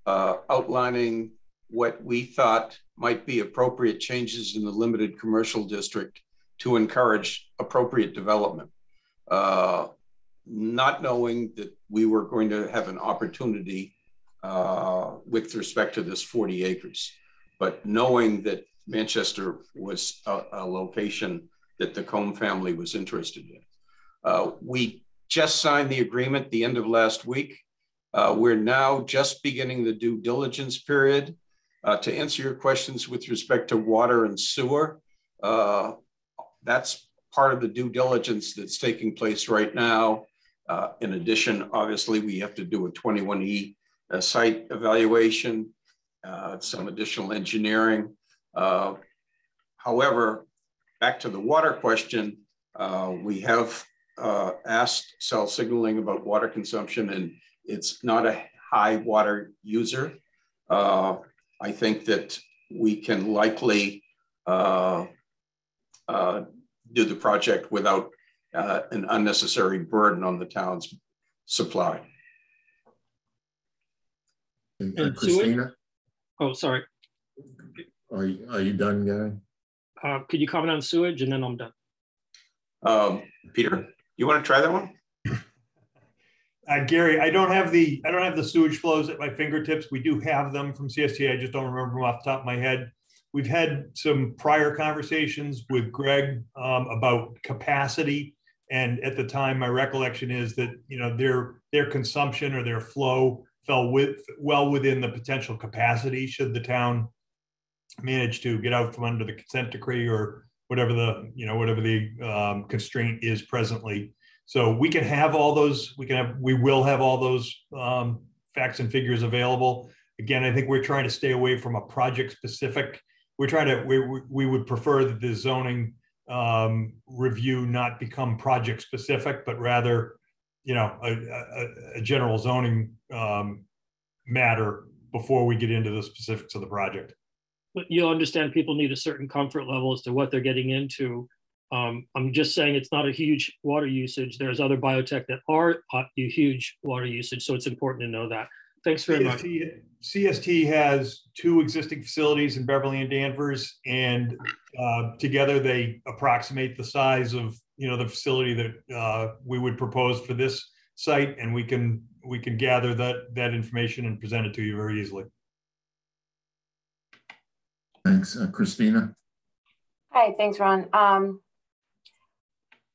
uh, outlining what we thought might be appropriate changes in the limited commercial district to encourage appropriate development. Uh, not knowing that we were going to have an opportunity uh, with respect to this 40 acres, but knowing that Manchester was a, a location that the Comb family was interested in. Uh, we just signed the agreement the end of last week. Uh, we're now just beginning the due diligence period. Uh, to answer your questions with respect to water and sewer, uh, that's part of the due diligence that's taking place right now. Uh, in addition, obviously, we have to do a 21E uh, site evaluation, some additional engineering. Uh, however, back to the water question, uh, we have uh, asked cell signaling about water consumption and it's not a high water user. Uh, I think that we can likely uh, uh, do the project without an unnecessary burden on the town's supply. And Christina? Oh, sorry. Are you, are you done, Gary? Uh, could you comment on sewage and then I'm done? Um, Peter, you want to try that one? Uh, Gary, I don't have the I don't have the sewage flows at my fingertips. We do have them from CSTA. I just don't remember them off the top of my head. We've had some prior conversations with Greg um, about capacity, and at the time, my recollection is that you know their their consumption or their flow fell with well within the potential capacity should the town manage to get out from under the consent decree or whatever the you know whatever the um, constraint is presently. So we can have all those. We can have. We will have all those um, facts and figures available. Again, I think we're trying to stay away from a project specific. We're trying to. We we would prefer that the zoning um, review not become project specific, but rather, you know, a, a, a general zoning um, matter before we get into the specifics of the project But you'll understand people need a certain comfort level as to what they're getting into Um, I'm just saying it's not a huge water usage. There's other biotech that are uh, huge water usage, so it's important to know that. Thanks very much. CST, CST has two existing facilities in Beverly and Danvers, and uh, together they approximate the size of you know the facility that uh, we would propose for this site, and we can we can gather that that information and present it to you very easily. Thanks, uh, Christina. Hi, thanks, Ron. Um,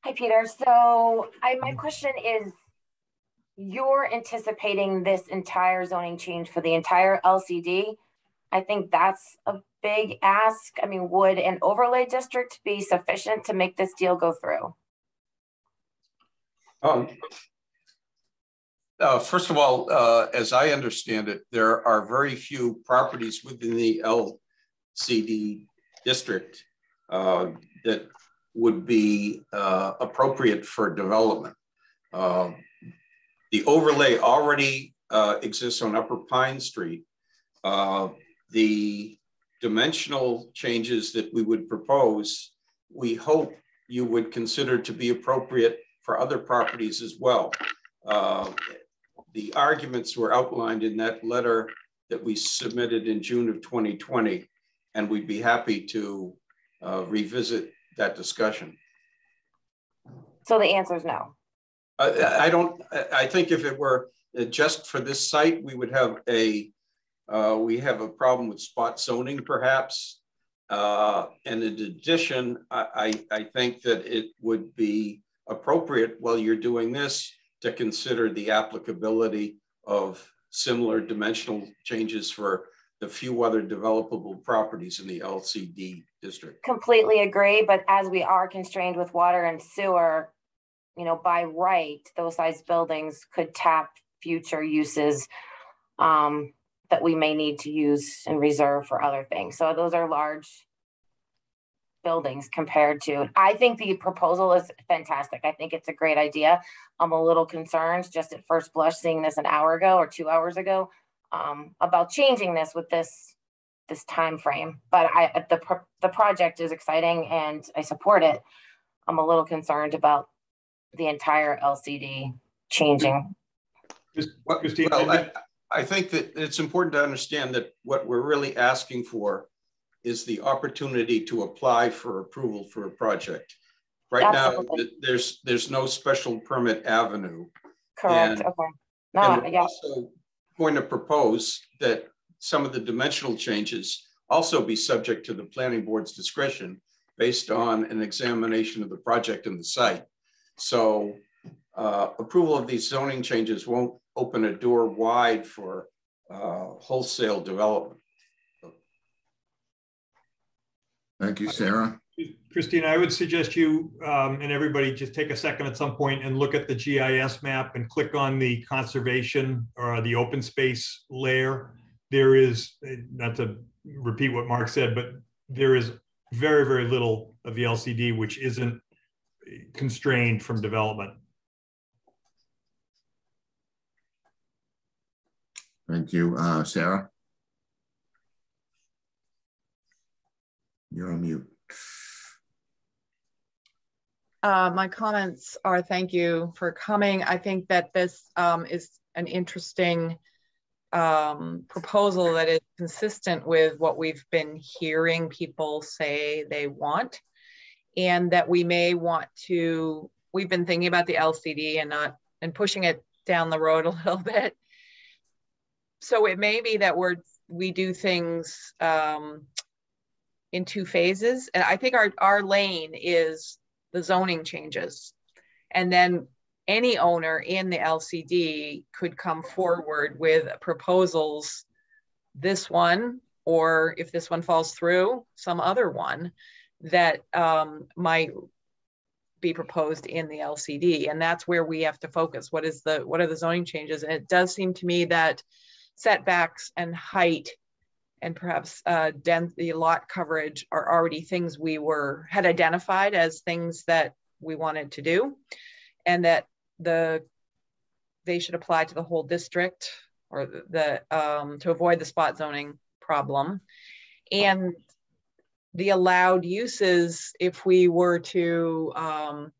hi, Peter. So I, my question is, you're anticipating this entire zoning change for the entire LCD. I think that's a big ask. I mean, would an overlay district be sufficient to make this deal go through? Um, uh, first of all, uh, as I understand it, there are very few properties within the LCD district uh, that would be uh, appropriate for development. The overlay already uh, exists on Upper Pine Street. Uh, the dimensional changes that we would propose, we hope you would consider to be appropriate for other properties as well. Uh, the arguments were outlined in that letter that we submitted in June of 2020, and we'd be happy to uh, revisit that discussion. So the answer is no. I, I don't, I think if it were just for this site, we would have a, uh, we have a problem with spot zoning perhaps. Uh, and in addition, I, I, I think that it would be appropriate while you're doing this to consider the applicability of similar dimensional changes for the few other developable properties in the LCD district. Completely agree, but as we are constrained with water and sewer, you know, by right, those size buildings could tap future uses um, that we may need to use and reserve for other things. So those are large buildings compared to, I think the proposal is fantastic. I think it's a great idea. I'm a little concerned just at first blush seeing this an hour ago or two hours ago um, about changing this with this this time frame. But I the the project is exciting and I support it. I'm a little concerned about the entire LCD changing. Well, I, I think that it's important to understand that what we're really asking for is the opportunity to apply for approval for a project. Right Absolutely. now, there's there's no special permit avenue. Correct. And, okay. No, and yeah. also going to propose that some of the dimensional changes also be subject to the planning board's discretion based on an examination of the project and the site. So uh, approval of these zoning changes won't open a door wide for uh, wholesale development. Thank you, Sarah. Christina, I would suggest you um, and everybody just take a second at some point and look at the GIS map and click on the conservation or the open space layer. There is, not to repeat what Mark said, but there is very, very little of the LCD which isn't constrained from development. Thank you. Uh, Sarah? You're on mute. Uh, my comments are thank you for coming. I think that this um, is an interesting um, proposal that is consistent with what we've been hearing people say they want and that we may want to we've been thinking about the lcd and not and pushing it down the road *laughs* a little bit. So it may be that we're we do things um, in two phases. And i think our our lane is the zoning changes. And then any owner in the lcd could come forward with proposals this one or if this one falls through some other one that um, might be proposed in the LCD. And that's where we have to focus. What is the what are the zoning changes? And it does seem to me that setbacks and height and perhaps uh, density lot coverage are already things we were had identified as things that we wanted to do and that the they should apply to the whole district or the, the um, to avoid the spot zoning problem and the allowed uses if we were to um,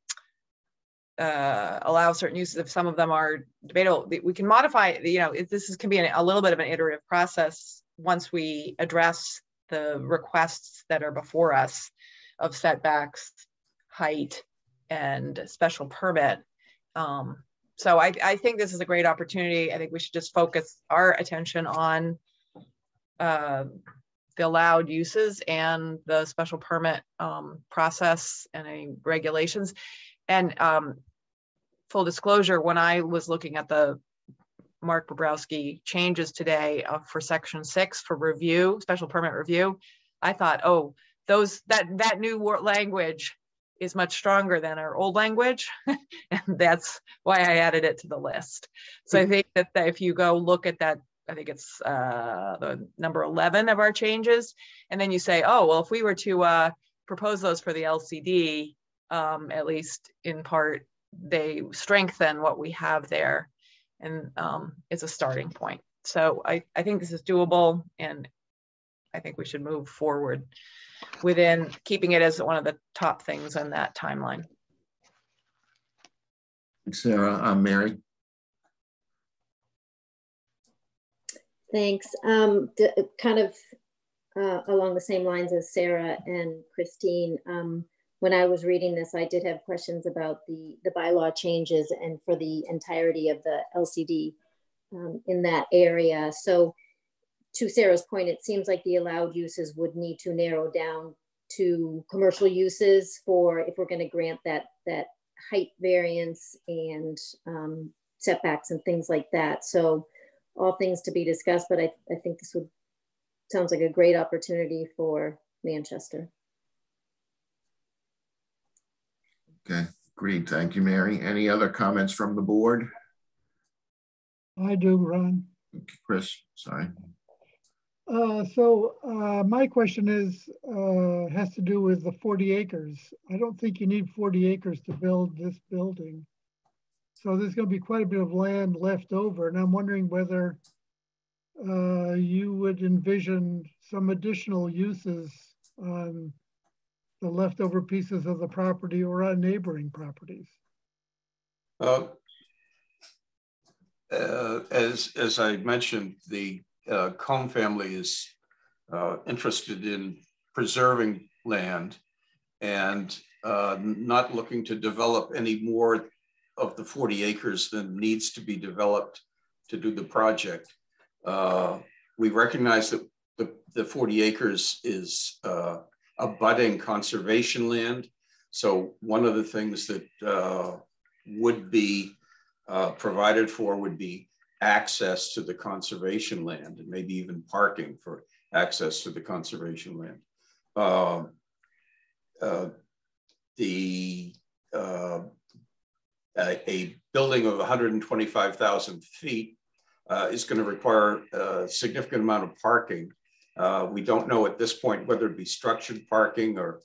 uh, allow certain uses if some of them are debatable we can modify you know this is, can be an, a little bit of an iterative process once we address the requests that are before us of setbacks height and special permit. Um, so I, I think this is a great opportunity. I think we should just focus our attention on uh, the allowed uses and the special permit um, process and any regulations. And um, full disclosure, when I was looking at the Mark Bobrowski changes today uh, for section six for review, special permit review, I thought, oh, those that that new language is much stronger than our old language. *laughs* and that's why I added it to the list. So I think that, that if you go look at that I think it's uh, the number 11 of our changes. And then you say, oh, well, if we were to uh, propose those for the LCD, um, at least in part, they strengthen what we have there. And um, it's a starting point. So I, I think this is doable and I think we should move forward within keeping it as one of the top things on that timeline. Thanks, Sarah, I'm Mary. Thanks. Um, kind of uh, along the same lines as Sarah and Christine, um, when I was reading this, I did have questions about the, the bylaw changes and for the entirety of the LCD um, in that area. So to Sarah's point, it seems like the allowed uses would need to narrow down to commercial uses for if we're going to grant that, that height variance and um, setbacks and things like that. So all things to be discussed, but I, I think this would sounds like a great opportunity for Manchester. Okay, great. Thank you, Mary. Any other comments from the board? I do, Ron. Chris, sorry. Uh, so uh, my question is, uh, has to do with the 40 acres. I don't think you need 40 acres to build this building. So there's going to be quite a bit of land left over. And I'm wondering whether uh, you would envision some additional uses on the leftover pieces of the property or on neighboring properties. Uh, uh, as, as I mentioned, the uh, Comb family is uh, interested in preserving land and uh, not looking to develop any more of the 40 acres that needs to be developed to do the project. Uh, we recognize that the, the 40 acres is uh, abutting conservation land. So one of the things that uh, would be uh, provided for would be access to the conservation land and maybe even parking for access to the conservation land. Uh, uh, the uh, a, building of 125,000 feet uh, is going to require a significant amount of parking. Uh, we don't know at this point whether it be structured parking or,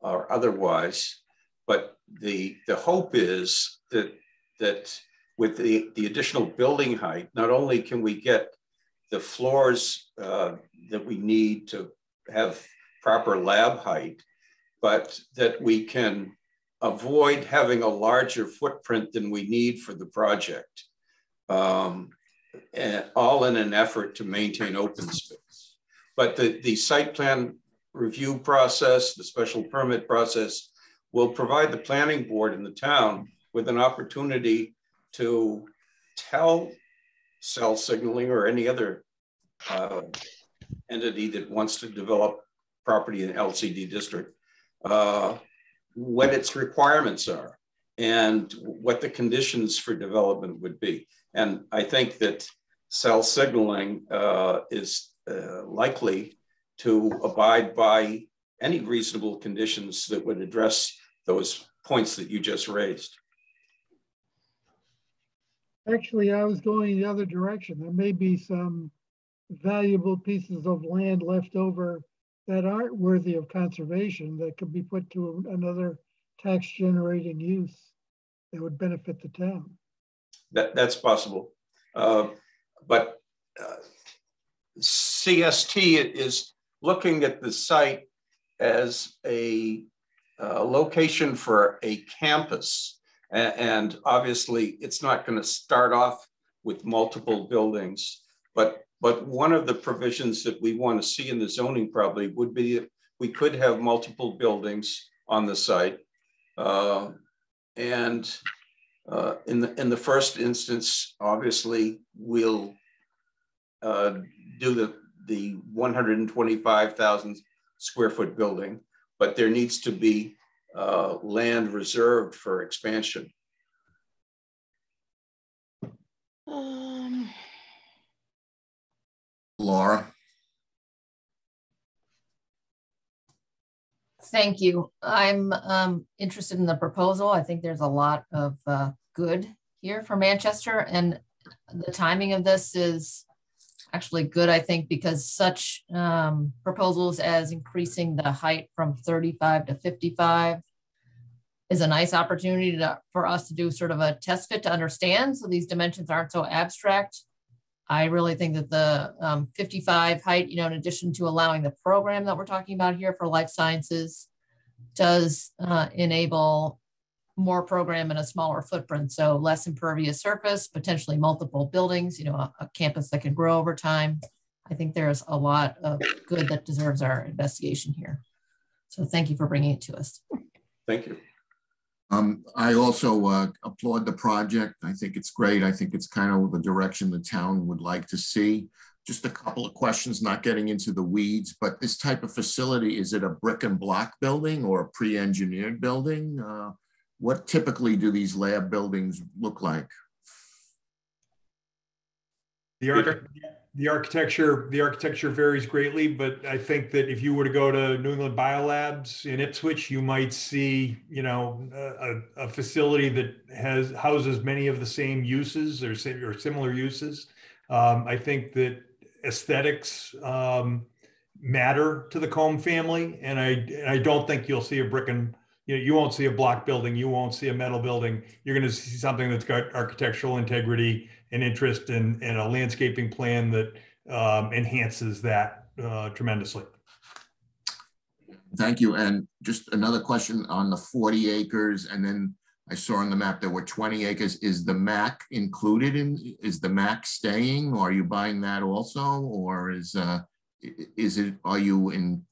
or otherwise, but the, the hope is that, that with the, the additional building height, not only can we get the floors uh, that we need to have proper lab height, but that we can avoid having a larger footprint than we need for the project, um, all in an effort to maintain open space. But the, the site plan review process, the special permit process, will provide the planning board in the town with an opportunity to tell cell signaling or any other uh, entity that wants to develop property in LCD district uh, what its requirements are and what the conditions for development would be. And I think that cell signaling uh, is uh, likely to abide by any reasonable conditions that would address those points that you just raised. Actually, I was going the other direction. There may be some valuable pieces of land left over that aren't worthy of conservation that could be put to another tax generating use that would benefit the town. That, that's possible. Uh, but uh, CST is looking at the site as a uh, location for a campus. and obviously, it's not going to start off with multiple buildings, but but one of the provisions that we want to see in the zoning probably would be that we could have multiple buildings on the site. Uh, and uh, in, the, in the first instance, obviously, we'll uh, do the, the 125,000 square foot building, but there needs to be uh, land reserved for expansion. Laura? Thank you. I'm um, interested in the proposal. I think there's a lot of uh, good here for Manchester, and the timing of this is actually good, I think, because such um, proposals as increasing the height from 35 to 55 is a nice opportunity to, for us to do sort of a test fit to understand so these dimensions aren't so abstract I really think that the um, 55 height, you know, in addition to allowing the program that we're talking about here for life sciences, does uh, enable more program in a smaller footprint. So less impervious surface, potentially multiple buildings, you know, a, a campus that can grow over time. I think there's a lot of good that deserves our investigation here. So thank you for bringing it to us. Thank you. Um, I also uh, applaud the project. I think it's great. I think it's kind of the direction the town would like to see. Just a couple of questions, not getting into the weeds, but this type of facility, is it a brick and block building or a pre-engineered building? Uh, what typically do these lab buildings look like? The, arch the architecture the architecture varies greatly, but I think that if you were to go to New England Biolabs in Ipswich, you might see you know a, a facility that has houses many of the same uses or, or similar uses. Um, I think that aesthetics um, matter to the Comb family, and I I don't think you'll see a brick and you know, you won't see a block building, you won't see a metal building. You're going to see something that's got architectural integrity and interest in, and a landscaping plan that um, enhances that uh, tremendously. Thank you. And just another question on the 40 acres. And then I saw on the map there were 20 acres. Is the MAC included in, is the MAC staying? Or are you buying that also? Or is, uh, is it, are you in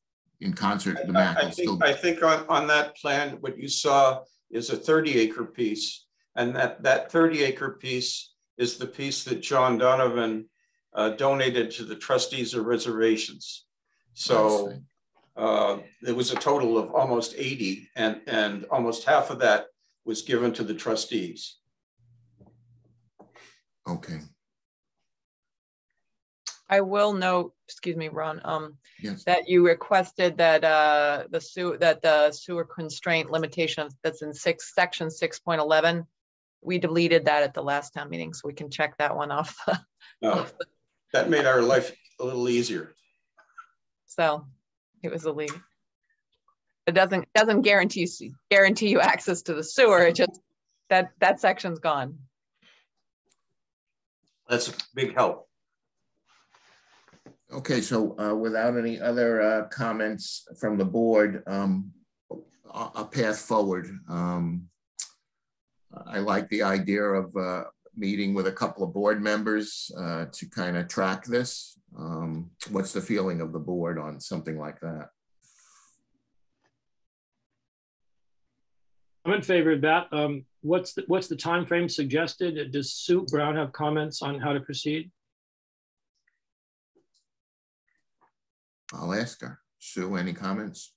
in concert, with the MAC I, I think, still... I think on, on that plan, what you saw is a 30 acre piece. And that, that 30 acre piece is the piece that John Donovan uh, donated to the trustees of reservations. So uh, there was a total of almost 80 and, and almost half of that was given to the trustees. Okay. I will note, excuse me, Ron, um, yes. that you requested that uh, the sewer that the sewer constraint limitation that's in six section six point eleven. We deleted that at the last town meeting, so we can check that one off. no, *laughs* that made our life a little easier. So it was a leak. It doesn't doesn't guarantee guarantee you access to the sewer. It just that that section's gone. That's a big help. Okay, so uh, without any other uh, comments from the board, um, a, a, path forward. Um, I like the idea of uh, meeting with a couple of board members uh, to kind of track this. Um, what's the feeling of the board on something like that? I'm in favor of that. Um, what's the, what's the time frame suggested? Does Sue Brown have comments on how to proceed? I'll ask her. Sue, any comments?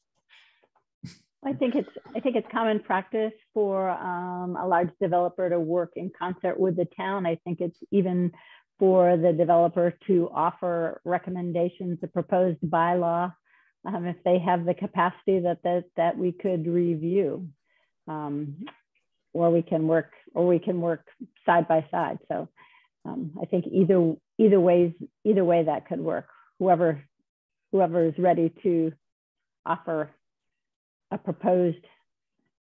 I think it's I think it's common practice for um, a large developer to work in concert with the town. I think it's even for the developer to offer recommendations, a proposed bylaw, um, if they have the capacity that that that we could review, um, or we can work or we can work side by side. So um, I think either either ways either way that could work. Whoever whoever is ready to offer a proposed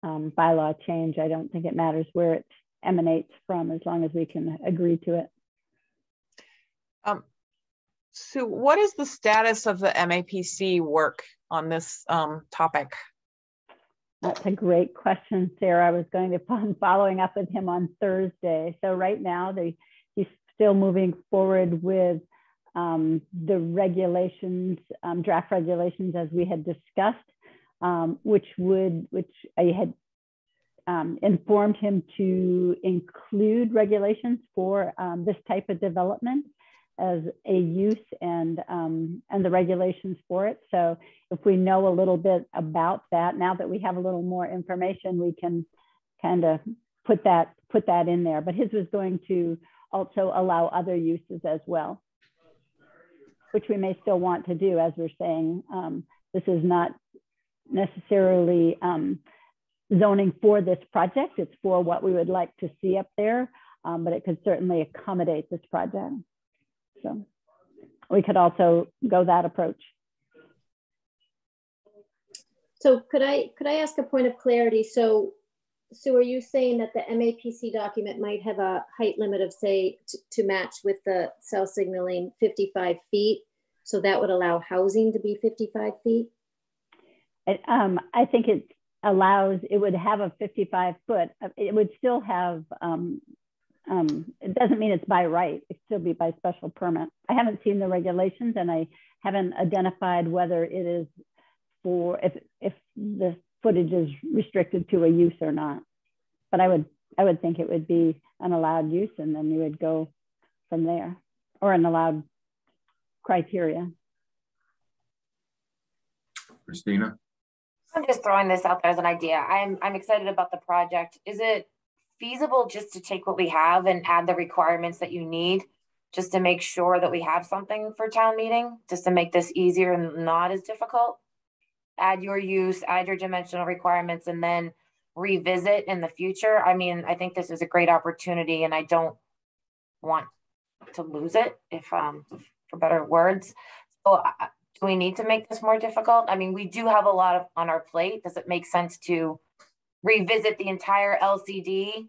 um, bylaw change. I don't think it matters where it emanates from as long as we can agree to it. Um, so what is the status of the MAPC work on this um, topic? That's a great question, Sarah. I was going to *laughs* be following up with him on Thursday. So right now, they, he's still moving forward with um, the regulations, um, draft regulations as we had discussed, um, which would, which I had um, informed him to include regulations for um, this type of development as a use and um, and the regulations for it. So if we know a little bit about that, now that we have a little more information, we can kind of put that put that in there. But his was going to also allow other uses as well, which we may still want to do, as we're saying. Um, this is not necessarily um, zoning for this project. It's for what we would like to see up there, um, but it could certainly accommodate this project. So we could also go that approach. So could I could I ask a point of clarity? So Sue, are you saying that the MAPC document might have a height limit of say to match with the cell signaling 55 feet? So that would allow housing to be 55 feet? It, um, I think it allows, it would have a 55 foot, it would still have um, um, it doesn't mean it's by right. It still be by special permit. I haven't seen the regulations and I haven't identified whether it is for, if, if the footage is restricted to a use or not. But I would, I would think it would be an allowed use and then you would go from there or an allowed criteria. Christina? I'm just throwing this out there as an idea. I'm I'm excited about the project. Is it feasible just to take what we have and add the requirements that you need just to make sure that we have something for town meeting, just to make this easier and not as difficult? Add your use, add your dimensional requirements, and then revisit in the future. I mean, I think this is a great opportunity and I don't want to lose it if um for better words. So uh, do we need to make this more difficult? I mean, we do have a lot of on our plate. Does it make sense to revisit the entire LCD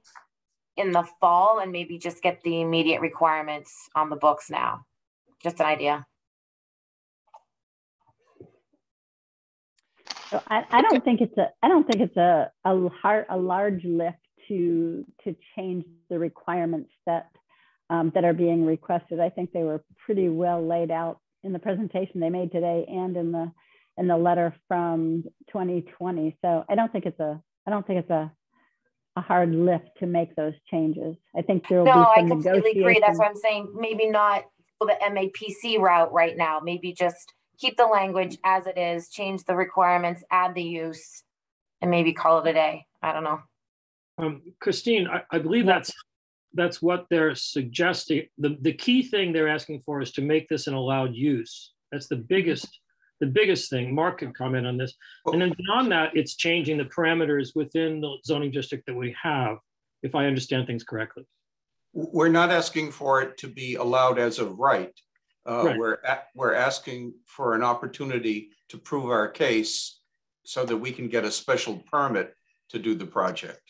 in the fall and maybe just get the immediate requirements on the books now. Just an idea. So I, I don't think it's a I don't think it's a a hard a large lift to to change the requirements that um, that are being requested. I think they were pretty well laid out in the presentation they made today and in the in the letter from 2020. So I don't think it's a I don't think it's a, a hard lift to make those changes. I think there will no, be some I completely agree. That's what I'm saying. Maybe not the MAPC route right now. Maybe just keep the language as it is, change the requirements, add the use, and maybe call it a day. I don't know. Um, Christine, I, I believe that's that's what they're suggesting. The, the key thing they're asking for is to make this an allowed use. That's the biggest the biggest thing. Mark can comment on this. And then beyond that, it's changing the parameters within the zoning district that we have, if I understand things correctly. We're not asking for it to be allowed as of right. Uh, Right. We're, we're asking for an opportunity to prove our case so that we can get a special permit to do the project.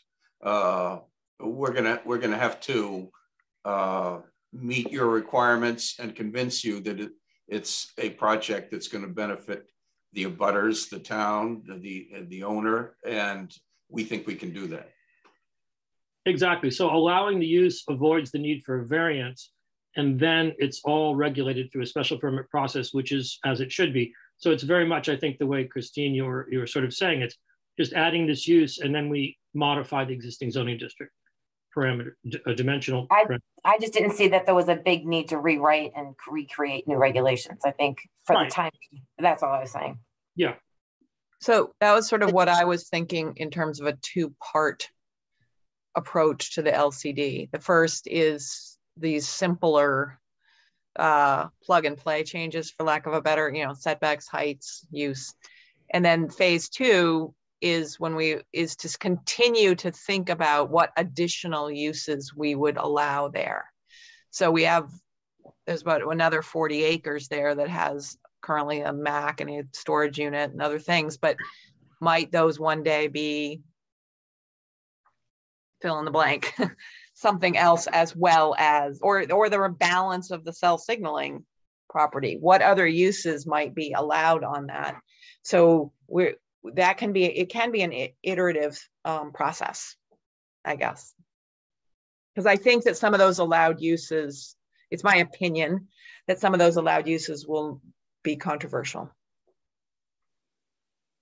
Uh, We're gonna, we're gonna have to uh, meet your requirements and convince you that it, it's a project that's going to benefit the abutters, the town, the, the, owner, and we think we can do that. Exactly. So allowing the use avoids the need for a variance. And then it's all regulated through a special permit process, which is as it should be. So it's very much, I think, the way Christine, you were, you sort of saying, it's just adding this use and then we modify the existing zoning district parameter, a dimensional. I, parameter. I just didn't see that there was a big need to rewrite and recreate new regulations. I think for Right. the time, that's all I was saying. Yeah. So that was sort of what I was thinking in terms of a two-part approach to the LCD. The first is these simpler uh, plug and play changes, for lack of a better, you know, setbacks, heights, use. And then phase two is when we is to continue to think about what additional uses we would allow there. So we have there's about another 40 acres there that has currently a Mac and a storage unit and other things, but might those one day be fill in the blank, *laughs* something else as well as, or or the balance of the cell signaling property? What other uses might be allowed on that? So we're, that can be, it can be an iterative um, process, I guess. Because I think that some of those allowed uses, it's my opinion, that some of those allowed uses will be controversial.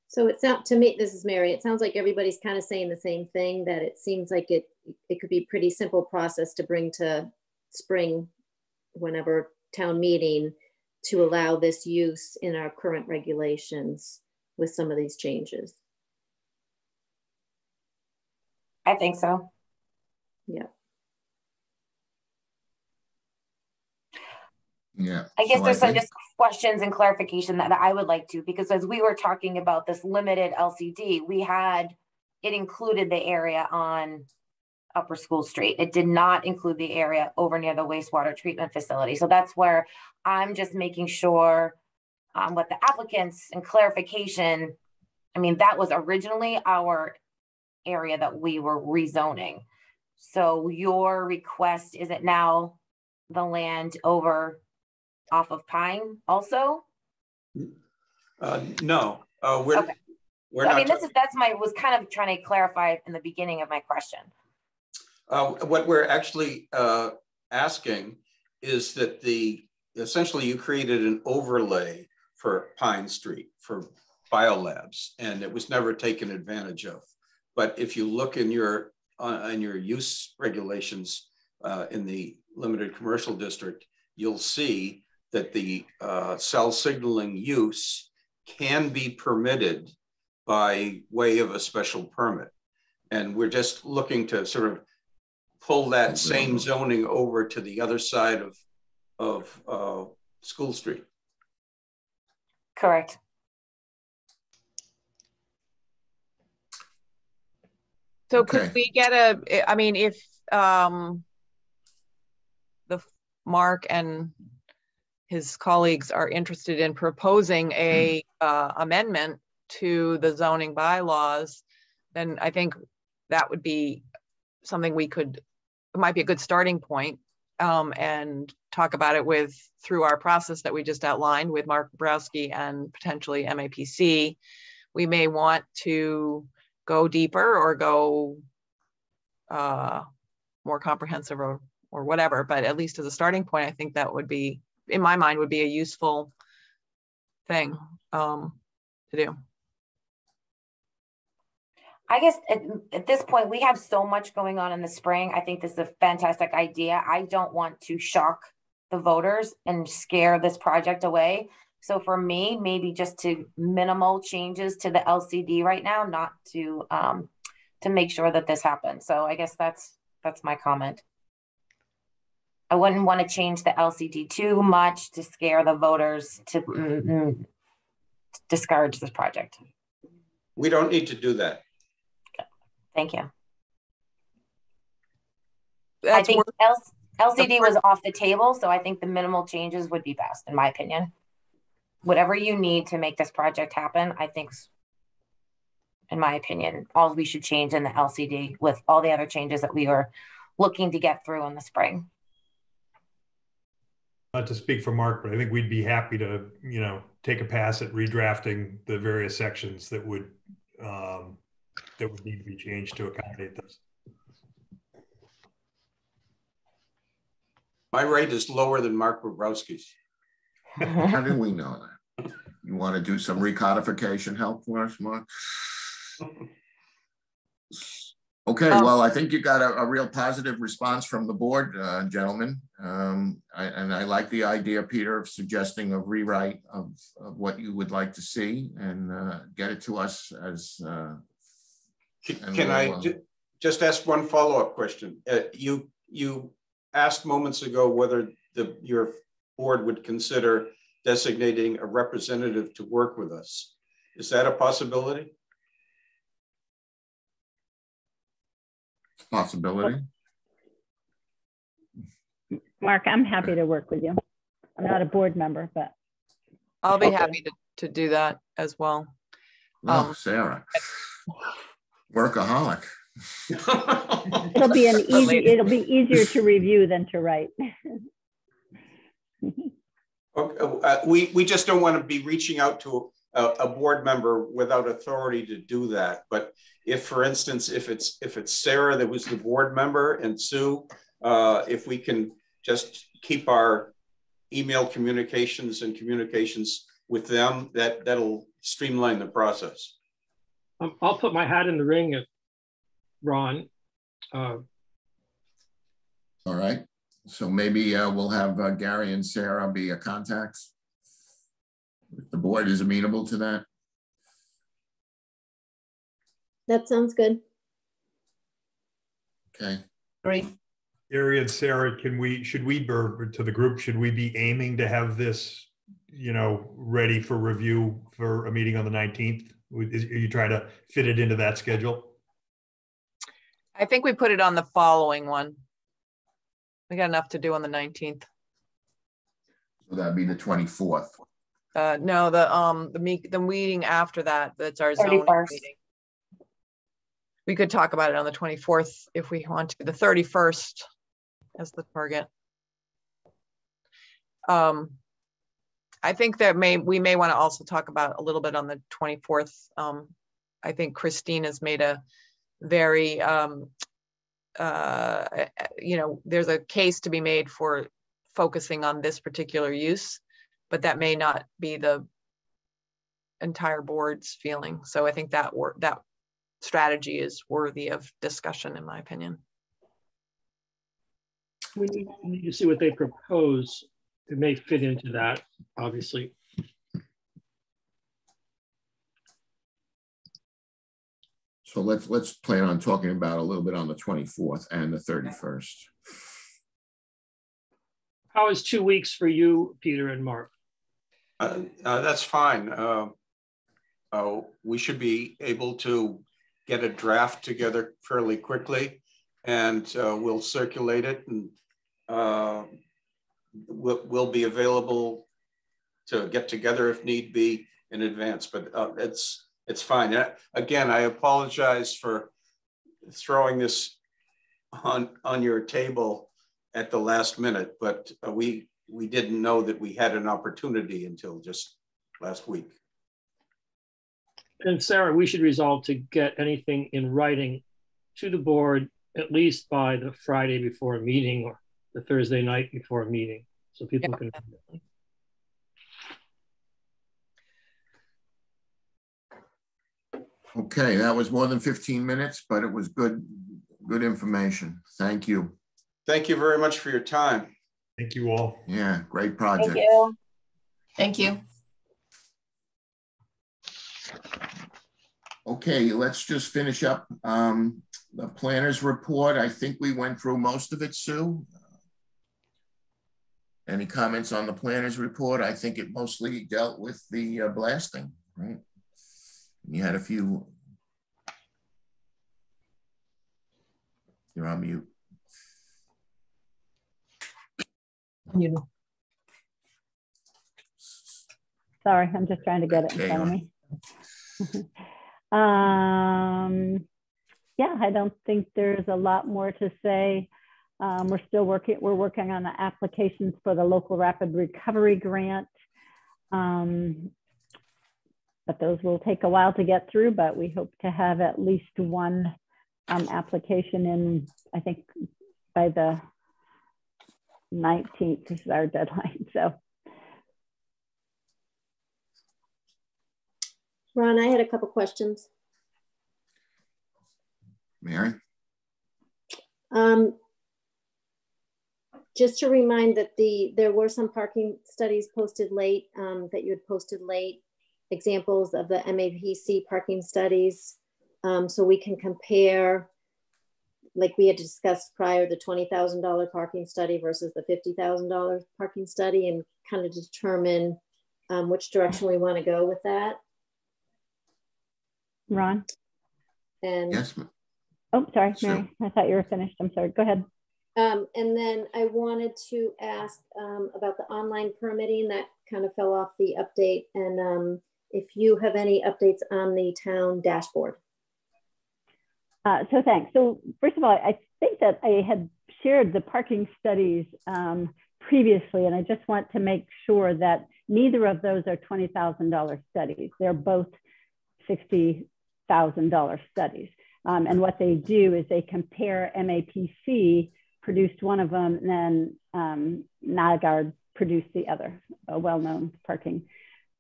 So it's not, to me, this is Mary, it sounds like everybody's kind of saying the same thing, that it seems like it, it could be pretty simple process to bring to spring, whenever town meeting, to allow this use in our current regulations with some of these changes. I think so. Yeah. Yeah. I guess so there's some think- just questions and clarification that, that I would like to, because as we were talking about this limited LCD, we had, it included the area on Upper School Street. It did not include the area over near the wastewater treatment facility. So that's where I'm just making sure um, what the applicants and clarification, I mean, that was originally our area that we were rezoning. So your request, is it now the land over off of Pine also? Uh, no, uh, we're, Okay. we're I mean, this is, that's my, was kind of trying to clarify in the beginning of my question. Uh, what we're actually uh, asking is that the, essentially you created an overlay for Pine Street for biolabs, and it was never taken advantage of. But if you look in your, uh, in your use regulations uh, in the limited commercial district, you'll see that the uh, cell signaling use can be permitted by way of a special permit. And we're just looking to sort of pull that same zoning over to the other side of, of uh, School Street. Correct. So Okay. could we get a, I mean, if um the Mark and his colleagues are interested in proposing a uh, amendment to the zoning bylaws, then I think that would be something we could, it might be a good starting point, um, and talk about it with, through our process that we just outlined with Mark Bobrowski and potentially MAPC. We may want to go deeper or go uh, more comprehensive or, or whatever, but at least as a starting point, I think that would be, in my mind, would be a useful thing um, to do. I guess at, at this point, we have so much going on in the spring. I think this is a fantastic idea. I don't want to shock the voters and scare this project away. So for me, maybe just to minimal changes to the LCD right now, not to um, to make sure that this happens. So I guess that's that's my comment. I wouldn't want to change the LCD too much to scare the voters to mm, mm, discourage this project. We don't need to do that. Thank you. I think L- LCD was off the table, so I think the minimal changes would be best, in my opinion. Whatever you need to make this project happen, I think, in my opinion, all we should change in the LCD with all the other changes that we were looking to get through in the spring. Not to speak for Mark, but I think we'd be happy to, you know, take a pass at redrafting the various sections that would, um, that would need to be changed to accommodate this. My rate is lower than Mark Bobrowski's. *laughs* How do we know that? You want to do some recodification help for us, Mark? Okay, Um, well, I think you got a, a real positive response from the board, uh, gentlemen. Um, I- and I like the idea, Peter, of suggesting a rewrite of, of what you would like to see and, uh, get it to us as, uh, And Can I we'll, uh, ju- just ask one follow-up question? Uh, You, you asked moments ago whether the, your board would consider designating a representative to work with us. Is that a possibility? possibility. Mark, I'm happy to work with you. I'm not a board member, but I'll be Okay. happy to, to do that as well. Oh, Um, Sarah. *laughs* Workaholic. *laughs* it'll be an easy, it'll be easier to review than to write. *laughs* Okay, uh, we, we just don't want to be reaching out to a, a, board member without authority to do that. But if, for instance, if it's if it's Sarah that was the board member and Sue, uh, if we can just keep our email communications and communications with them, that that'll streamline the process. Um, I'll put my hat in the ring, if Ron. Uh, All right. So maybe uh, we'll have uh, Gary and Sarah be a contacts. If the board is amenable to that. That sounds good. Okay. Great. Gary and Sarah, can we, should we, or to the group, should we be aiming to have this, you know, ready for review for a meeting on the 19th? Is, are you trying to fit it into that schedule? I think we put it on the following one. We got enough to do on the 19th. So that'd be the 24th. Uh, no, the um the meet the meeting after that, that's our zoning 31st. meeting. We could talk about it on the 24th if we want to, the 31st as the target. Um, I think that may we may want to also talk about a little bit on the 24th. Um, I think Christine has made a very um, uh, you know, there's a case to be made for focusing on this particular use, but that may not be the entire board's feeling. So I think that that strategy is worthy of discussion, in my opinion. We need to see what they propose. It may fit into that, obviously. So let's let's plan on talking about a little bit on the 24th and the 31st. How is two weeks for you, Peter and Mark? Uh, uh, that's fine. Uh, uh we should be able to get a draft together fairly quickly and uh, we'll circulate it and uh, we'll, we'll, be available to get together if need be in advance. But it's it's fine. Again, I apologize for throwing this on on your table at the last minute, but uh, we we didn't know that we had an opportunity until just last week. And Sarah, we should resolve to get anything in writing to the board at least by the Friday before a meeting or the Thursday night before a meeting, so people yeah, can. Definitely. Okay, that was more than 15 minutes, but it was good, good information. Thank you. Thank you very much for your time. Thank you all. Yeah, great project. Thank you. Thank you. Okay, let's just finish up um, the planner's report. I think we went through most of it, Sue. Any comments on the planner's report? I think it mostly dealt with the uh, blasting, right? You had a few. You're on mute. You. Sorry, I'm just trying to get it in front of me. *laughs* um, yeah, I don't think there's a lot more to say. Um, we're still working, we're working on the applications for the local rapid recovery grant. Um, but those will take a while to get through, but we hope to have at least one um, application in, I think, by the 19th is our *laughs* deadline. So. Ron, I had a couple questions. Mary? Um, just to remind that the there were some parking studies posted late um, that you had posted late examples of the MAPC parking studies. Um, so we can compare, like we had discussed prior, the $20,000 parking study versus the $50,000 parking study and kind of determine um, which direction we want to go with that. Ron? And yes. Oh, sorry, Mary. I thought you were finished. I'm sorry. Go ahead. Um, and then I wanted to ask um, about the online permitting that kind of fell off the update. And um, if you have any updates on the town dashboard. Uh, so thanks. So first of all, I think that I had shared the parking studies um, previously, and I just want to make sure that neither of those are $20,000 studies. They're both $60,000 studies. Um, and what they do is they compare MAPC produced one of them, and then um, Nygaard produced the other, a well-known parking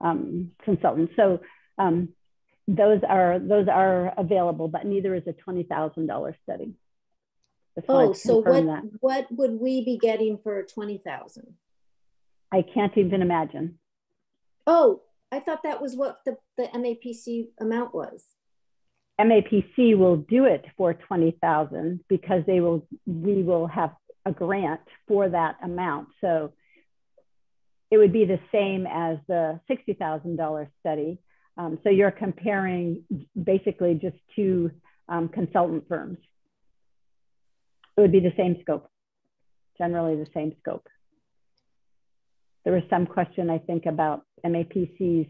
um, consultant. So um, those are those are available, but neither is a twenty thousand dollar study. Oh, so what that. what would we be getting for twenty thousand? I can't even imagine. Oh, I thought that was what the, the MAPC amount was. MAPC will do it for 20,000 because they will, we will have a grant for that amount. So it would be the same as the $60,000 study. Um, so you're comparing basically just two um, consultant firms. It would be the same scope, generally the same scope. There was some question, I think, about MAPC's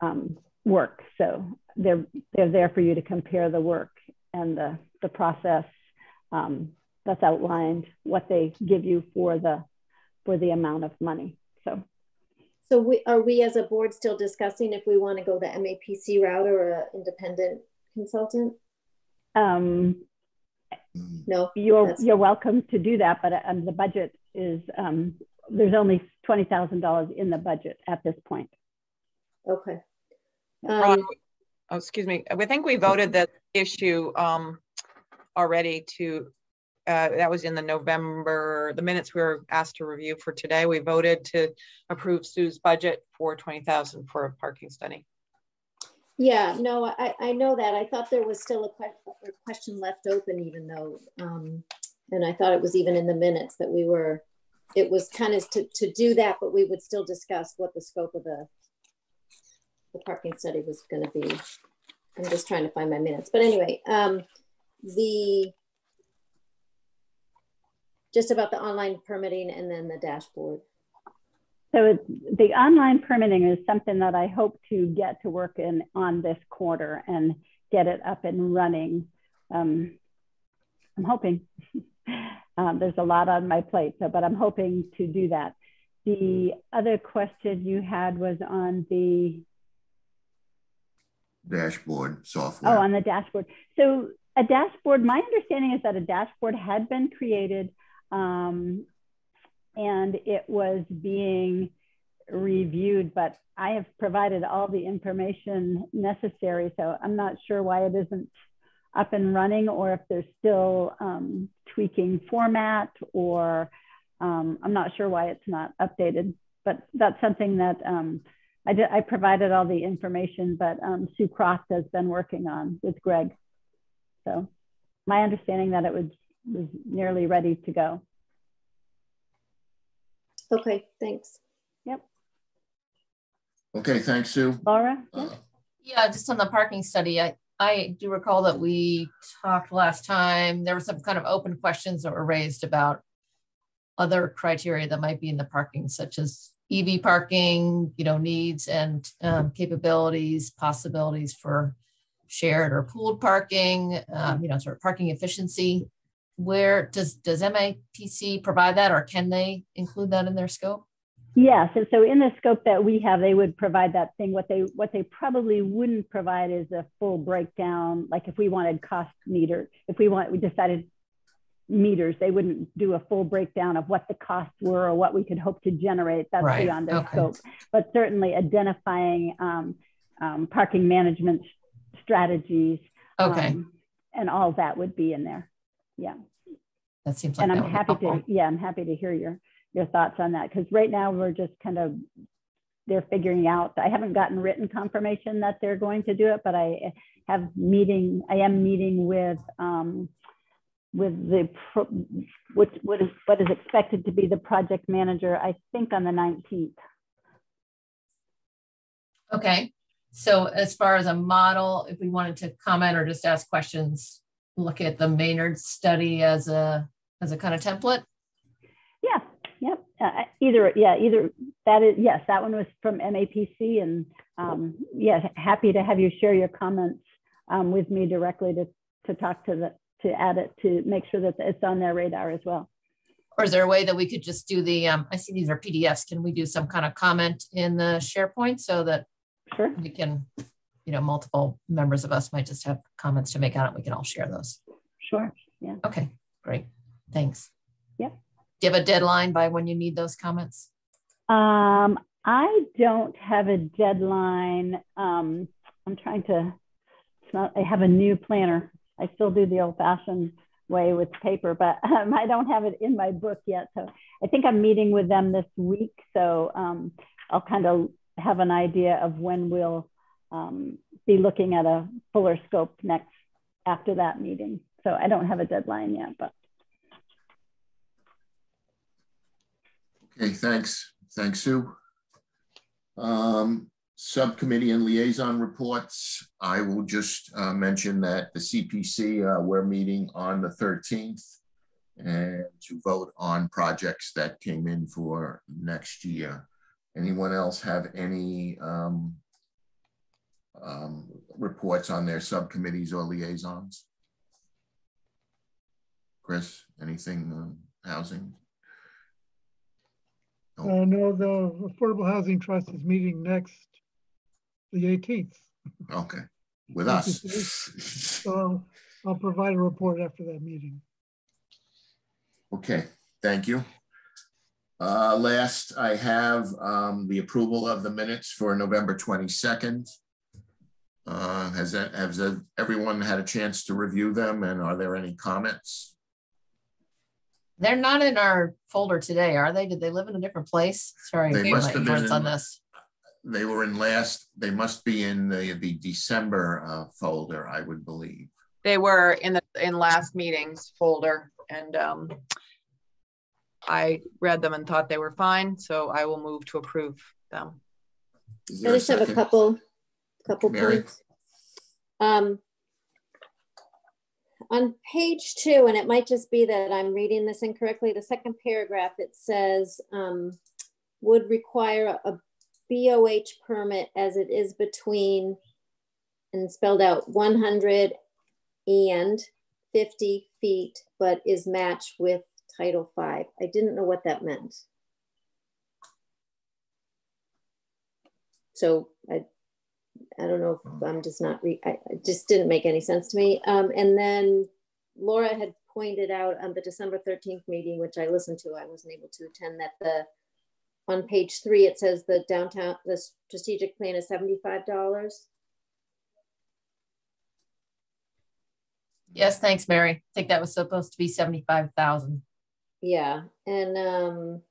um, work. So they're they're there for you to compare the work and the the process um, that's outlined, what they give you for the for the amount of money. So. So we are we as a board still discussing if we want to go the MAPC route or an independent consultant? Um, no, you're you're welcome to do that, but um, the budget is um, there's only twenty thousand dollars in the budget at this point. Okay. Um, oh, excuse me. I think we voted that issue um, already to, uh, that was in the November, the minutes we were asked to review for today. We voted to approve Sue's budget for 20,000 for a parking study. Yeah, no, I, I know that. I thought there was still a, que a question left open even though, um, and I thought it was even in the minutes that we were, it was kind of to, to do that, but we would still discuss what the scope of the the parking study was going to be. I'm just trying to find my minutes. But anyway, um, the just about the online permitting and then the dashboard. So the online permitting is something that I hope to get to work in on this quarter and get it up and running. Um, I'm hoping. *laughs* um, there's a lot on my plate, so, but I'm hoping to do that. The other question you had was on the dashboard software? Oh, on the dashboard. So a dashboard, my understanding is that a dashboard had been created um, and it was being reviewed, but I have provided all the information necessary. So I'm not sure why it isn't up and running or if they're still um, tweaking format or um, I'm not sure why it's not updated, but that's something that um, I, did, I provided all the information, but um, Sue Croft has been working on with Greg. So my understanding that it was, was nearly ready to go. Okay, thanks. Yep. Okay, thanks, Sue. Laura? Uh, yeah, just on the parking study, I, I do recall that we talked last time, there were some kind of open questions that were raised about other criteria that might be in the parking, such as EV parking, you know, needs and um, capabilities, possibilities for shared or pooled parking, um, you know, sort of parking efficiency. Where does does MAPC provide that, or can they include that in their scope? Yes, and so in the scope that we have, they would provide that thing. What they what they probably wouldn't provide is a full breakdown. Like if we wanted cost meter, if we want, we decided meters. They wouldn't do a full breakdown of what the costs were or what we could hope to generate. That's right. beyond their okay. scope. But certainly identifying um, um, parking management strategies. Okay. Um, and all that would be in there. Yeah. That seems like And I'm happy to, yeah, I'm happy to hear your your thoughts on that because right now we're just kind of they're figuring out. I haven't gotten written confirmation that they're going to do it, but I have meeting. I am meeting with um, with the what what is what is expected to be the project manager i think on the 19th okay. So as far as a model if we wanted to comment or just ask questions look at the maynard study as a as a kind of template? Yeah. Yep. Uh, either yeah either that is yes that one was from mapc and um, yeah happy to have you share your comments um, with me directly to to talk to the to add it to make sure that it's on their radar as well. Or is there a way that we could just do the, um, I see these are PDFs. Can we do some kind of comment in the SharePoint so that sure. we can, you know, multiple members of us might just have comments to make on it. We can all share those. Sure. Yeah. Okay, great. Thanks. Yep. Do you have a deadline by when you need those comments? Um, I don't have a deadline. Um, I'm trying to, it's not, I have a new planner. I still do the old fashioned way with paper, but *laughs* um, I don't have it in my book yet. So I think I'm meeting with them this week. So um, I'll kind of have an idea of when we'll um, be looking at a fuller scope next after that meeting. So I don't have a deadline yet, but. Okay, thanks. Thanks, Sue. Um, subcommittee and liaison reports. I will just uh, mention that the CPC, uh, we're meeting on the 13th and to vote on projects that came in for next year. Anyone else have any um, um, reports on their subcommittees or liaisons? Chris, anything on housing? Uh, no, the Affordable Housing Trust is meeting next, the 18th. Okay, with us. So I'll provide a report after that meeting. Okay, thank you. Uh, last, I have um, the approval of the minutes for November 22nd. Uh, has that, has that, everyone had a chance to review them and are there any comments? They're not in our folder today, are they? Did they live in a different place? Sorry, They must have been ignorance on this. They were in last, they must be in the, the December uh, folder, I would believe. They were in the, in last meeting's folder and um, I read them and thought they were fine, so I will move to approve them. Is I there a just have a couple, couple Mary? points. Um, on page two, and it might just be that I'm reading this incorrectly, the second paragraph, it says, um, would require a BOH permit as it is between, and spelled out one hundred and fifty feet, but is matched with Title Five. I didn't know what that meant. So I, I don't know if I'm just not, re I, it just didn't make any sense to me. Um, and then Laura had pointed out on the December 13th meeting, which I listened to, I wasn't able to attend that the, on page three, it says the downtown, the strategic plan is $75. Yes, thanks, Mary. I think that was supposed to be seventy-five thousand. Yeah, and um,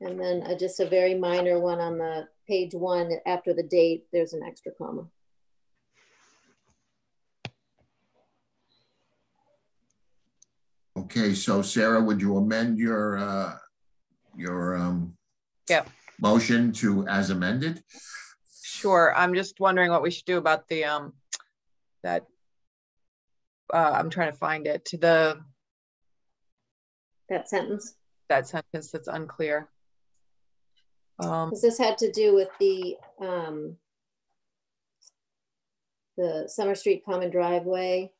and then uh, just a very minor one on the page one, after the date, there's an extra comma. Okay, so Sarah, would you amend your, uh, your um, Yeah, motion to as amended? sure. I'm just wondering what we should do about the, um, that, uh, I'm trying to find it, to the, That sentence, that sentence that's unclear. Um, because this had to do with the, um, the Summer Street Common Driveway.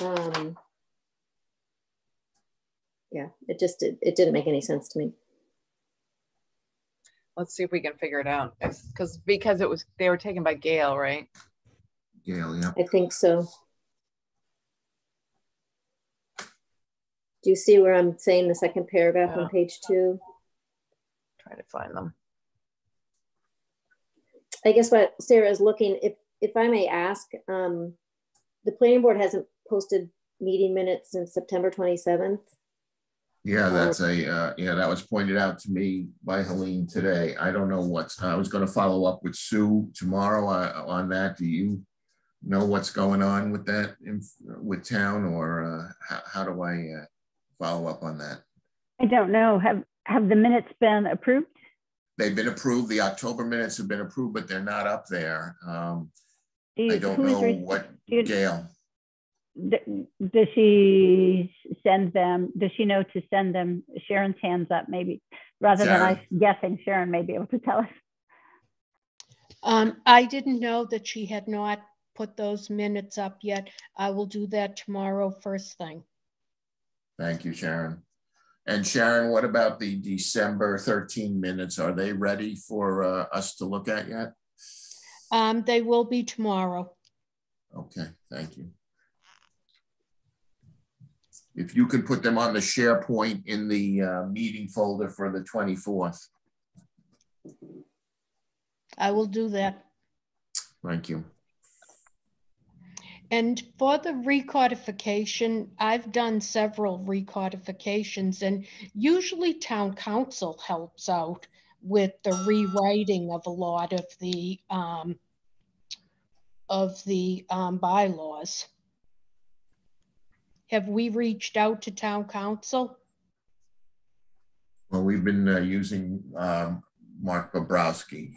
Um, yeah, it just, did it didn't make any sense to me. let's see if we can figure it out. Because, because it was, they were taken by Gail, right? Gail, yeah. I think so. Do you see where I'm saying the second paragraph Yeah. on page two? Trying to find them. I guess what Sarah is looking, if, if I may ask, um, the planning board hasn't posted meeting minutes since September 27th. Yeah, that's a, uh, yeah, that was pointed out to me by Helene today. I don't know what's, I was gonna follow up with Sue tomorrow uh, on that. Do you know what's going on with that, in- with town, or uh, how, how do I uh, follow up on that? I don't know. Have, have the minutes been approved? They've been approved, the October minutes have been approved, but they're not up there. Um, you- I don't know what, Gail, Does she send them, does she know to send them Sharon's hands up maybe? Rather than Sharon. us guessing, Sharon may be able to tell us. Um, I didn't know that she had not put those minutes up yet. I will do that tomorrow first thing. Thank you, Sharon. And Sharon, what about the December 13 minutes? Are they ready for uh, us to look at yet? Um, they will be tomorrow. Okay, thank you. If you could put them on the SharePoint in the uh, meeting folder for the 24th. I will do that. Thank you. And for the recodification, I've done several recodifications and usually town counsel helps out with the rewriting of a lot of the um, of the um, bylaws. Have we reached out to town counsel? Well, we've been uh, using um, Mark Bobrowski.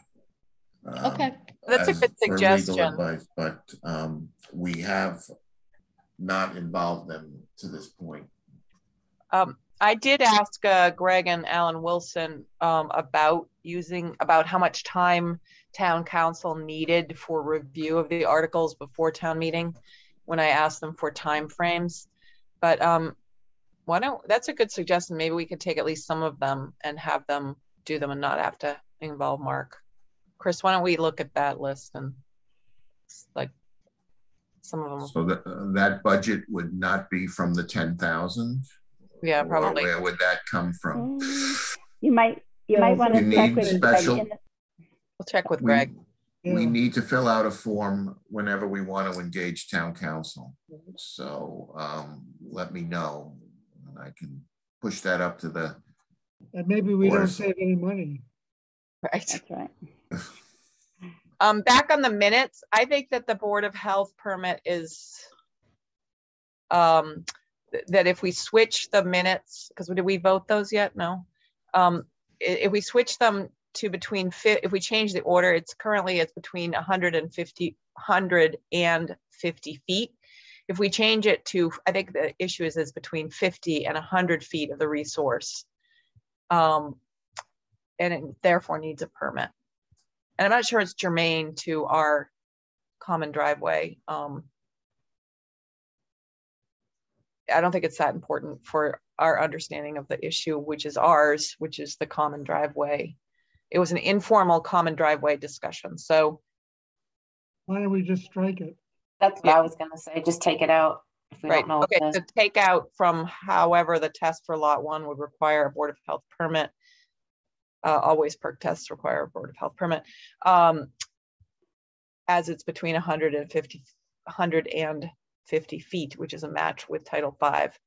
um, Okay, that's a as- good for legal suggestion. advice, But um, we have not involved them to this point. Um, I did ask uh, Greg and Alan Wilson um, about using, about how much time town counsel needed for review of the articles before town meeting, when I asked them for timeframes. But um, why don't, that's a good suggestion. Maybe we could take at least some of them and have them do them and not have to involve Mark. Chris, why don't we look at that list and like some of them, So that, that budget would not be from the 10,000? yeah, probably. Where would that come from? You might, you might want to check with. special- Greg in- We'll check with We- Greg. We need to fill out a form whenever we want to engage town counsel. So um, let me know and I can push that up to the, And maybe we don't save any money. Right. That's right. *laughs* Um, back on the minutes, I think that the Board of Health permit is um, th- that if we switch the minutes, because did we vote those yet? No. Um, if we switch them to between, if we change the order, it's currently, it's between 150, 100 and 50 feet. If we change it to, I think the issue is, is between 50 and 100 feet of the resource. Um, and it therefore needs a permit. And I'm not sure it's germane to our common driveway. Um, I don't think it's that important for our understanding of the issue, which is ours, which is the common driveway. It was an informal common driveway discussion, so Why don't we just strike it? That's what I was gonna say, just take it out if we Right, don't know. what okay, it is. to take out from however the test for lot one would require a Board of Health permit. Uh, always perc tests require a Board of Health permit. Um, as it's between 150, 150 feet, which is a match with Title Five.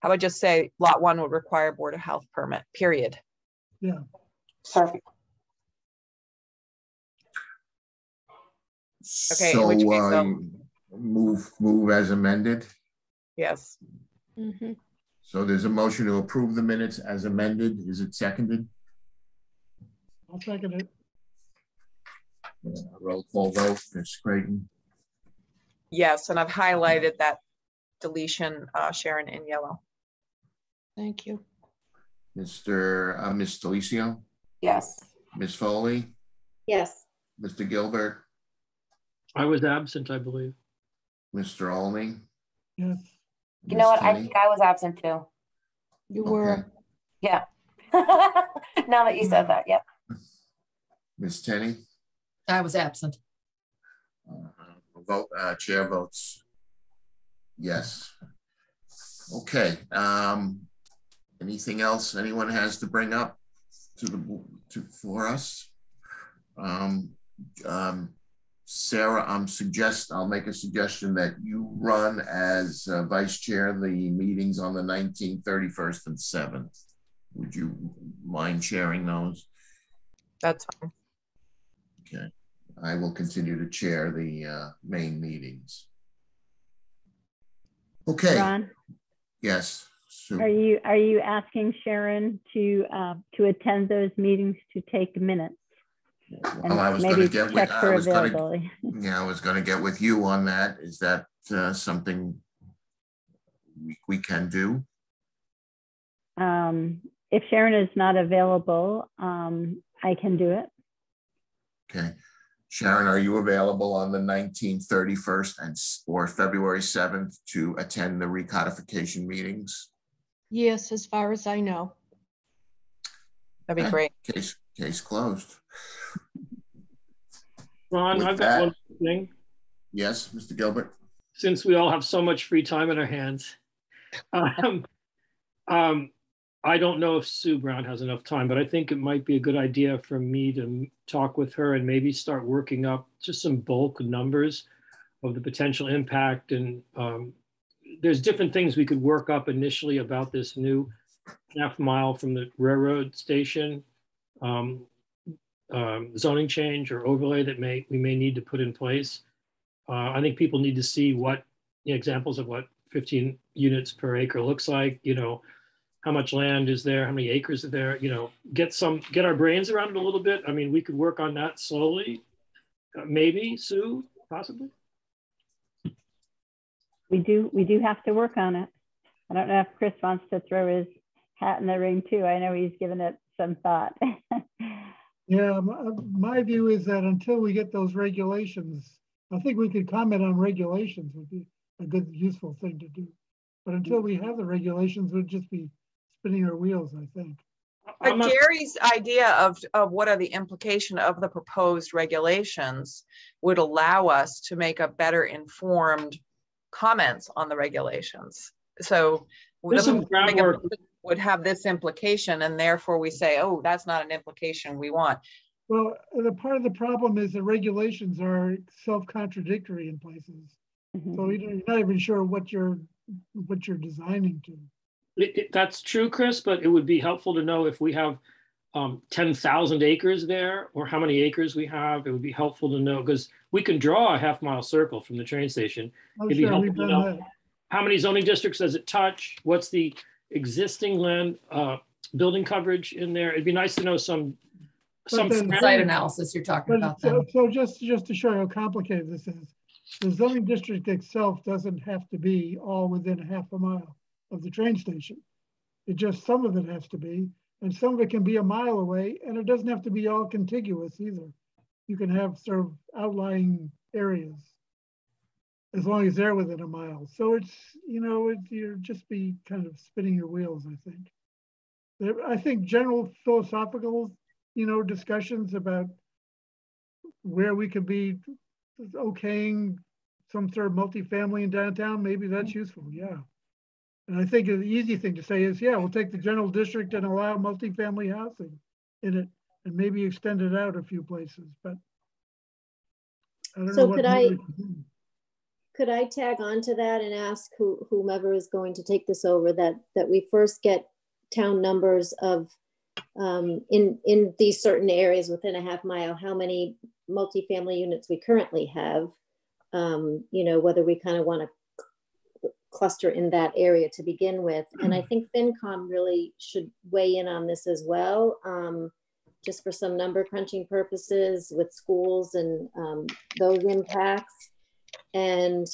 How about just say lot one would require a Board of Health permit, period. Yeah. Perfect. Okay, so which case, uh, um, move, move as amended. Yes, Mhm. So there's a motion to approve the minutes as amended. Is it seconded? I'll second it. Uh, Roll call vote, Ms. Creighton, yes, and I've highlighted that deletion, uh, Sharon, in yellow. Thank you. Mr., uh, Ms. Delicio, Yes. Ms. Foley, Yes. Mr. Gilbert, I was absent, I believe. Mr. Olney. Yes. You know Ms. what? I Tenney? think I was absent too. You Okay. were, Yeah. *laughs* Now that you said that, yep. Ms. Tenney, I was absent. uh, vote, uh, chair votes yes. Okay, um, anything else anyone has to bring up to the, to, for us? Um, um, Sarah, I'm suggest, I'll make a suggestion that you run as uh, vice chair the meetings on the 19th, 31st, and 7th. Would you mind sharing those? That's fine. Okay, I will continue to chair the uh, main meetings. Okay, Ron, yes, Are you, are you asking Sharon to, uh, to attend those meetings to take minutes? And Well, I was gonna maybe get with, I was gonna, *laughs* yeah, I was gonna get with you on that. Is that uh, something we, we can do? Um, if Sharon is not available, um, I can do it. Okay. Sharon, are you available on the 19th, 31st, and or February 7th to attend the recodification meetings? Yes, as far as I know. That'd be great. Case, case closed. Ron, With I've that- got one thing. Yes, Mr. Gilbert? Since we all have so much free time in our hands. *laughs* Um, um, I don't know if Sue Brown has enough time, but I think it might be a good idea for me to m- talk with her and maybe start working up just some bulk numbers of the potential impact and um, there's different things we could work up initially about this new half mile from the railroad station um, um, zoning change or overlay that may we may need to put in place. Uh, I think people need to see what you know, examples of what 15 units per acre looks like. You know, how much land is there? How many acres are there? You know, get some get our brains around it a little bit. I mean, we could work on that slowly. Uh, maybe Sue, possibly. We do, we do have to work on it. I don't know if Chris wants to throw his hat in the ring too. I know he's given it some thought. *laughs* Yeah, my, uh, my view is that until we get those regulations, I think we could comment on regulations would be a good, useful thing to do. But until we have the regulations, we'd just be spinning our wheels, I think. But Gary's idea of, of what are the implication of the proposed regulations would allow us to make a better informed comments on the regulations. So There's some the regulations groundwork. would have this implication and therefore we say, oh, that's not an implication we want. Well, the part of the problem is the regulations are self-contradictory in places. Mm-hmm. So you don't- you're not even sure what you're, what you're designing to. It, it, that's true, Chris, but it would be helpful to know if we have um, 10,000 acres there or how many acres we have. It would be helpful to know because we can draw a half mile circle from the train station. Oh, It'd be sure, helpful we've to know that. how many zoning districts does it touch? What's the existing land uh, building coverage in there? It'd be nice to know some some then- Site analysis you're talking about so, then. so just, just to show you how complicated this is, the zoning district itself doesn't have to be all within a half a mile of the train station. It just, some of it has to be, and some of it can be a mile away, and it doesn't have to be all contiguous either. You can have sort of outlying areas as long as they're within a mile. So it's, you know, it, you're just be kind of spinning your wheels, I think. There, I think general philosophical, you know, discussions about where we could be okaying some sort of multifamily in downtown, maybe that's mm-hmm. useful, yeah. And I think the easy thing to say is, yeah, we'll take the general district and allow multifamily housing in it and maybe extend it out a few places, but I don't know So could I, more we can do. could I tag on to that and ask who, whomever is going to take this over that, that we first get town numbers of um, in, in these certain areas within a half mile, how many multifamily units we currently have? Um, you know, whether we kind of want to cluster in that area to begin with. And I think FinCom really should weigh in on this as well, um, just for some number crunching purposes with schools and um, those impacts. And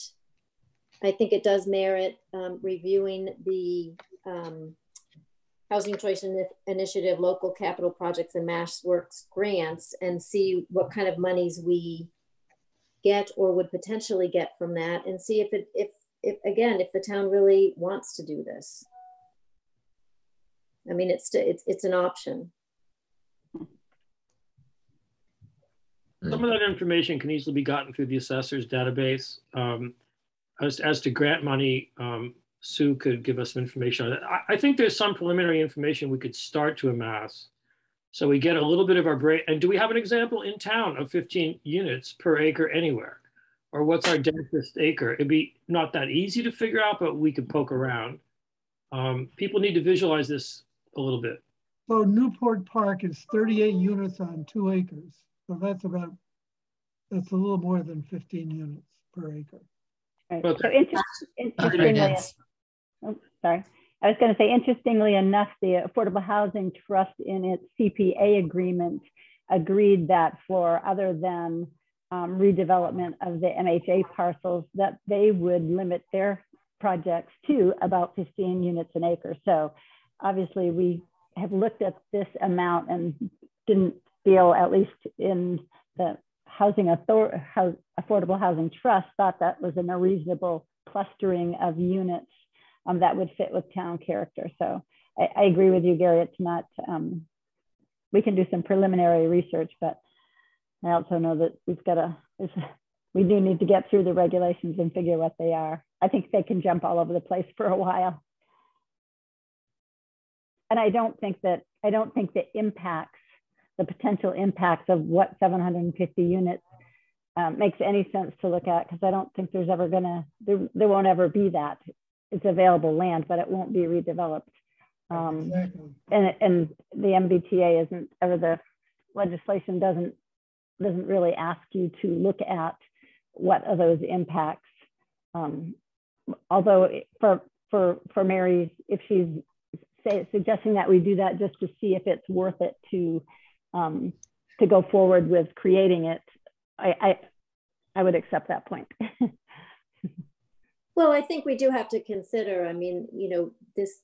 I think it does merit um, reviewing the um, Housing Choice Ini- Initiative local capital projects and MassWorks grants and see what kind of monies we get or would potentially get from that and see if it, if, if again, if the town really wants to do this. I mean, it's, it's, it's an option. Some of that information can easily be gotten through the assessor's database. Um, as, as to grant money, um, Sue could give us some information on it. I, I think there's some preliminary information we could start to amass. So we get a little bit of our brain. And do we have an example in town of 15 units per acre anywhere? Or what's our densest acre? It'd be not that easy to figure out, but we could poke around. Um, people need to visualize this a little bit. So Newport Park is 38 units on two acres. So that's about, that's a little more than 15 units per acre. Right. But So inter- interestingly, oh, sorry. I was going to say, interestingly enough, the Affordable Housing Trust in its CPA agreement agreed that for other than um, redevelopment of the MHA parcels, that they would limit their projects to about 15 units an acre. So obviously we have looked at this amount and didn't feel, at least in the Housing Authority, Affordable Housing Trust thought that was a reasonable clustering of units um, that would fit with town character. So I, I agree with you, Gary. It's not, um, we can do some preliminary research, but I also know that we've got to, we do need to get through the regulations and figure what they are. I think they can jump all over the place for a while. And I don't think that, I don't think the impacts, the potential impacts of what 750 units um, makes any sense to look at because I don't think there's ever gonna, there, there won't ever be that. It's available land, but it won't be redeveloped. Um, exactly. and, and the MBTA isn't, or the legislation doesn't, doesn't really ask you to look at what are those impacts. Um, although for, for, for Mary, if she's say, suggesting that we do that just to see if it's worth it to, um, to go forward with creating it, I, I, I would accept that point. *laughs* well, I think we do have to consider, I mean, you know, this,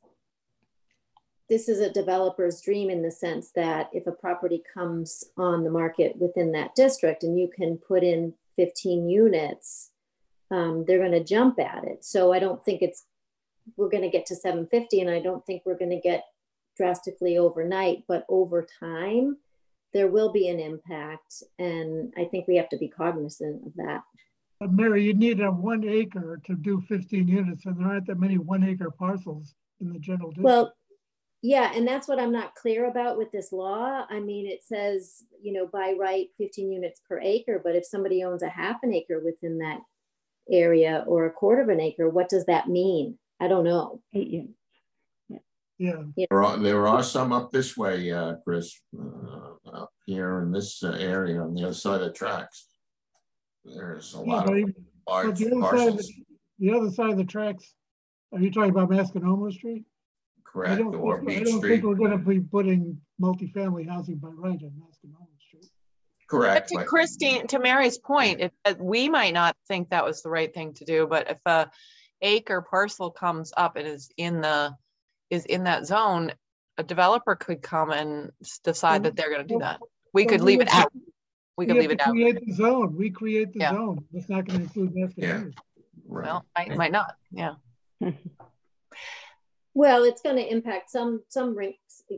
this is a developer's dream in the sense that if a property comes on the market within that district and you can put in 15 units, um, they're going to jump at it. So I don't think it's we're going to get to 750, and I don't think we're going to get drastically overnight, but over time, there will be an impact, and I think we have to be cognizant of that. But Mary, you need a one acre to do 15 units, and there aren't that many one acre parcels in the general district. Well, yeah, and that's what I'm not clear about with this law. I mean, it says, you know, by right 15 units per acre, but if somebody owns a half an acre within that area or a quarter of an acre, what does that mean? I don't know. Eight units. Yeah. There are, there are some up this way, uh, Chris, uh, up here in this uh, area on the other side of the tracks. There's a yeah, lot of large the other, the, the other side of the tracks, are you talking about Masconomo Street? Correct. I don't, or think, I don't think we're going to be putting multifamily housing by right on Masconomo Street. Correct. But to Christine, to Mary's point, if, uh, we might not think that was the right thing to do, but if a acre parcel comes up and is in the is in that zone, a developer could come and decide that they're going to do that. We could leave it out. We could leave it out. Create the zone. We create the yeah. zone. It's not going to include Masconomo. Yeah. Right. Well, might, might not. Yeah. *laughs* Well, it's going to impact some some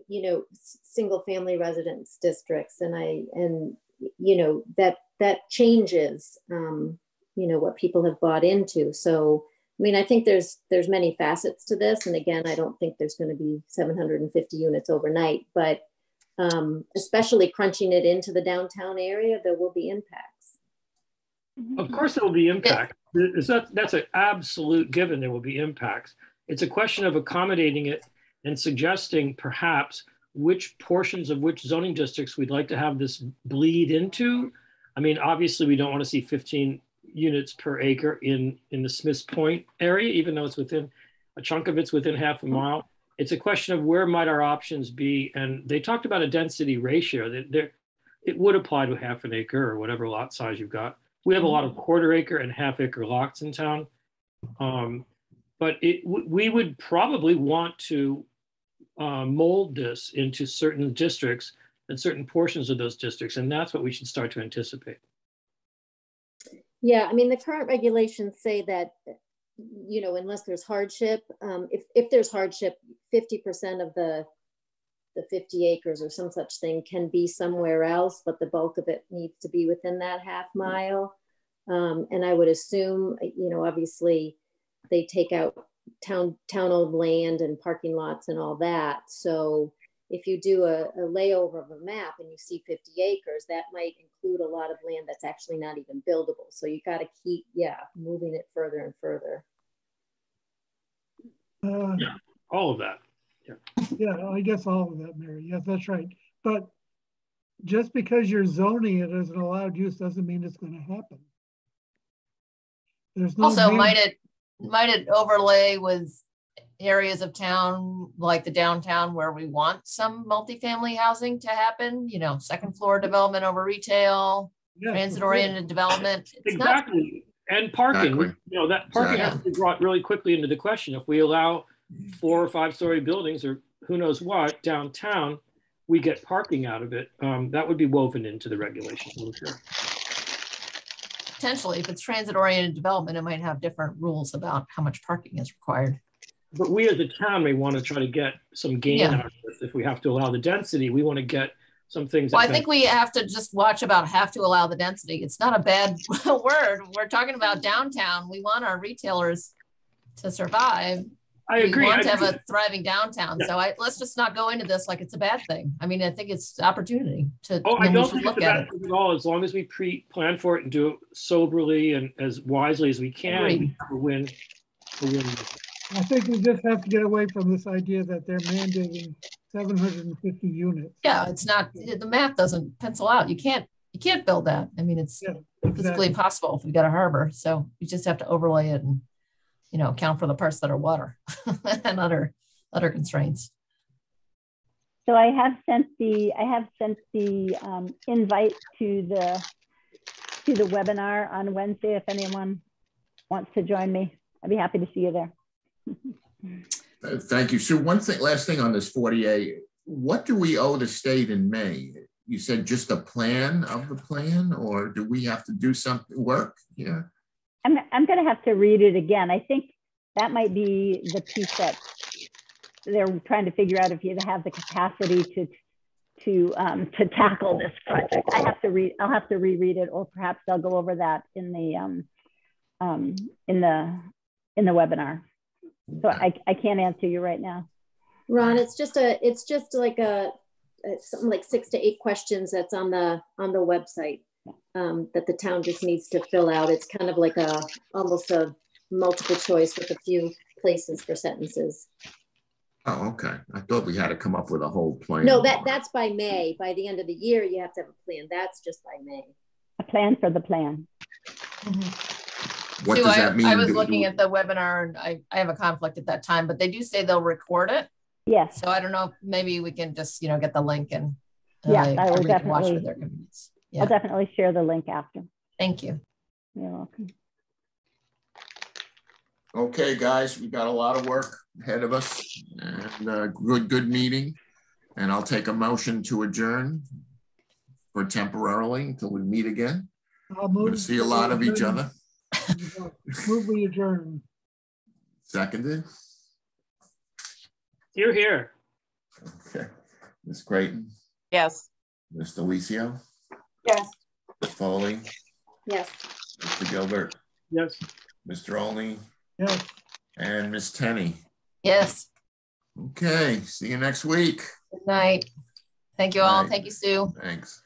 you know single family residence districts, and I and you know that that changes um, you know what people have bought into. So I mean, I think there's there's many facets to this, and again, I don't think there's going to be 750 units overnight, but um, especially crunching it into the downtown area, there will be impacts. Of course, there will be impacts. Is that that's an absolute given. There will be impacts. It's a question of accommodating it and suggesting perhaps which portions of which zoning districts we'd like to have this bleed into. I mean, obviously, we don't want to see 15 units per acre in, in the Smiths Point area, even though it's within a chunk of it's within half a mile. It's a question of where might our options be. And they talked about a density ratio that there, it would apply to half an acre or whatever lot size you've got. We have a lot of quarter acre and half acre lots in town. Um, but it, we would probably want to uh, mold this into certain districts and certain portions of those districts. And that's what we should start to anticipate. Yeah, I mean, the current regulations say that, you know, unless there's hardship, um, if, if there's hardship, 50% of the the 50 acres or some such thing can be somewhere else, but the bulk of it needs to be within that half mile. Um, and I would assume, you know, obviously they take out town town owned land and parking lots and all that. So if you do a, a, layover of a map and you see 50 acres, that might include a lot of land that's actually not even buildable. So you got to keep, yeah, moving it further and further. Uh, yeah, all of that. Yeah. yeah, I guess all of that, Mary. Yes, that's right. But just because you're zoning it as an allowed use doesn't mean it's going to happen. There's no also might it might it overlay with areas of town like the downtown where we want some multifamily housing to happen you know second floor development over retail yeah, transit oriented development it's exactly not... and parking exactly. you know that parking exactly. has to be brought really quickly into the question if we allow four or five story buildings or who knows what downtown we get parking out of it um, that would be woven into the regulations sure. Potentially, if it's transit oriented development, it might have different rules about how much parking is required. But we as a town may want to try to get some gain Yeah. out of this. If we have to allow the density, we want to get some things. Well, I think we have to just watch about have to allow the density. It's not a bad *laughs* word. We're talking about downtown. We want our retailers to survive. I agree. We want I to have a thriving downtown. Yeah. So I, let's just not go into this like it's a bad thing. I mean, I think it's opportunity to, Oh, I don't should think it's look a at bad it. thing at all, as long as we pre, plan for it and do it soberly and as wisely as we can. Agreed. we win, a win. I think we just have to get away from this idea that they're mandating seven hundred and fifty units. Yeah, it's not, the math doesn't pencil out. You can't, you can't build that. I mean, it's Yeah, physically impossible if we've got a harbor. So you just have to overlay it and, you know, account for the parts that are water *laughs* and other, other constraints. So I have sent the, I have sent the um, invite to the, to the webinar on Wednesday. If anyone wants to join me, I'd be happy to see you there. Uh, Thank you. Sue, one thing, last thing on this 48, what do we owe the state in May? You said just a plan of the plan, or do we have to do some work? Yeah. I'm, I'm going to have to read it again. I think that might be the piece that they're trying to figure out if you have the capacity to to um, to tackle this project. I have to read. I'll have to reread it, or perhaps I'll go over that in the um, um, in the in the webinar. So I, I can't answer you right now. Ron, it's just a, it's just like a, something like six to eight questions that's on the, on the website um, that the town just needs to fill out. It's kind of like a, almost a multiple choice with a few places for sentences. Oh, okay. I thought we had to come up with a whole plan. No, that, that's by May. By the end of the year, you have to have a plan. That's just by May. A plan for the plan. What Sue, does I- that mean? I was Do- looking at the webinar and I, I have a conflict at that time, but they do say they'll record it. Yes. So I don't know, maybe we can just, you know, get the link and. uh, Yeah, I will everybody can watch definitely. with their convenience. Yeah, I'll definitely share the link after. thank you. You're welcome. Okay, guys, we got a lot of work ahead of us and uh good, good meeting. And I'll take a motion to adjourn for temporarily until we meet again. I'll We're gonna move. see a lot of each other. *laughs* Move we adjourn. Seconded. You're here. Okay. Ms. Creighton, Yes. Mr. Delicio, Yes. Ms. Foley, Yes. Mr. Gilbert, Yes. Mr. Olney, Yes. and Ms. Tenney. Yes, Okay, see you next week. good night. Thank you all. Thank you, Sue. Thanks.